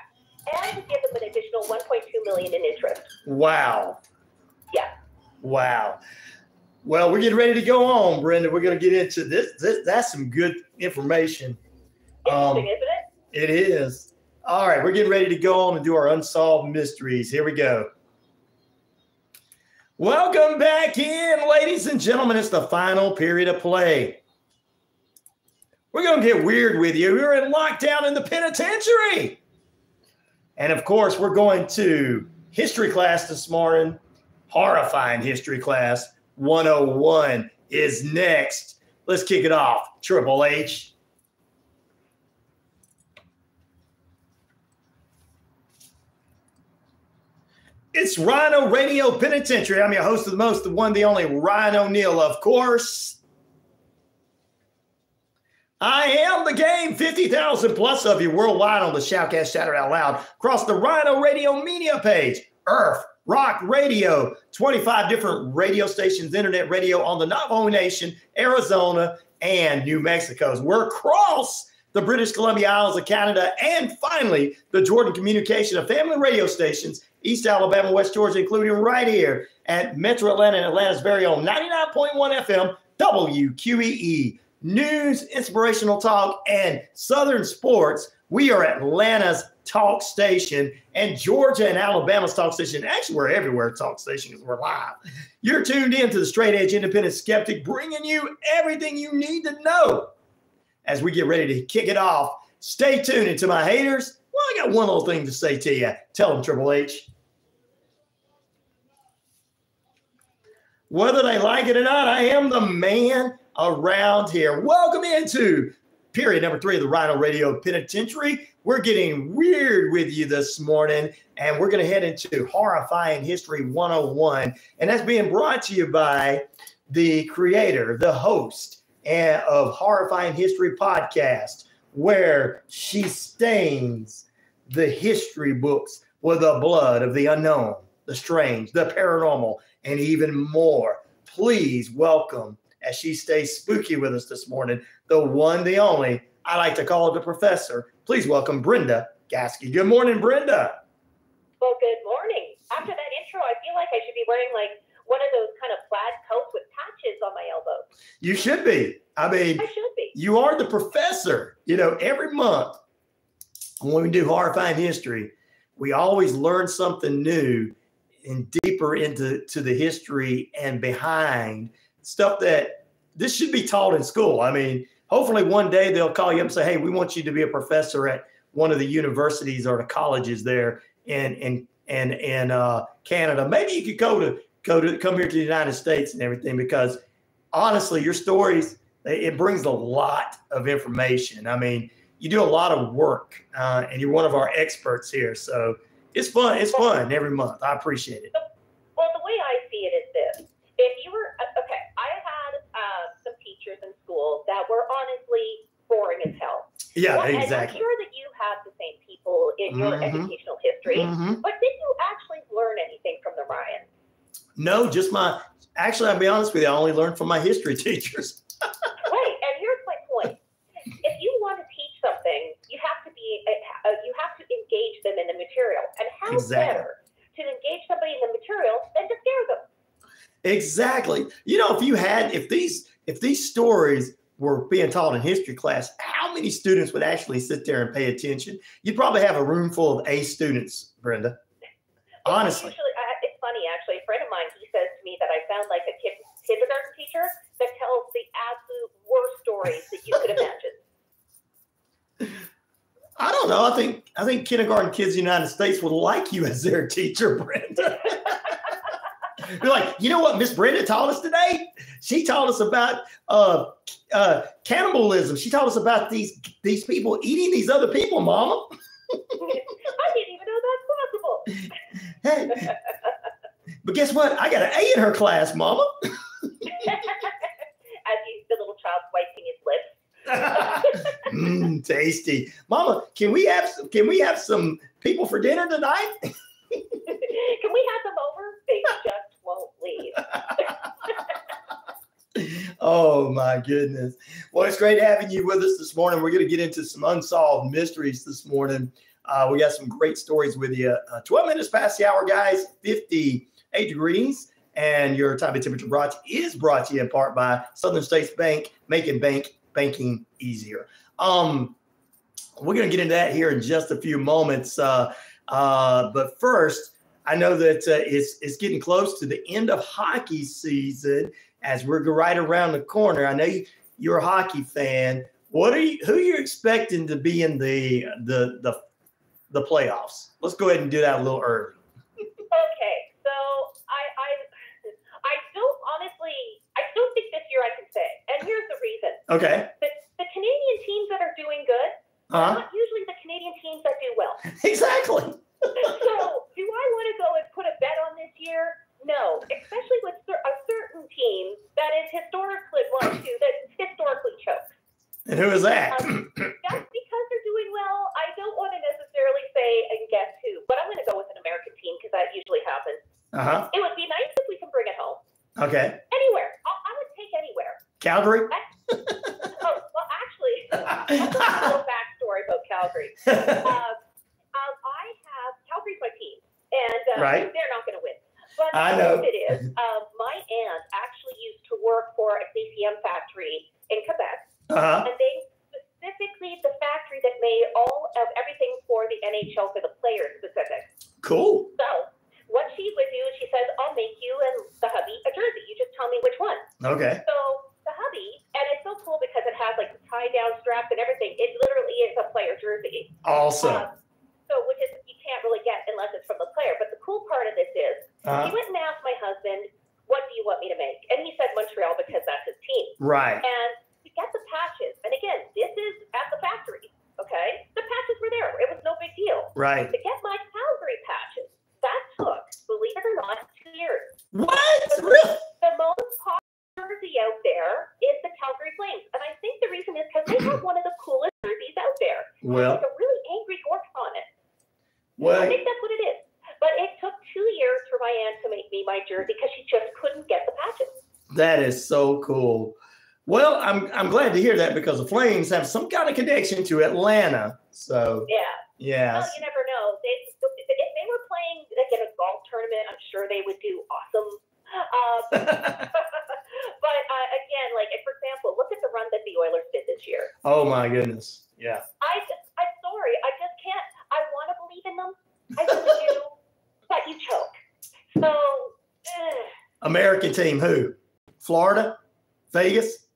and to give them an additional 1.2 million in interest. Wow. Yeah. Wow. Well, we're getting ready to go on, Brenda. We're going to get into this. this that's some good information. Um, isn't it? it is. All right, we're getting ready to go on and do our unsolved mysteries. Here we go. Welcome back in, ladies and gentlemen. It's the final period of play. We're going to get weird with you. We're in lockdown in the penitentiary. And of course, we're going to history class this morning. Horrifying history class 101 is next. Let's kick it off. Triple H. It's Rhino Radio Penitentiary. I'm your host of the most, the one, the only Ryan O'Neal, of course. I am the game. 50,000 plus of you worldwide on the Shoutcast Shout It Out Loud across the Rhino Radio media page. Earth, Rock Radio, 25 different radio stations, internet radio on the Navajo Nation, Arizona, and New Mexico's. We're across the British Columbia Isles of Canada, and finally, the Jordan Communication of family radio stations, East Alabama, West Georgia, including right here at Metro Atlanta and Atlanta's very own 99.1 FM, WQEE. News, inspirational talk, and Southern sports. We are Atlanta's talk station and Georgia and Alabama's talk station. Actually, we're everywhere talk station because we're live. You're tuned in to the Straight Edge Independent Skeptic, bringing you everything you need to know as we get ready to kick it off. Stay tuned. And to my haters, well, I got one little thing to say to you. Tell them, Triple H. Whether they like it or not, I am the man around here. Welcome into period number three of the Rhino Radio Penitentiary. We're getting weird with you this morning, and we're going to head into Horrifying History 101. And that's being brought to you by the creator, the host and- of Horrifying History Podcast, where she stains the history books with the blood of the unknown, the strange, the paranormal, and even more. Please welcome, as she stays spooky with us this morning, the one, the only, I like to call the professor. Please welcome Brenda Gaske. Good morning, Brenda. Well, good morning. After that intro, I feel like I should be wearing like one of those kind of plaid coats with patches on my elbows. You should be. I mean, I should be. you are the professor. You know, every month when we do horrifying history, we always learn something new and deeper into to the history and behind stuff that this should be taught in school. I mean, hopefully one day they'll call you up and say, "Hey, we want you to be a professor at one of the universities or the colleges there in in in in uh, Canada. Maybe you could go to go to come here to the United States and everything because honestly, your stories it brings a lot of information. I mean, you do a lot of work, uh, and you're one of our experts here, so it's fun. It's fun every month. I appreciate it. Well, the way I see it is this: if you were uh, okay, I had uh, some teachers in school that were honestly boring as hell. Yeah, Well, And I'm exactly. sure that you have the same people in your Mhm. educational history, Mhm. but did you actually learn anything from the Ryan? No, just my. Actually, I'll be honest with you. I only learned from my history teachers. Right, and here's my point. If you want to teach something, you have to be, uh, you have to engage them in the material. And how Exactly. better to engage somebody in the material than to scare them? Exactly. You know, if you had, if these, if these stories were being taught in history class, how many students would actually sit there and pay attention? You'd probably have a room full of A students, Brenda. Honestly. Usually, uh, it's funny actually. A friend of mine, he says to me that I sound like a kid, kindergarten teacher that tells the absolute worst stories that you could imagine. I don't know. I think I think kindergarten kids in the United States would like you as their teacher, Brenda. They're like, you know what Miss Brenda taught us today? She taught us about uh, uh, cannibalism. She taught us about these these people eating these other people, Mama. I didn't even know that's possible. Hey, but guess what? I got an A in her class, Mama. As you, the little child wiping Mmm, tasty, Mama. Can we have some, can we have some people for dinner tonight? Can we have them over? They just won't leave. Oh my goodness. Well, it's great having you with us this morning. We're going to get into some unsolved mysteries this morning. Uh, we got some great stories with you. Uh, 12 minutes past the hour, guys, 58 degrees. And your time and temperature brought is brought to you in part by Southern States Bank, making bank banking easier. Um, we're going to get into that here in just a few moments. Uh, uh, but first, I know that uh, it's it's getting close to the end of hockey season as we're right around the corner. I know you, you're a hockey fan. What are you? Who are you expecting to be in the the the the playoffs? Let's go ahead and do that a little early. Okay, so I, I, I still honestly, I still think this year I can say, and here's the reason: Okay. the, the Canadian teams that are doing good Uh-huh. are not usually the Canadian teams that do well. Exactly. so, do I want to go and put a bet on this year? No, especially with a certain team that is historically one too that historically chokes. And who is that? Um, just because they're doing well, I don't want to necessarily say and guess who, but I'm going to go with an American team because that usually happens. Uh huh. It would be nice if we can bring it home Okay. anywhere. I, I would take anywhere. Calgary. Oh well, actually, you a little backstory about Calgary. Um, um, I have Calgary's my team, and uh, Right. they're not going to win. But I know. it is, um, my aunt actually used to work for a CCM factory in Quebec, Uh-huh. and they specifically the factory that made all of everything for the NHL for the players specific. Cool. So what she would do is she says, "I'll make you and the hubby a jersey. You just tell me which one." Okay. So the hubby, and it's so cool because it has like the tie down straps and everything. It literally is a player jersey. Awesome. Um, so which is you can't really get unless it's from the player. But the cool part of this is Uh-huh. he went and asked my husband, "What do you want me to make?" And he said Montreal because that's his team. Right. And to get the patches, and again, this is at the factory. Okay, the patches were there. It was no big deal. Right. To get my Calgary patches, that took, believe it or not, two years. What? The, Really? the most popular jersey out there is the Calgary Flames, and I think the reason is because they have one of the coolest jerseys out there. Well, It's a really angry horse on it. well, I think that's what it is. But it took two years for my aunt to make me my jersey because she just couldn't get the patches. that is so cool. Well, I'm I'm glad to hear that because the Flames have some kind of connection to Atlanta. So Yeah. yeah. Well, you never know. They, if they were playing like in a golf tournament, I'm sure they would do awesome. Um, but uh, again, like for example, look at the run that the Oilers did this year. Oh my goodness. Yeah. I, I'm sorry, I just can't. I want to believe in them. I really do, but you choke. So, eh. American team who? Florida? Vegas?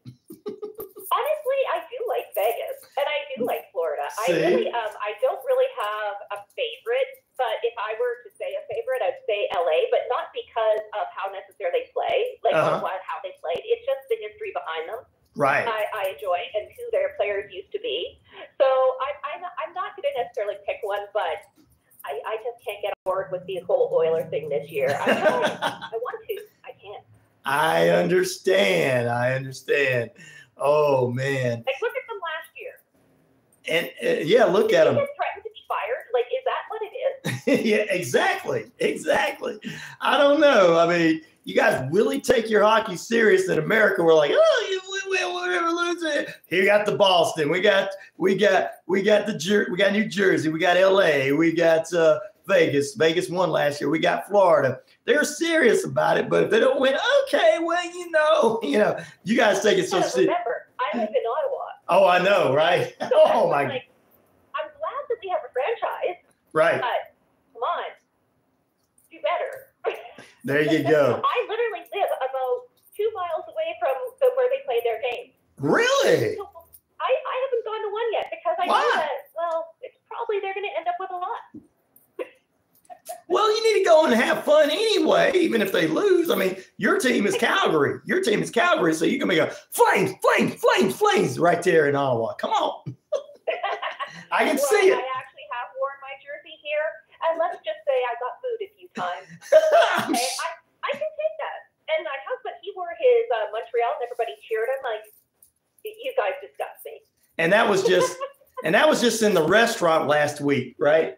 honestly, I do like Vegas, and I do like Florida. I See? really, um, I don't really have a favorite, but if I were to say a favorite, I'd say LA, but not because of how necessarily they play, like Uh-huh. what, how they played. It's just the history behind them. Right. I, I enjoy and who their players used to be. So I, I'm, I'm not going to necessarily pick one, but I, I just can't get on board with the whole Oiler thing this year. I try. I want to. I can't. I understand. I understand. Oh man. Like, look at them last year. And uh, yeah, look at them. threatened to be fired. Like, is that what it is? yeah, exactly. Exactly. I don't know. I mean, you guys really take your hockey serious in America. We're like, oh, we, we, we're never losing. Here got the Boston. We got, we got, we got the Jer- we got New Jersey. We got LA. We got uh, Vegas. Vegas won last year. We got Florida. They're serious about it, but if they don't win, okay, well, you know, you know, you guys take it so serious. remember, I live in Ottawa. Oh, I know, right? So Oh my, like, I'm glad that we have a franchise, right. but come on, do better. There you go. I literally live about two miles away from the, where they play their game. Really? So I, I haven't gone to one yet because I know that, well, it's probably they're going to end up with a lot. Well, you need to go and have fun anyway, even if they lose. I mean, your team is Calgary. Your team is Calgary, so you can make a flames, flames, flames, flames right there in Ottawa. Come on. I can well, see it. I actually have worn my jersey here, and let's just say I got booed a few times. okay, I, I can take that. And my husband, he wore his uh, Montreal, and everybody cheered him. Like, you guys disgust me. And that was just and that was just in the restaurant last week, right?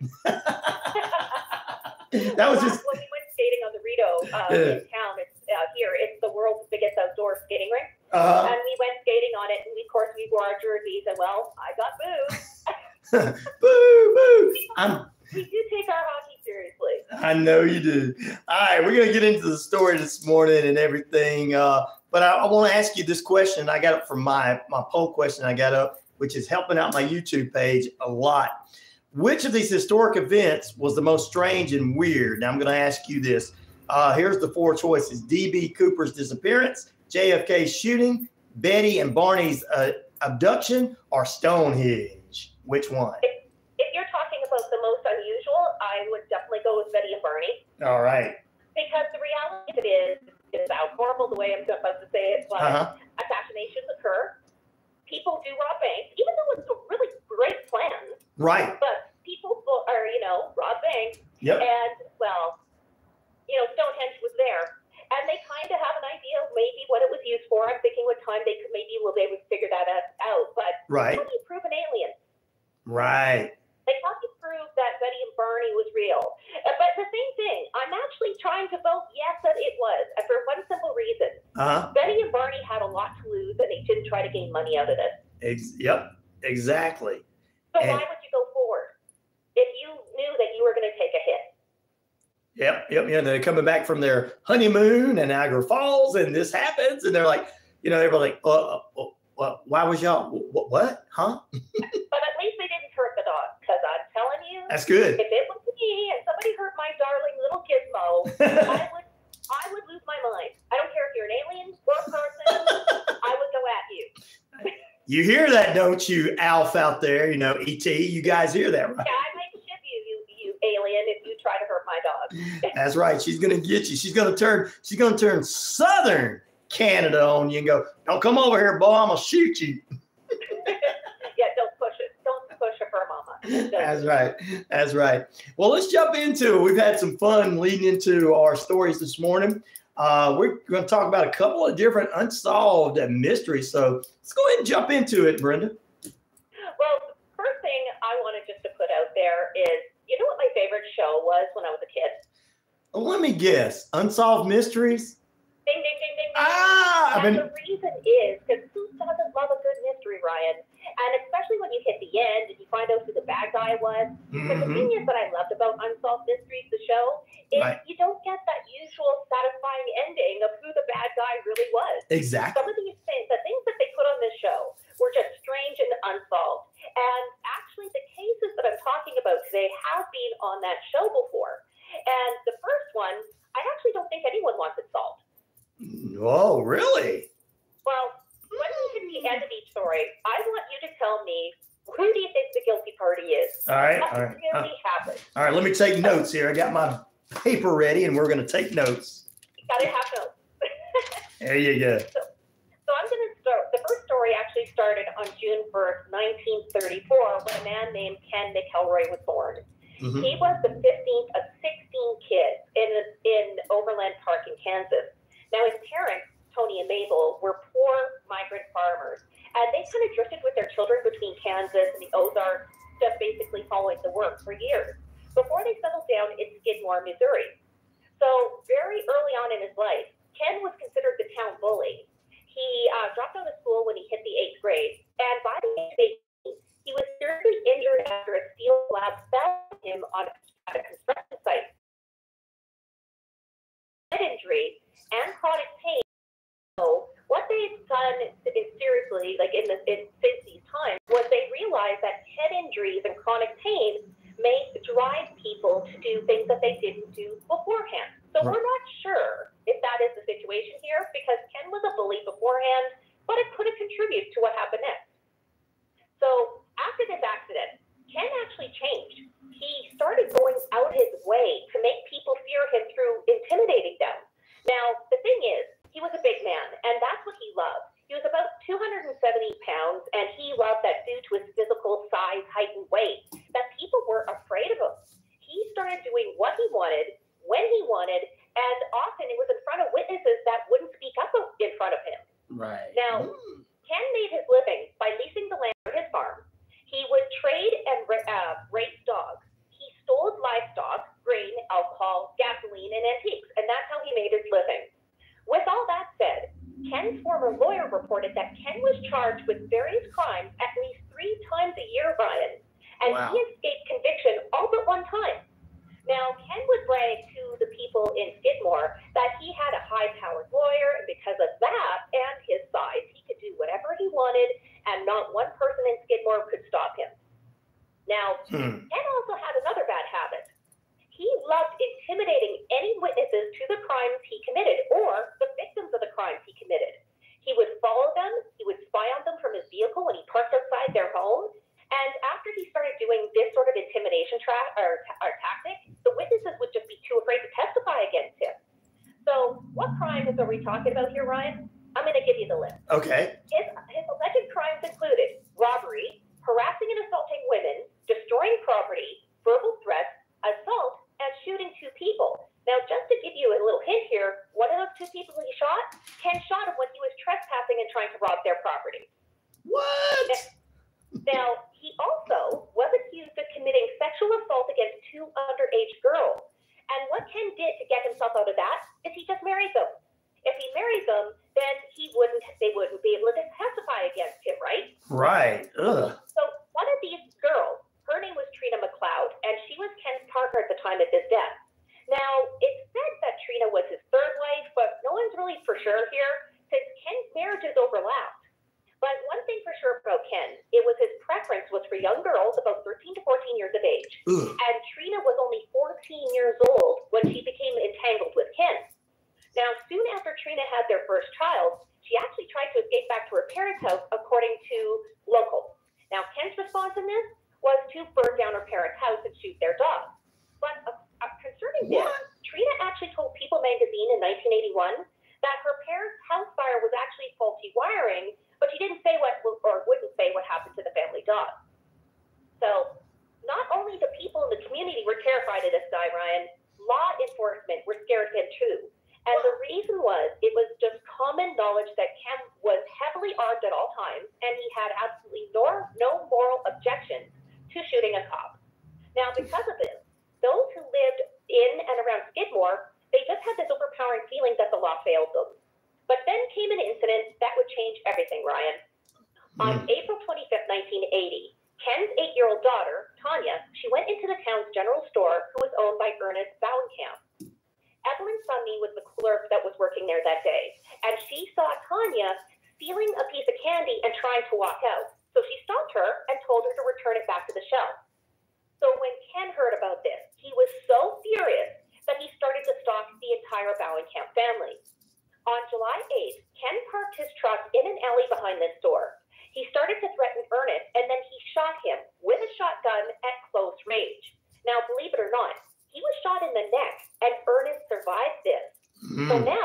that was just when we went skating on the Rideau uh, in town. It's uh, here. It's the world's biggest outdoor skating rink, Uh-huh. and we went skating on it. And we, of course, we wore our jerseys, and well, I got booed. boo boo. I'm We do take our hockey seriously. I know you do. All right, we're gonna get into the story this morning and everything. Uh, but I, I want to ask you this question. I got it from my my poll question I got up, which is helping out my YouTube page a lot. Which of these historic events was the most strange and weird? Now I'm going to ask you this. Uh, here's the four choices: DB Cooper's disappearance, JFK's shooting, Betty and Barney's uh, abduction, or Stonehenge. Which one? If you're talking about the most unusual, I would definitely go with Betty and Barney All right. because the reality of it is, it's out horrible the way I'm about to say it, but Uh-huh. assassinations occur. People do rob banks, even though it's a really great plan. Right. But people are, you know, rob banks. Yep. And, well, you know, Stonehenge was there. and they kind of have an idea maybe what it was used for. I'm thinking what time they could maybe will be able to figure that out-. But Right. how do you prove an alien? Right. Like how do you prove that Betty and Barney was real? Uh, but the same thing, I'm actually trying to vote yes that it was, and for one simple reason. Uh huh. Betty and Barney had a lot to lose, and they didn't try to gain money out of this. Ex- yep. Exactly. So And- why would you go forward if you knew that you were going to take a hit? Yep. Yep. You know, they're coming back from their honeymoon in Niagara Falls, and this happens, and they're like, you know, everybody like, uh, uh, uh, why was y'all? What? What? Huh? But at least they didn't hurt the dog, because I'm telling you, That's good. If it was me and somebody hurt my darling little gizmo, I would, I would lose my mind. I don't care if you're an alien or a person. I would go at you. You hear that, don't you, Alf out there? You know, ET. You guys hear that, right? Yeah, I might ship you, you, you alien, if you try to hurt my dog. That's right. She's gonna get you. She's gonna turn. She's gonna turn Southern Canada on you and go, "Don't come over here, boy. I'm gonna shoot you." yeah, don't push it. Don't push it for a mama. That's right. That's right. Well, let's jump into it. We've had some fun leading into our stories this morning. Uh, we're going to talk about a couple of different unsolved mysteries. So let's go ahead and jump into it, Brenda. Well, the first thing I wanted just to put out there is, you know what my favorite show was when I was a kid? Let me guess. Unsolved mysteries. Ding, ding, ding, ding, ding. Ah, and the reason is because who doesn't love a good mystery, Ryan? And especially when you hit the end and you find out who the bad guy was. But the thing is that I loved about Unsolved Mysteries, the show, is Right. you don't get that usual satisfying ending of who the bad guy really was. Exactly. Some of these things, the things that they put on this show were just strange and unsolved. And actually, the cases that I'm talking about today have been on that show before. And the first one, I actually don't think anyone wants it solved. Oh, really? Well, when we hit the end of each story, I want you to tell me who do you think the guilty party is? All right, all right, really? All right. Let me take notes here. I got my paper ready, and we're going to take notes. You gotta have notes. There you go. So so I'm going to start. The first story actually started on June 1st, 1934, when a man named Ken McElroy was born. Mhm. He was the 15th this. So mm. now,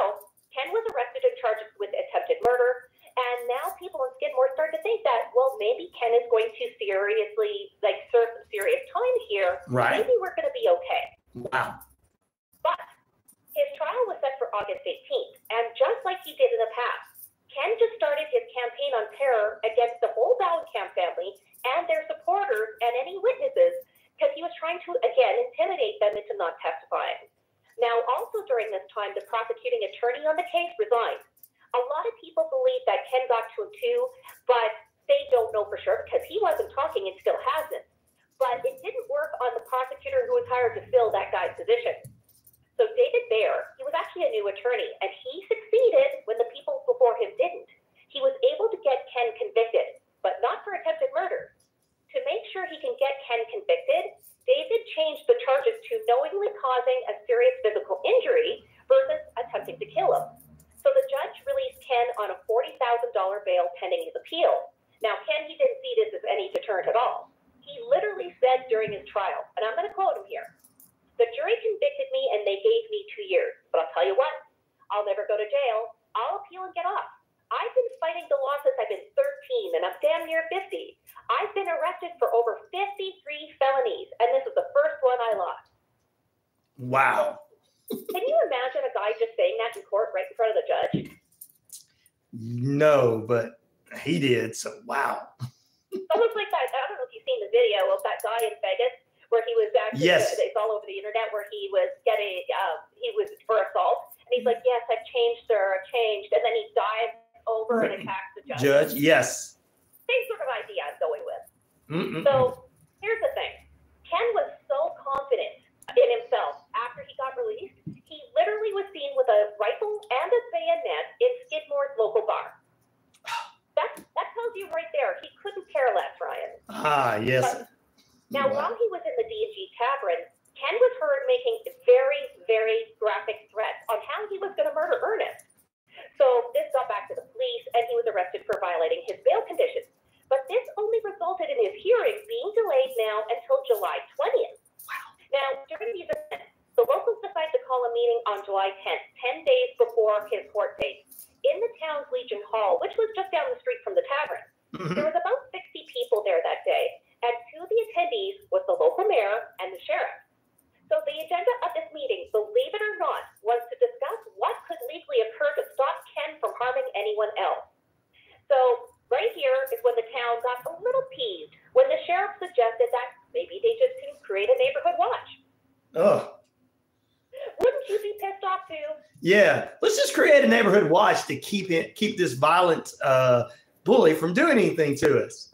keep it keep this violent uh, bully from doing anything to us.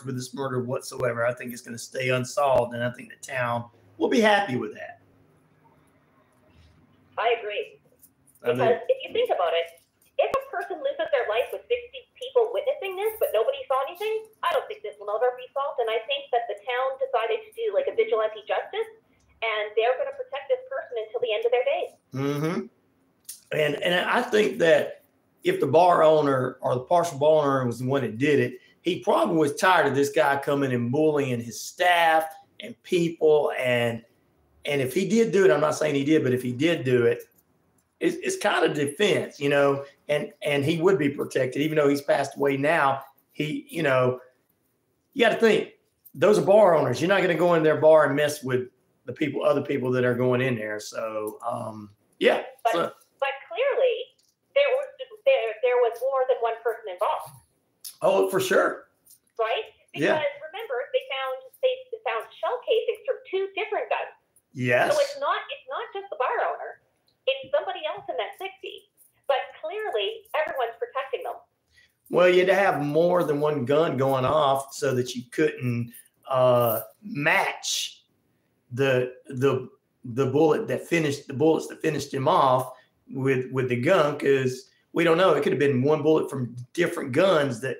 Charged with this murder whatsoever. I think it's going to stay unsolved, and I think the town will be happy with that. I agree. I Because if you think about it, if a person loses their life with 60 people witnessing this, but nobody saw anything, I don't think this will ever be solved. And I think that the town decided to do like a vigilante justice, and they're going to protect this person until the end of their days. Mm-hmm. and and I think that if the bar owner or the partial bar owner was the one that did it, he probably was tired of this guy coming and bullying his staff and people. And and if he did do it, I'm not saying he did, but if he did do it, it's, it's kind of defense, you know. And and he would be protected, even though he's passed away now. He, you know, you got to think those are bar owners. You're not going to go in their bar and mess with the people, other people that are going in there. So, um, yeah. But, So, but clearly, there was there there was more than one person involved, oh, for sure. right? Because Yeah. remember, they found they found shell casings from two different guns. Yes. So it's not it's not just the bar owner; it's somebody else in that sixty. But clearly, everyone's protecting them. Well, you'd have more than one gun going off so that you couldn't uh, match the the the bullet that finished the bullets that finished him off with with the gun because we don't know. It could have been one bullet from different guns that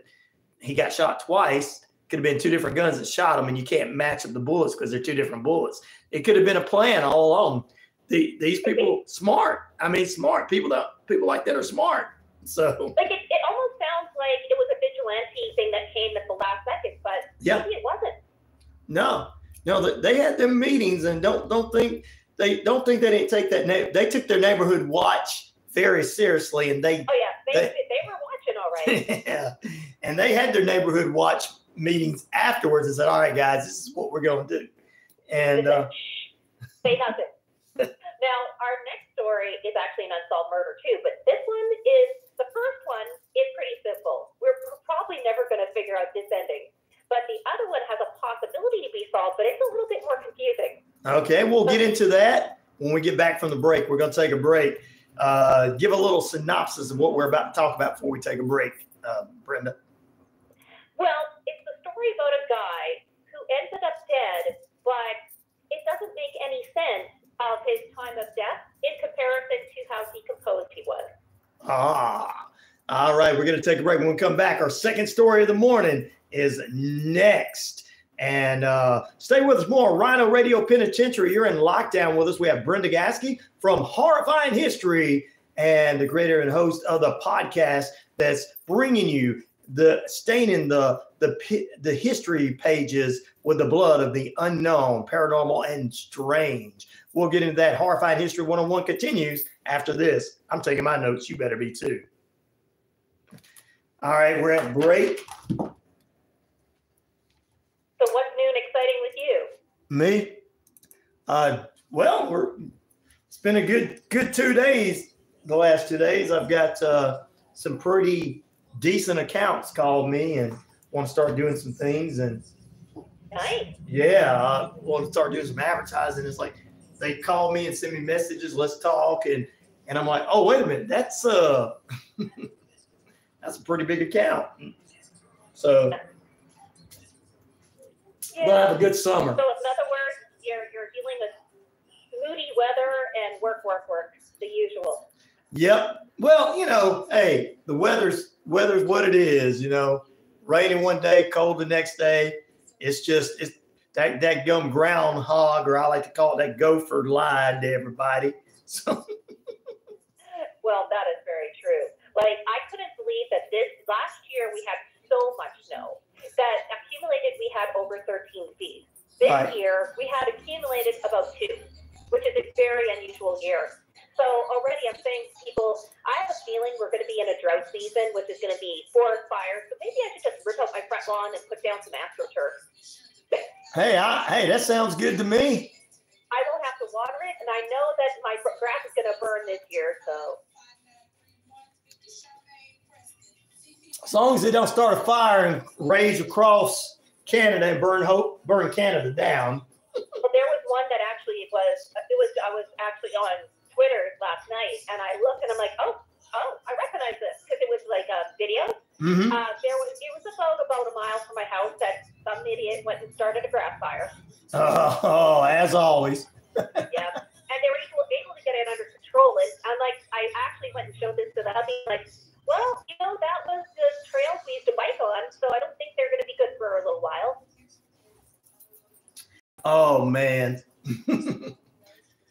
he got shot twice. Could have been two different guns that shot him, and you can't match up the bullets because they're two different bullets. It could have been a plan all along. The, these people smart. I mean, smart people. That people like that are smart. So Like it, it almost sounds like it was a vigilante thing that came at the last second, but Yeah. maybe it wasn't. No, no, they- they had them meetings, and don't don't think they don't think they didn't take that. Na- they took their neighborhood watch very seriously, and they Oh yeah, they They- they, were watching all right. yeah, and they had their neighborhood watch meetings afterwards and said, "All right, guys, this is what we're going to do." And uh, Say nothing. now, our next story is actually an unsolved murder too, but this one is the first one is pretty simple. We're probably never going to figure out this ending, but the other one has a possibility to be solved, but it's a little bit more confusing. okay, we'll get into that when we get back from the break. We're going to take a break. Uh, give a little synopsis of what we're about to talk about before we take a break, uh, Brenda. Well, it's the story about a guy who ended up dead, but it doesn't make any sense of his time of death in comparison to how decomposed he was. Ah, all right. We're going to take a break. When we come back, our second story of the morning is next. And uh, stay with us more. Rhino Radio Penitentiary, you're in lockdown with us. We have Brenda Gaske from Horrifying History and the creator and host of the podcast that's bringing you the staining the the the history pages with the blood of the unknown, paranormal, and strange. We'll get into that. Horrified History 101 continues after this. I'm taking my notes. You better be too. All right, we're at break. So what's new and exciting with you? Me? Uh, well, we're it's been a good good two days. The last two days, I've got uh, some pretty decent accounts called me and want to start doing some things. And Nice. yeah, I want to start doing some advertising. It's like they call me and send me messages. Let's talk. And and I'm like, oh wait a minute, that's uh that's a pretty big account. So we'll have a good summer. So in other words, you're you're dealing with moody weather and work, work, work, the usual. Yep. Well, you know, hey, the weather's weather's what it is. You know, raining one day, cold the next day. It's just it's that that gum groundhog, or I like to call it that gopher, lied to everybody. So Well, that is very true. Like I couldn't believe that this last year we had so much snow that accumulated we had over 13 feet. This Right. year we had accumulated about two, which is a very unusual year. So already I'm saying to people, I have a feeling we're going to be in a drought season, which is going to be forest fires. So maybe I should just rip out my front lawn and put down some astroturf. hey, I, hey, that sounds good to me. I don't have to water it, and I know that my grass is going to burn this year. So As long as they don't start a fire and rage across Canada and burn hope burn Canada down. But there was one that actually was it was I was actually on Twitter last night and I looked and I'm like, oh, oh, I recognize this because it was like a video. Mhm. Uh, there was it was about about a mile from my house that some idiot went and started a grass fire. Oh, as always. yeah, and they were able, able to get it under control. And I'm like, I actually went and showed this to the hubby. Like, well, you know, that was the trails we used to bike on, so I don't think they're going to be good for a little while. Oh man.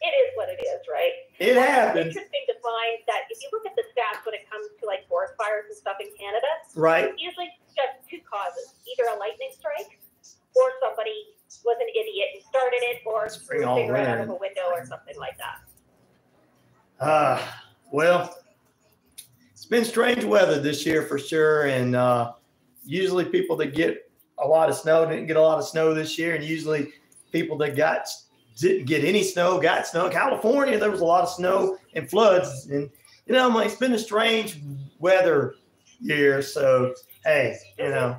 It is what it is, right? It And happens. It's interesting to find that if you look at the stats when it comes to like forest fires and stuff in Canada, Right. it's usually just two causes: either a lightning strike, or somebody was an idiot and started it, or threw a cigarette out of a window or something like that. Uh, well, been strange weather this year for sure. And uh, usually people that get a lot of snow didn't get a lot of snow this year. And usually people that got didn't get any snow got snow. In California, there was a lot of snow and floods. And, you know, it's been a strange weather year. So, hey, you know,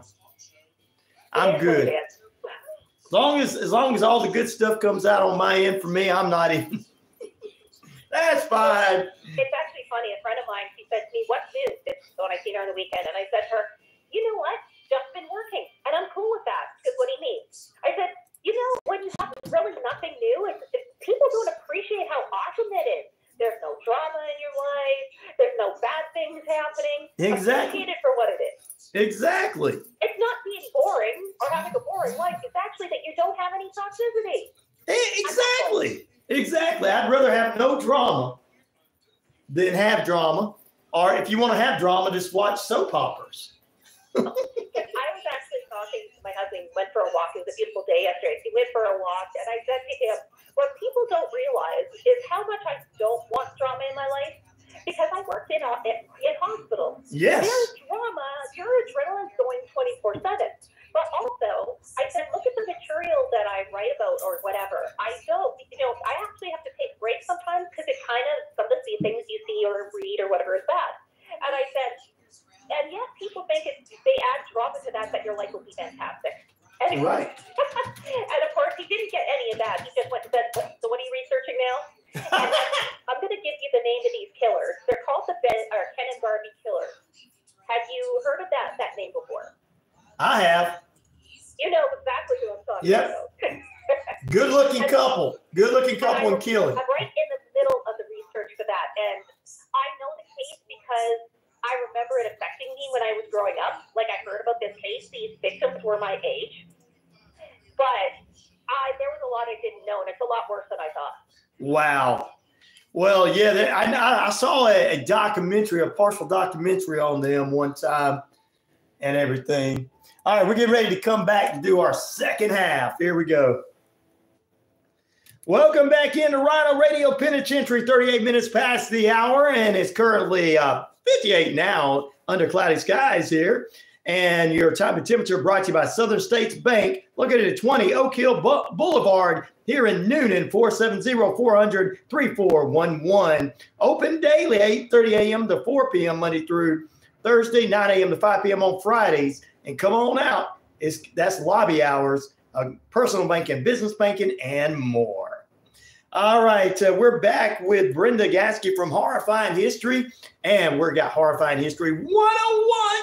I'm good. As long as as long as all the good stuff comes out on my end for me, I'm not even. That's fine. It's actually funny. A friend of mine, said to me, What news? It's when I seen her on the weekend, and I said to her, "You know what? Just been working, and I'm cool with that." Because what do you mean? I said, "You know, when you have really nothing new, it's, it's, people don't appreciate how awesome it is. There's no drama in your life. There's no bad things happening. Exactly. Appreciate it for what it is. Exactly. It's not being boring or having a boring life. It's actually that you don't have any toxicity. Exactly. Exactly. I'd rather have no drama than have drama. Or if you want to have drama, just watch soap operas. I was actually talking to my husband, went for a walk. It was a beautiful day yesterday. He went for a walk, and I said to him, What people don't realize is how much I don't want drama in my life because I worked in, a, in hospitals. Yes. There's drama, your adrenaline's going 24 7. But also, I said, look at the material that I write about or whatever. I don't, you know, I actually have to take breaks sometimes because it kind of, some of the things you see or read or whatever is bad. And I said, and yet people think it, they add drama to that, that your life will be fantastic. Anyway. Right. and of course, he didn't get any of that. He just went and said, so what are you researching now? And I'm going to give you the name of these killers. They're called the ben, or Ken and Barbie killers. Have you heard of that that name before? I have. You know exactly who I'm talking Yep. about. Good looking couple. Good looking couple and killing. I'm right in the middle of the research for that, and I know the case because I remember it affecting me when I was growing up. Like I heard about this case; these victims were my age, but I there was a lot I didn't know, and it's a lot worse than I thought. Wow. Well, yeah, they, I, I I saw a, a documentary, a partial documentary on them one time and everything. All right, we're getting ready to come back and do our second half. Here we go. Welcome back into Rhino Radio Penitentiary, 38 minutes past the hour, and it's currently uh, 58 now under cloudy skies here. And your time and temperature brought to you by Southern States Bank, located at 20 Oak Hill Boulevard here in Newnan, 470-400-3411. Open daily, 8.30 a.m. to 4 p.m. Monday through Thursday, 9 a.m. to 5 p.m. on Fridays. And come on out. It's, that's lobby hours, uh, personal banking, business banking, and more. All right, uh, we're back with Brenda Gaske from Horrifying History, and we've got Horrifying History 101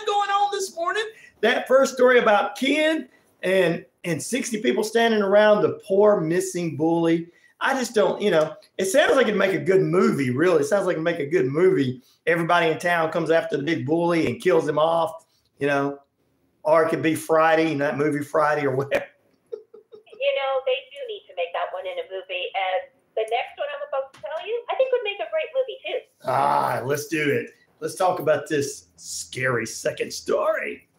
going on this morning. That first story about Ken and and 60 people standing around the poor missing bully. I just don't, you know, it sounds like it'd make a good movie, really. It sounds like it'd make a good movie. Everybody in town comes after the big bully and kills him off, you know, or it could be Friday, not movie Friday or whatever. You know, they do need to make that one in a movie. And the next one I'm about to tell you, I think would make a great movie too. Ah, let's do it. Let's talk about this scary second story.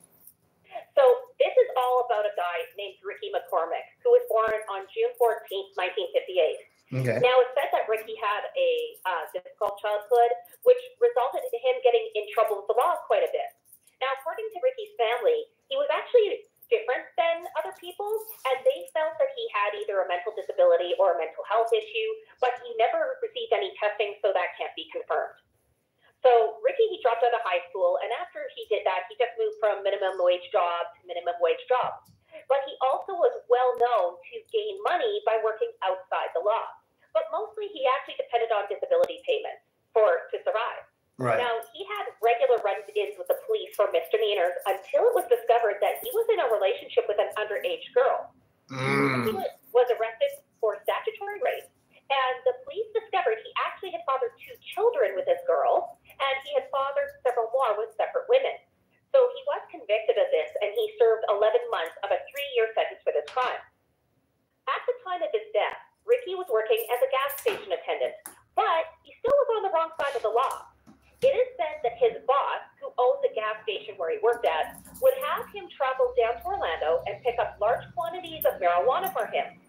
So this is all about a guy named Ricky McCormick, who was born on June 14th, 1958. Okay. Now it's said that Ricky had a uh, difficult childhood, which resulted in him getting in trouble with the law quite a bit. Now, according to Ricky's family, he was actually different than other people, and they felt that he had either a mental disability or a mental health issue, but he never received any testing, so that can't be confirmed. So Ricky, he dropped out of high school, and after he did that, he just moved from minimum wage job to minimum wage job. But he also was well known to gain money by working outside the law. But mostly, he actually depended on disability payments for to survive. Right. Now, he had regular run-ins with the police for misdemeanors until it was discovered that he was in a relationship with an underage girl. Mm. He was, was arrested for statutory rape, and the police discovered he actually had fathered two children with this girl, and he had fathered several more with separate women. So he was convicted of this, and he served 11 months of a three-year sentence for this crime. At the time of his death, Ricky was working as a gas station attendant, but he still was on the wrong side of the law. It is said that his boss, who owned the gas station where he worked at, would have him travel down to Orlando and pick up large quantities of marijuana for him.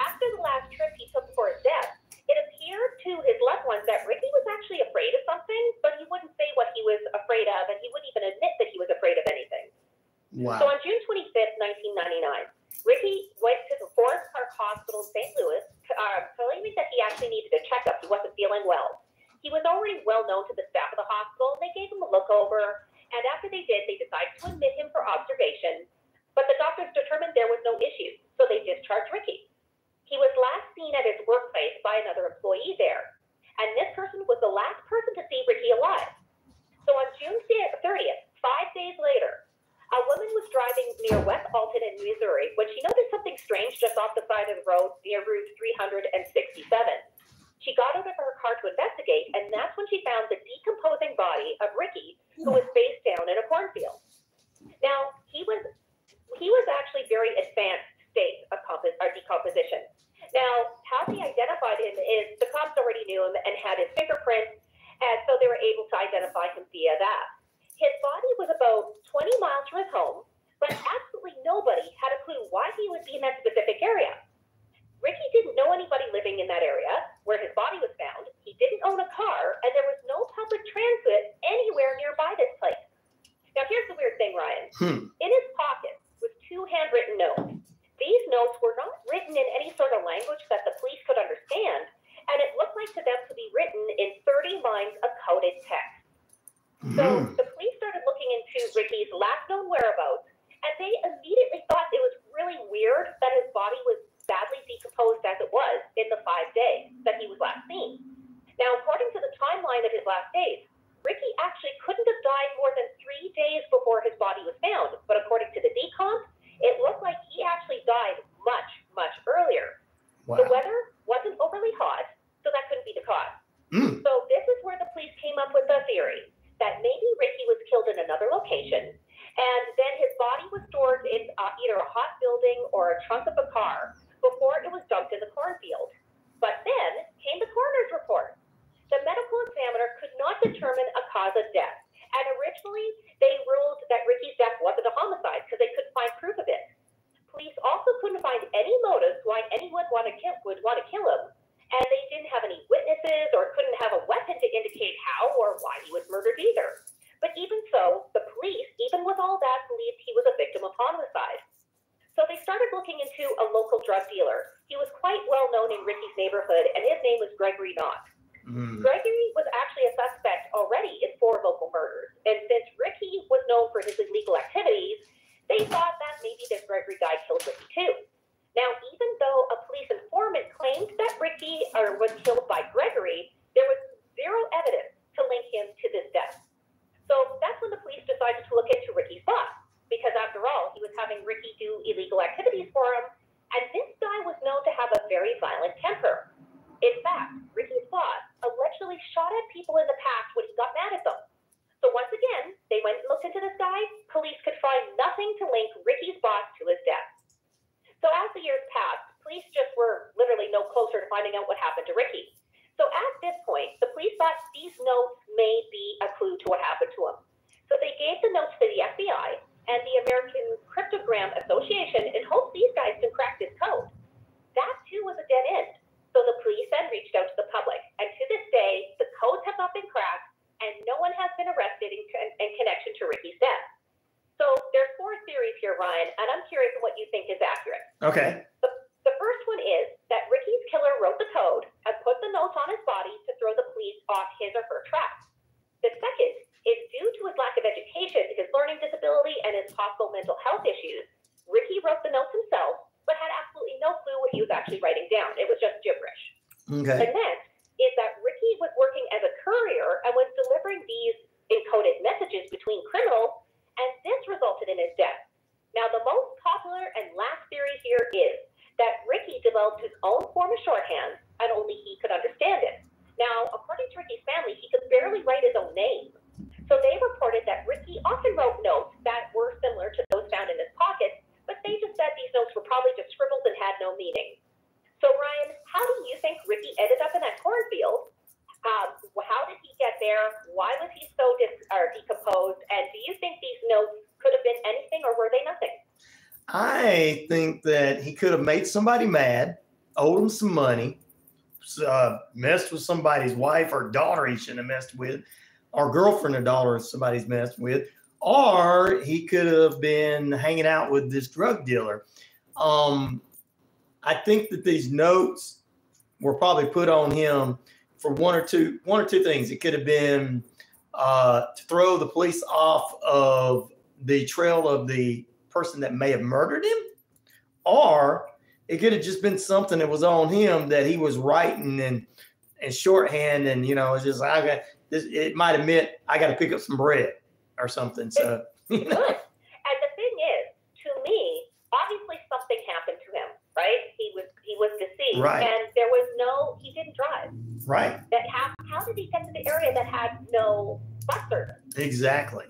After the last trip he took for his death, it appeared to his loved ones that Ricky was actually afraid of something, but he wouldn't say what he was afraid of, and he wouldn't even admit that he was afraid of anything. Wow. So on June 25th, 1999, Ricky went to the Forest Park Hospital in St. Louis, uh, claiming that he actually needed a checkup. He wasn't feeling well. He was already well known to the staff of the hospital, and they gave him a look over. And after they did, they decided to admit him for observation. But the doctors determined there was no issue, so they discharged Ricky. He was last seen at his workplace by another employee there, and this person was the last person to see Ricky alive. So on June 30th, five days later, a woman was driving near West Alton in Missouri when she noticed something strange just off the side of the road near Route 367. She got out of her car to and that's when she found the decomposing body of Ricky, who was face down in a cornfield. Now, he was he was actually very advanced made somebody mad, owed him some money, uh, messed with somebody's wife or daughter he shouldn't have messed with, or girlfriend or daughter somebody's messed with, or he could have been hanging out with this drug dealer. Um, I think that these notes were probably put on him for one or two one or two things. It could have been uh, to throw the police off of the trail of the person that may have murdered him, or it could have just been something that was on him that he was writing and and shorthand, and you know, it's just I got this. It might admit I got to pick up some bread or something. So you know, And the thing is, to me, obviously something happened to him, right? He was he was deceased, Right. and there was no. He didn't drive. right? That how how did he get to the area that had no bus service, Exactly.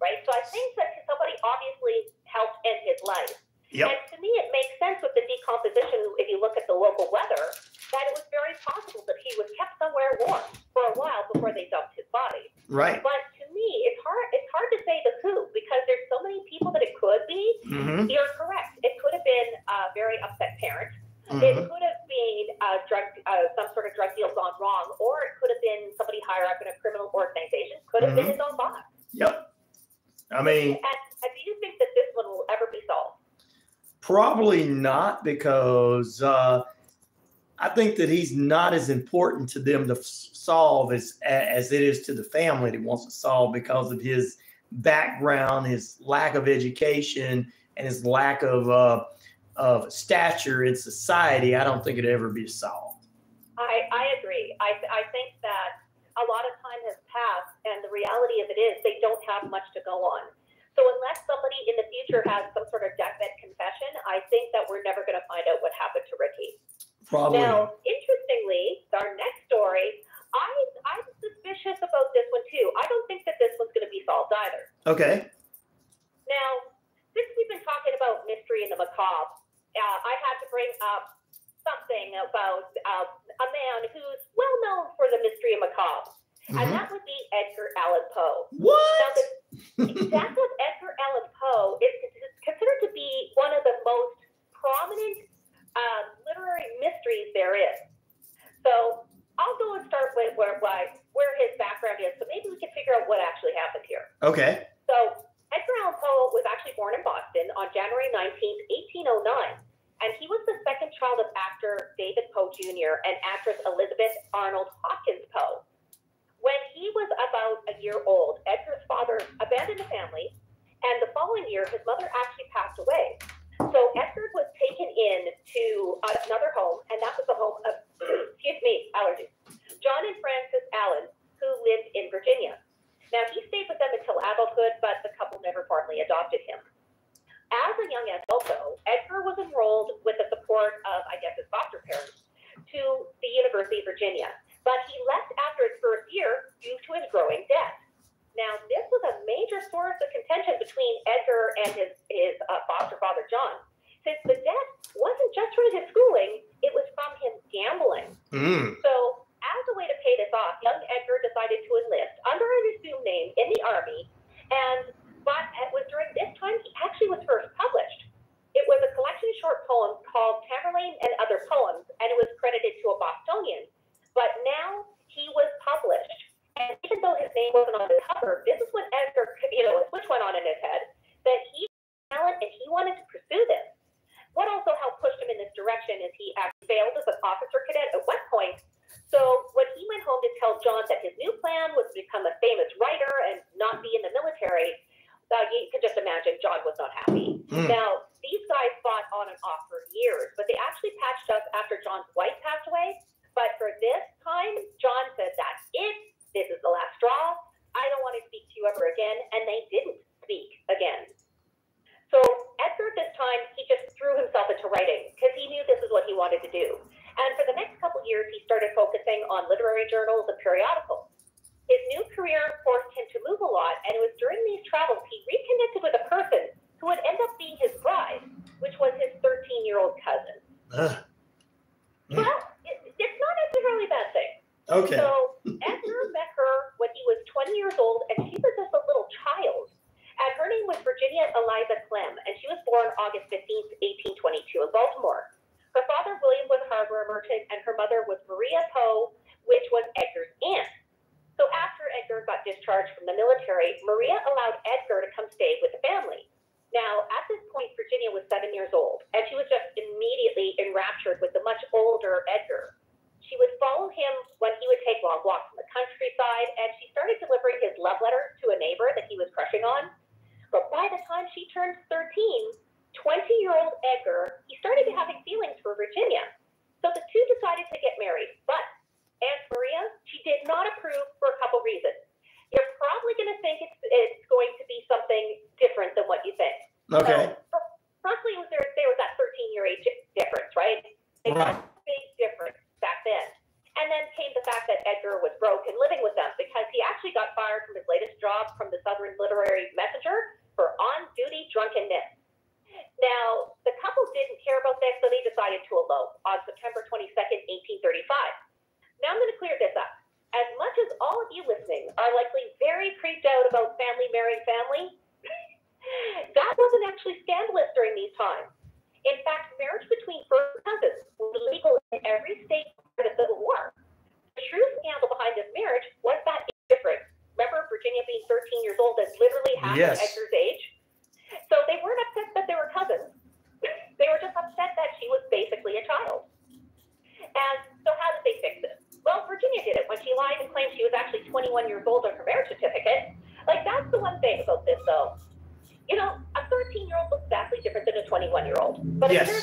right? So I think that somebody obviously helped end his life. Yep. And to me, it makes sense with the decomposition. If you look at the local weather, that it was very possible that he was kept somewhere warm for a while before they dumped his body. Right. But to me, it's hard. It's hard to say the who because there's so many people that it could be. Mhm. You're correct. It could have been a very upset parent. It Mhm. could have been a drug, uh, some sort of drug deal gone wrong, or it could have been somebody higher up in a criminal organization. Could have been Mhm. his own boss. Yep. I mean, And, and do you think that this one will ever be solved? Probably not because uh, I think that he's not as important to them to solve as as it is to the family that wants to solve because of his background, his lack of education, and his lack of uh, of stature in society. I don't think it'd ever be solved. I, I agree. I, I think that a lot of time has passed, and the reality of it is they don't have much to go on. So unless somebody in the future has some sort of deathbed confession, I think that we're never going to find out what happened to Ricky. Now, interestingly, our next story, I, I'm suspicious about this one too. I don't think that this one's going to be solved either. Okay.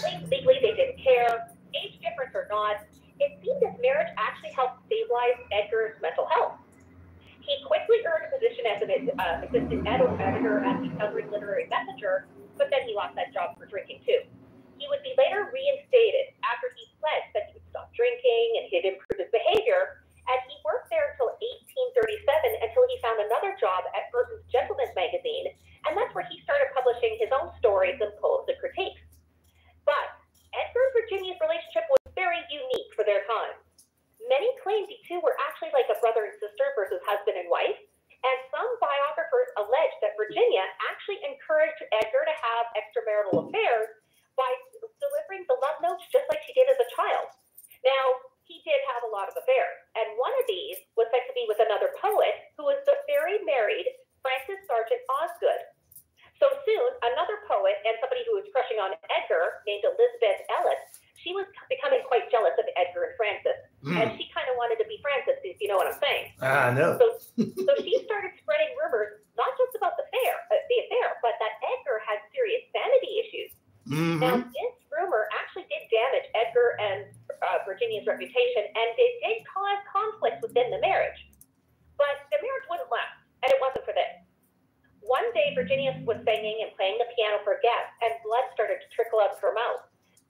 legally, legally they didn't care, age difference or not, it seemed this marriage actually helped stabilize Edgar's mental health. He quickly earned a position as an uh, assistant editor at the Calgary Literary Messenger, but then he lost that job for drinking too. He would be later reinstated after he pledged that he would stop drinking and he'd improve his behavior, and he worked there until 1837 until he found another job at Burton's Gentleman's magazine, and that's where he started publishing his own stories and poems and critiques. But Edgar and Virginia's relationship was very unique for their time. Many claimed the two were actually like a brother and sister versus husband and wife, and some biographers allege that Virginia actually encouraged Edgar to have extramarital affairs by delivering the love notes just like she did as a child. Now, he did have a lot of affairs, and one of these was said to be with another poet who was the very married Frances Sargent Osgood, so soon, another poet and somebody who was crushing on Edgar, named Elizabeth Ellet, she was becoming quite jealous of Edgar and Frances, and Hmm. she kind of wanted to be Frances, if you know what I'm saying. I know. So, so she started spreading rumors, not just about the affair, uh, the affair, but that Edgar had serious sanity issues. Now, Mm-hmm. this rumor actually did damage Edgar and uh, Virginia's reputation, and it did cause conflict within the marriage. But the marriage wouldn't last, and it wasn't for this. One day, Virginia was singing and playing the piano for guests, and blood started to trickle out of her mouth.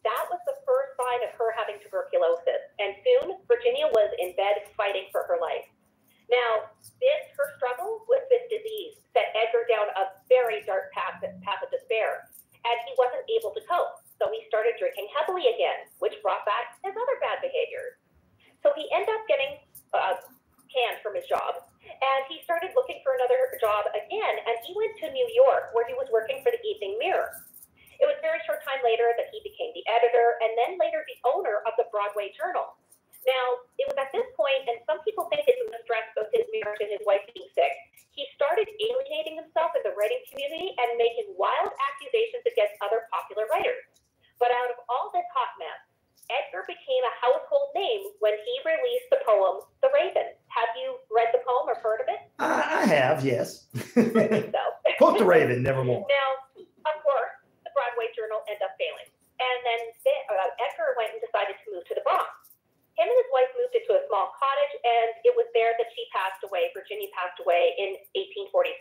That was the first sign of her having tuberculosis, and soon Virginia was in bed fighting for her life. Now, this her struggle with this disease set Edgar down a very dark path, path of despair, and he wasn't able to cope. So he started drinking heavily again, which brought back his other bad behaviors. So he ended up getting uh, canned from his job, and he started looking for another job again. And he went to New York, where he was working for the Evening Mirror. It was very short time later that he became the editor, and then later the owner of the Broadway Journal. Now, it was at this point, and some people think it was stress about his marriage and his wife being sick. He started alienating himself in the writing community and making wild accusations against other popular writers. But out of all this hot mess, Edgar became a household name when he released the poem The Raven. Have you read the poem or heard of it? I, I have, yes. So. Quote the Raven, nevermore. Now, of course, the Broadway Journal ended up failing. And then uh, Edgar went and decided to move to the Bronx. Him and his wife moved into a small cottage, and it was there that she passed away. Virginia passed away in 1847.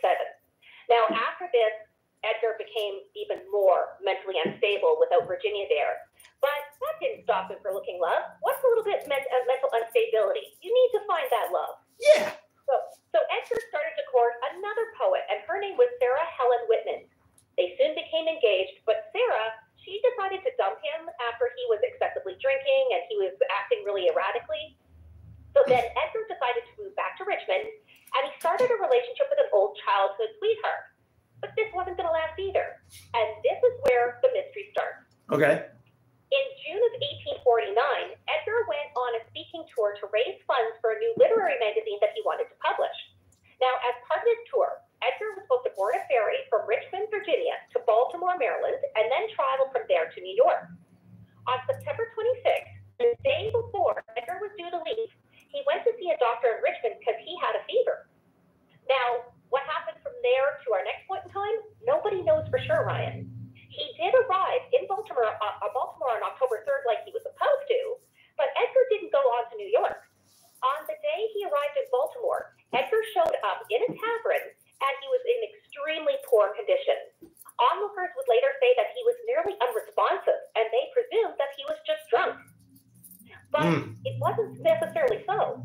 Now, after this, Edgar became even more mentally unstable without Virginia there. But that didn't stop him from looking love. What's a little bit men- uh, mental instability? You need to find that love. Yeah. So, so Edgar started to court another poet, and her name was Sarah Helen Whitman. They soon became engaged, but Sarah, she decided to dump him after he was excessively drinking and he was acting really erratically. So then Edgar decided to move back to Richmond, and he started a relationship with an old childhood sweetheart. But this wasn't going to last either. And this is where the mystery starts. Okay. In June of 1849, Edgar went on a speaking tour to raise funds for a new literary magazine that he wanted to publish. Now, as part of his tour, Edgar was supposed to board a ferry from Richmond, Virginia to Baltimore, Maryland, and then travel from there to New York. On September 26th, the day before Edgar was due to leave, he went to see a doctor in Richmond because he had a fever. Now, what happened from there to our next point in time? Nobody knows for sure, Ryan. He did arrive in Baltimore, uh, uh, Baltimore on October 3rd, like he was supposed to, but Edgar didn't go on to New York. On the day he arrived in Baltimore, Edgar showed up in a tavern and he was in extremely poor condition. Onlookers would later say that he was nearly unresponsive and they presumed that he was just drunk. But it wasn't necessarily so.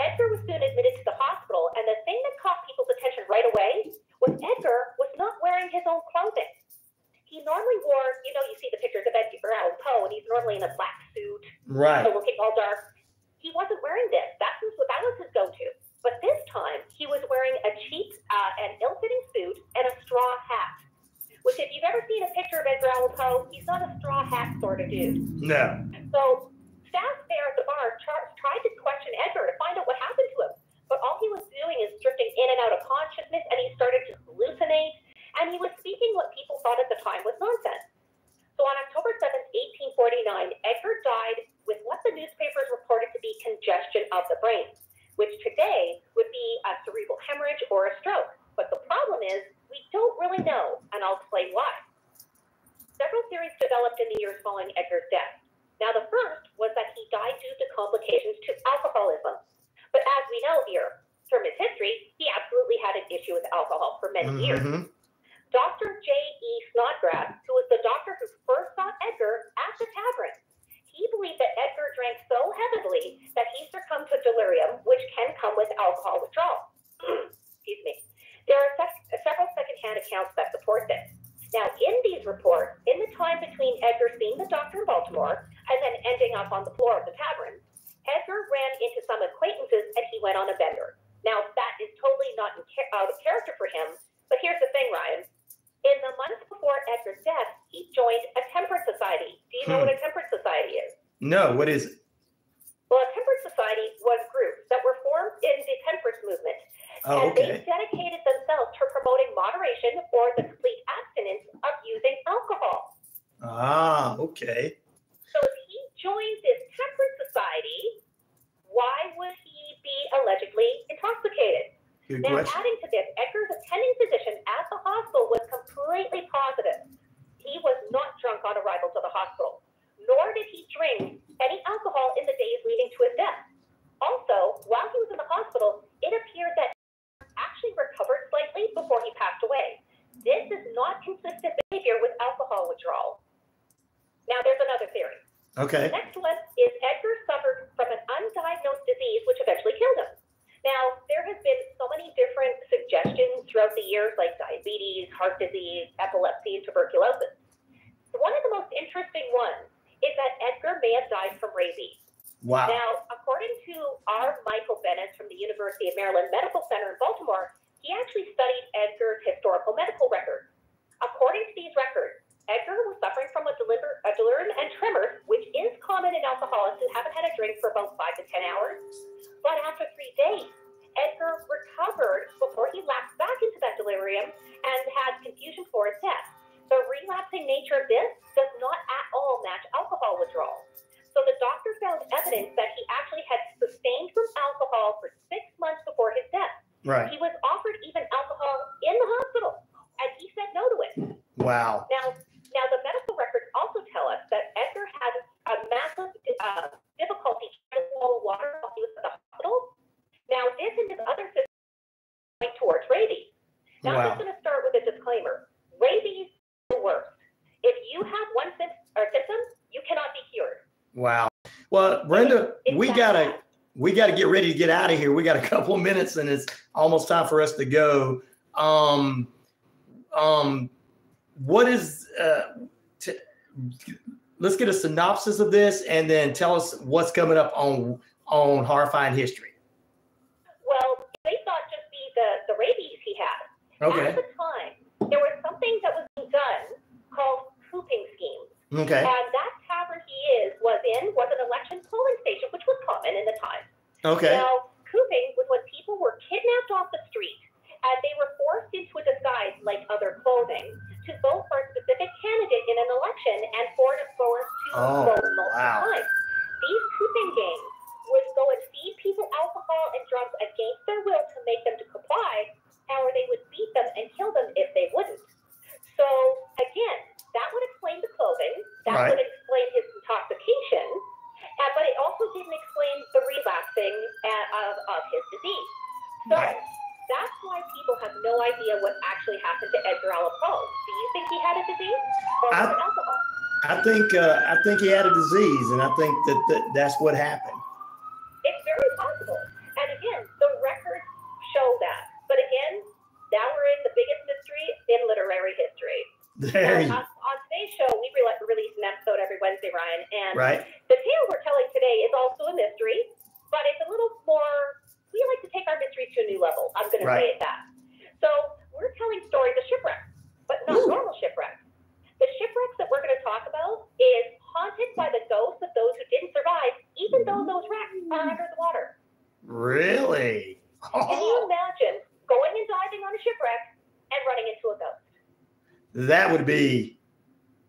Edgar was soon admitted to the hospital, and the thing that caught people's attention right away was Edgar was not wearing his own clothing. He normally wore, you know, you see the pictures of Edgar Allan Poe, and he's normally in a black suit, Right. so looking all dark. He wasn't wearing this. That was that was his go-to. But this time, he was wearing a cheap uh, and ill-fitting suit and a straw hat. Which, if you've ever seen a picture of Edgar Allan Poe, he's not a straw hat sort of dude. No. So staff there at the bar char- tried to question Edgar to find out what happened to him, but all he was doing is drifting in and out of consciousness, and he started to hallucinate, and he was speaking what people thought at the time was nonsense. So on October 7th, 1849, Edgar died with what the newspapers reported to be congestion of the brain, which today would be a cerebral hemorrhage or a stroke. But the problem is, we don't really know, and I'll explain why. Several theories developed in the years following Edgar's death. Now, the first was that he died due to complications to alcoholism. But as we know here from his history, he absolutely had an issue with alcohol for many years. Mm-hmm. Dr. J.E. Snodgrass, who was the doctor who first saw Edgar at the tavern, he believed that Edgar drank so heavily that he succumbed to delirium, which can come with alcohol withdrawal. Excuse me. There are sec- several secondhand accounts that support this. Now, in these reports, in the time between Edgar seeing the doctor in Baltimore and then ending up on the floor of the tavern, Edgar ran into some acquaintances and he went on a bender. Now, that is totally not in cha- out of character for him, but here's the thing, Ryan. Edgar's death, he joined a temperance society. Do you know Hmm. what a temperance society is? No, what is it? Well, a temperance society was groups that were formed in the temperance movement. Oh, and they dedicated themselves to promoting moderation or the complete abstinence of using alcohol. Ah, okay. So if he joined this temperance society, why would he be allegedly intoxicated? Good now, question. adding to this, Edgar's attending physician at the hospital was completely positive. He was not drunk on arrival to the hospital, nor did he drink any alcohol in the days leading to his death. Also, while he was in the hospital, it appeared that he actually recovered slightly before he passed away. This is not consistent behavior with alcohol withdrawal. Now, there's another theory. Okay. The next one is Edgar suffered from an undiagnosed disease which eventually killed him. Now, there has been so many different suggestions throughout the years, like diabetes, heart disease, epilepsy, and tuberculosis. One of the most interesting ones is that Edgar may have died from rabies. Wow. Now, according to R. Michael Benitez from the University of Maryland Medical Center in Baltimore, he actually studied Edgar's historical medical records. According to these records, Edgar was suffering from a, deliver, a delirium and tremors, which is common in alcoholics who haven't had a drink for about five to 10 hours. But after three days, Edgar recovered before he lapsed back into that delirium and had confusion for his death. The relapsing nature of this does not at all match alcohol withdrawal. So the doctor found evidence that he actually had sustained from alcohol for six months before his death. Right. He was offered even alcohol in the hospital, and he said no to it. Wow. Now, now the medical records also tell us that Edgar had a massive uh, difficulty trying to swallow water while he was at the hospital. Now, this and his other symptoms point towards rabies. Now, I'm just going to start with a disclaimer. Rabies is the worst. If you have one symptom or symptom, you cannot be cured. Wow. Well, Brenda, we gotta we gotta get ready to get out of here. We got a couple of minutes, and it's almost time for us to go. Um, um, what is? Uh, t- let's get a synopsis of this, and then tell us what's coming up on on horrifying history. Well, they thought just be the, the rabies he had. Okay. At the time, there was something that was being done called cooping schemes. Okay. And that tavern he is was in was an election polling station, which was common in the time. Okay. Now, cooping was when people were kidnapped off the street and they were forced into a disguise like other clothing to vote for a specific candidate in an election and for it forced to Oh, vote multiple wow. times. These cooping games would go and feed people alcohol and drugs against their will to make them to comply, or they would beat them and kill them if they wouldn't. So again, that would explain the clothing. That Right. would explain his intoxication. Uh, but it also didn't explain the relapsing uh, of, of his disease. So Right. That's why people have no idea what actually happened to Edgar Allan Poe. Do you think he had a disease or was I- it alcohol? I think uh, I think he had a disease, and I think that, that that's what happened. It's very possible. And again, the records show that. But again, now we're in the biggest mystery in literary history. There you- Now, on, on today's show, we re- release an episode every Wednesday, Ryan, and Right. the tale we're telling today is also a mystery, but it's a little more. We like to take our mysteries to a new level. I'm going to say it that. So we're telling stories of shipwrecks, but not normal shipwrecks. The shipwrecks that we're going to talk about is haunted by the ghosts of those who didn't survive, even though those wrecks are under the water. Really? Can you imagine going and diving on a shipwreck and running into a ghost? That would be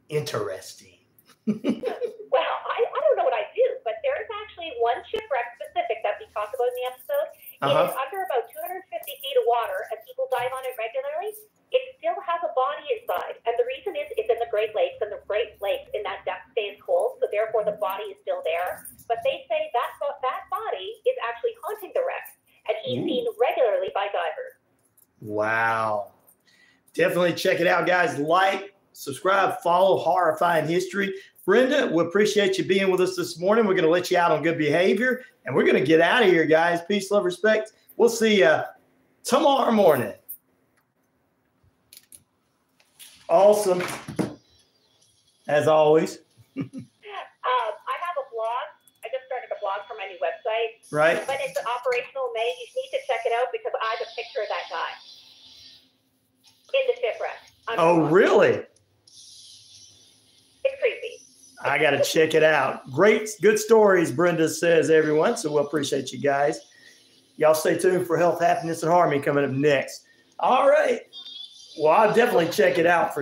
interesting. Well, I, I don't know what I do, but there is actually one shipwreck specific that we talked about in the episode. It is Uh-huh. under about 250 feet of water, and people dive on it regularly. It still has a body inside, and the reason is it's in the Great Lakes, and the Great Lakes in that depth stays cold, so therefore the body is still there. But they say that that body is actually haunting the wreck, and he's seen regularly by divers. Wow. Definitely check it out, guys. Like, subscribe, follow Horrifying History. Brenda, we appreciate you being with us this morning. We're going to let you out on good behavior and we're going to get out of here, guys. Peace, love, respect. We'll see you tomorrow morning. Awesome. As always, Um, I have a blog. I just started a blog for my new website. Right. But it's operational May. You need to check it out because I have a picture of that guy in the shipwreck. on the Oh, blog. I got to check it out. Great, good stories, Brenda says, everyone. So we'll appreciate you guys. Y'all stay tuned for Health, Happiness, and Harmony coming up next. All right. Well, I'll definitely check it out for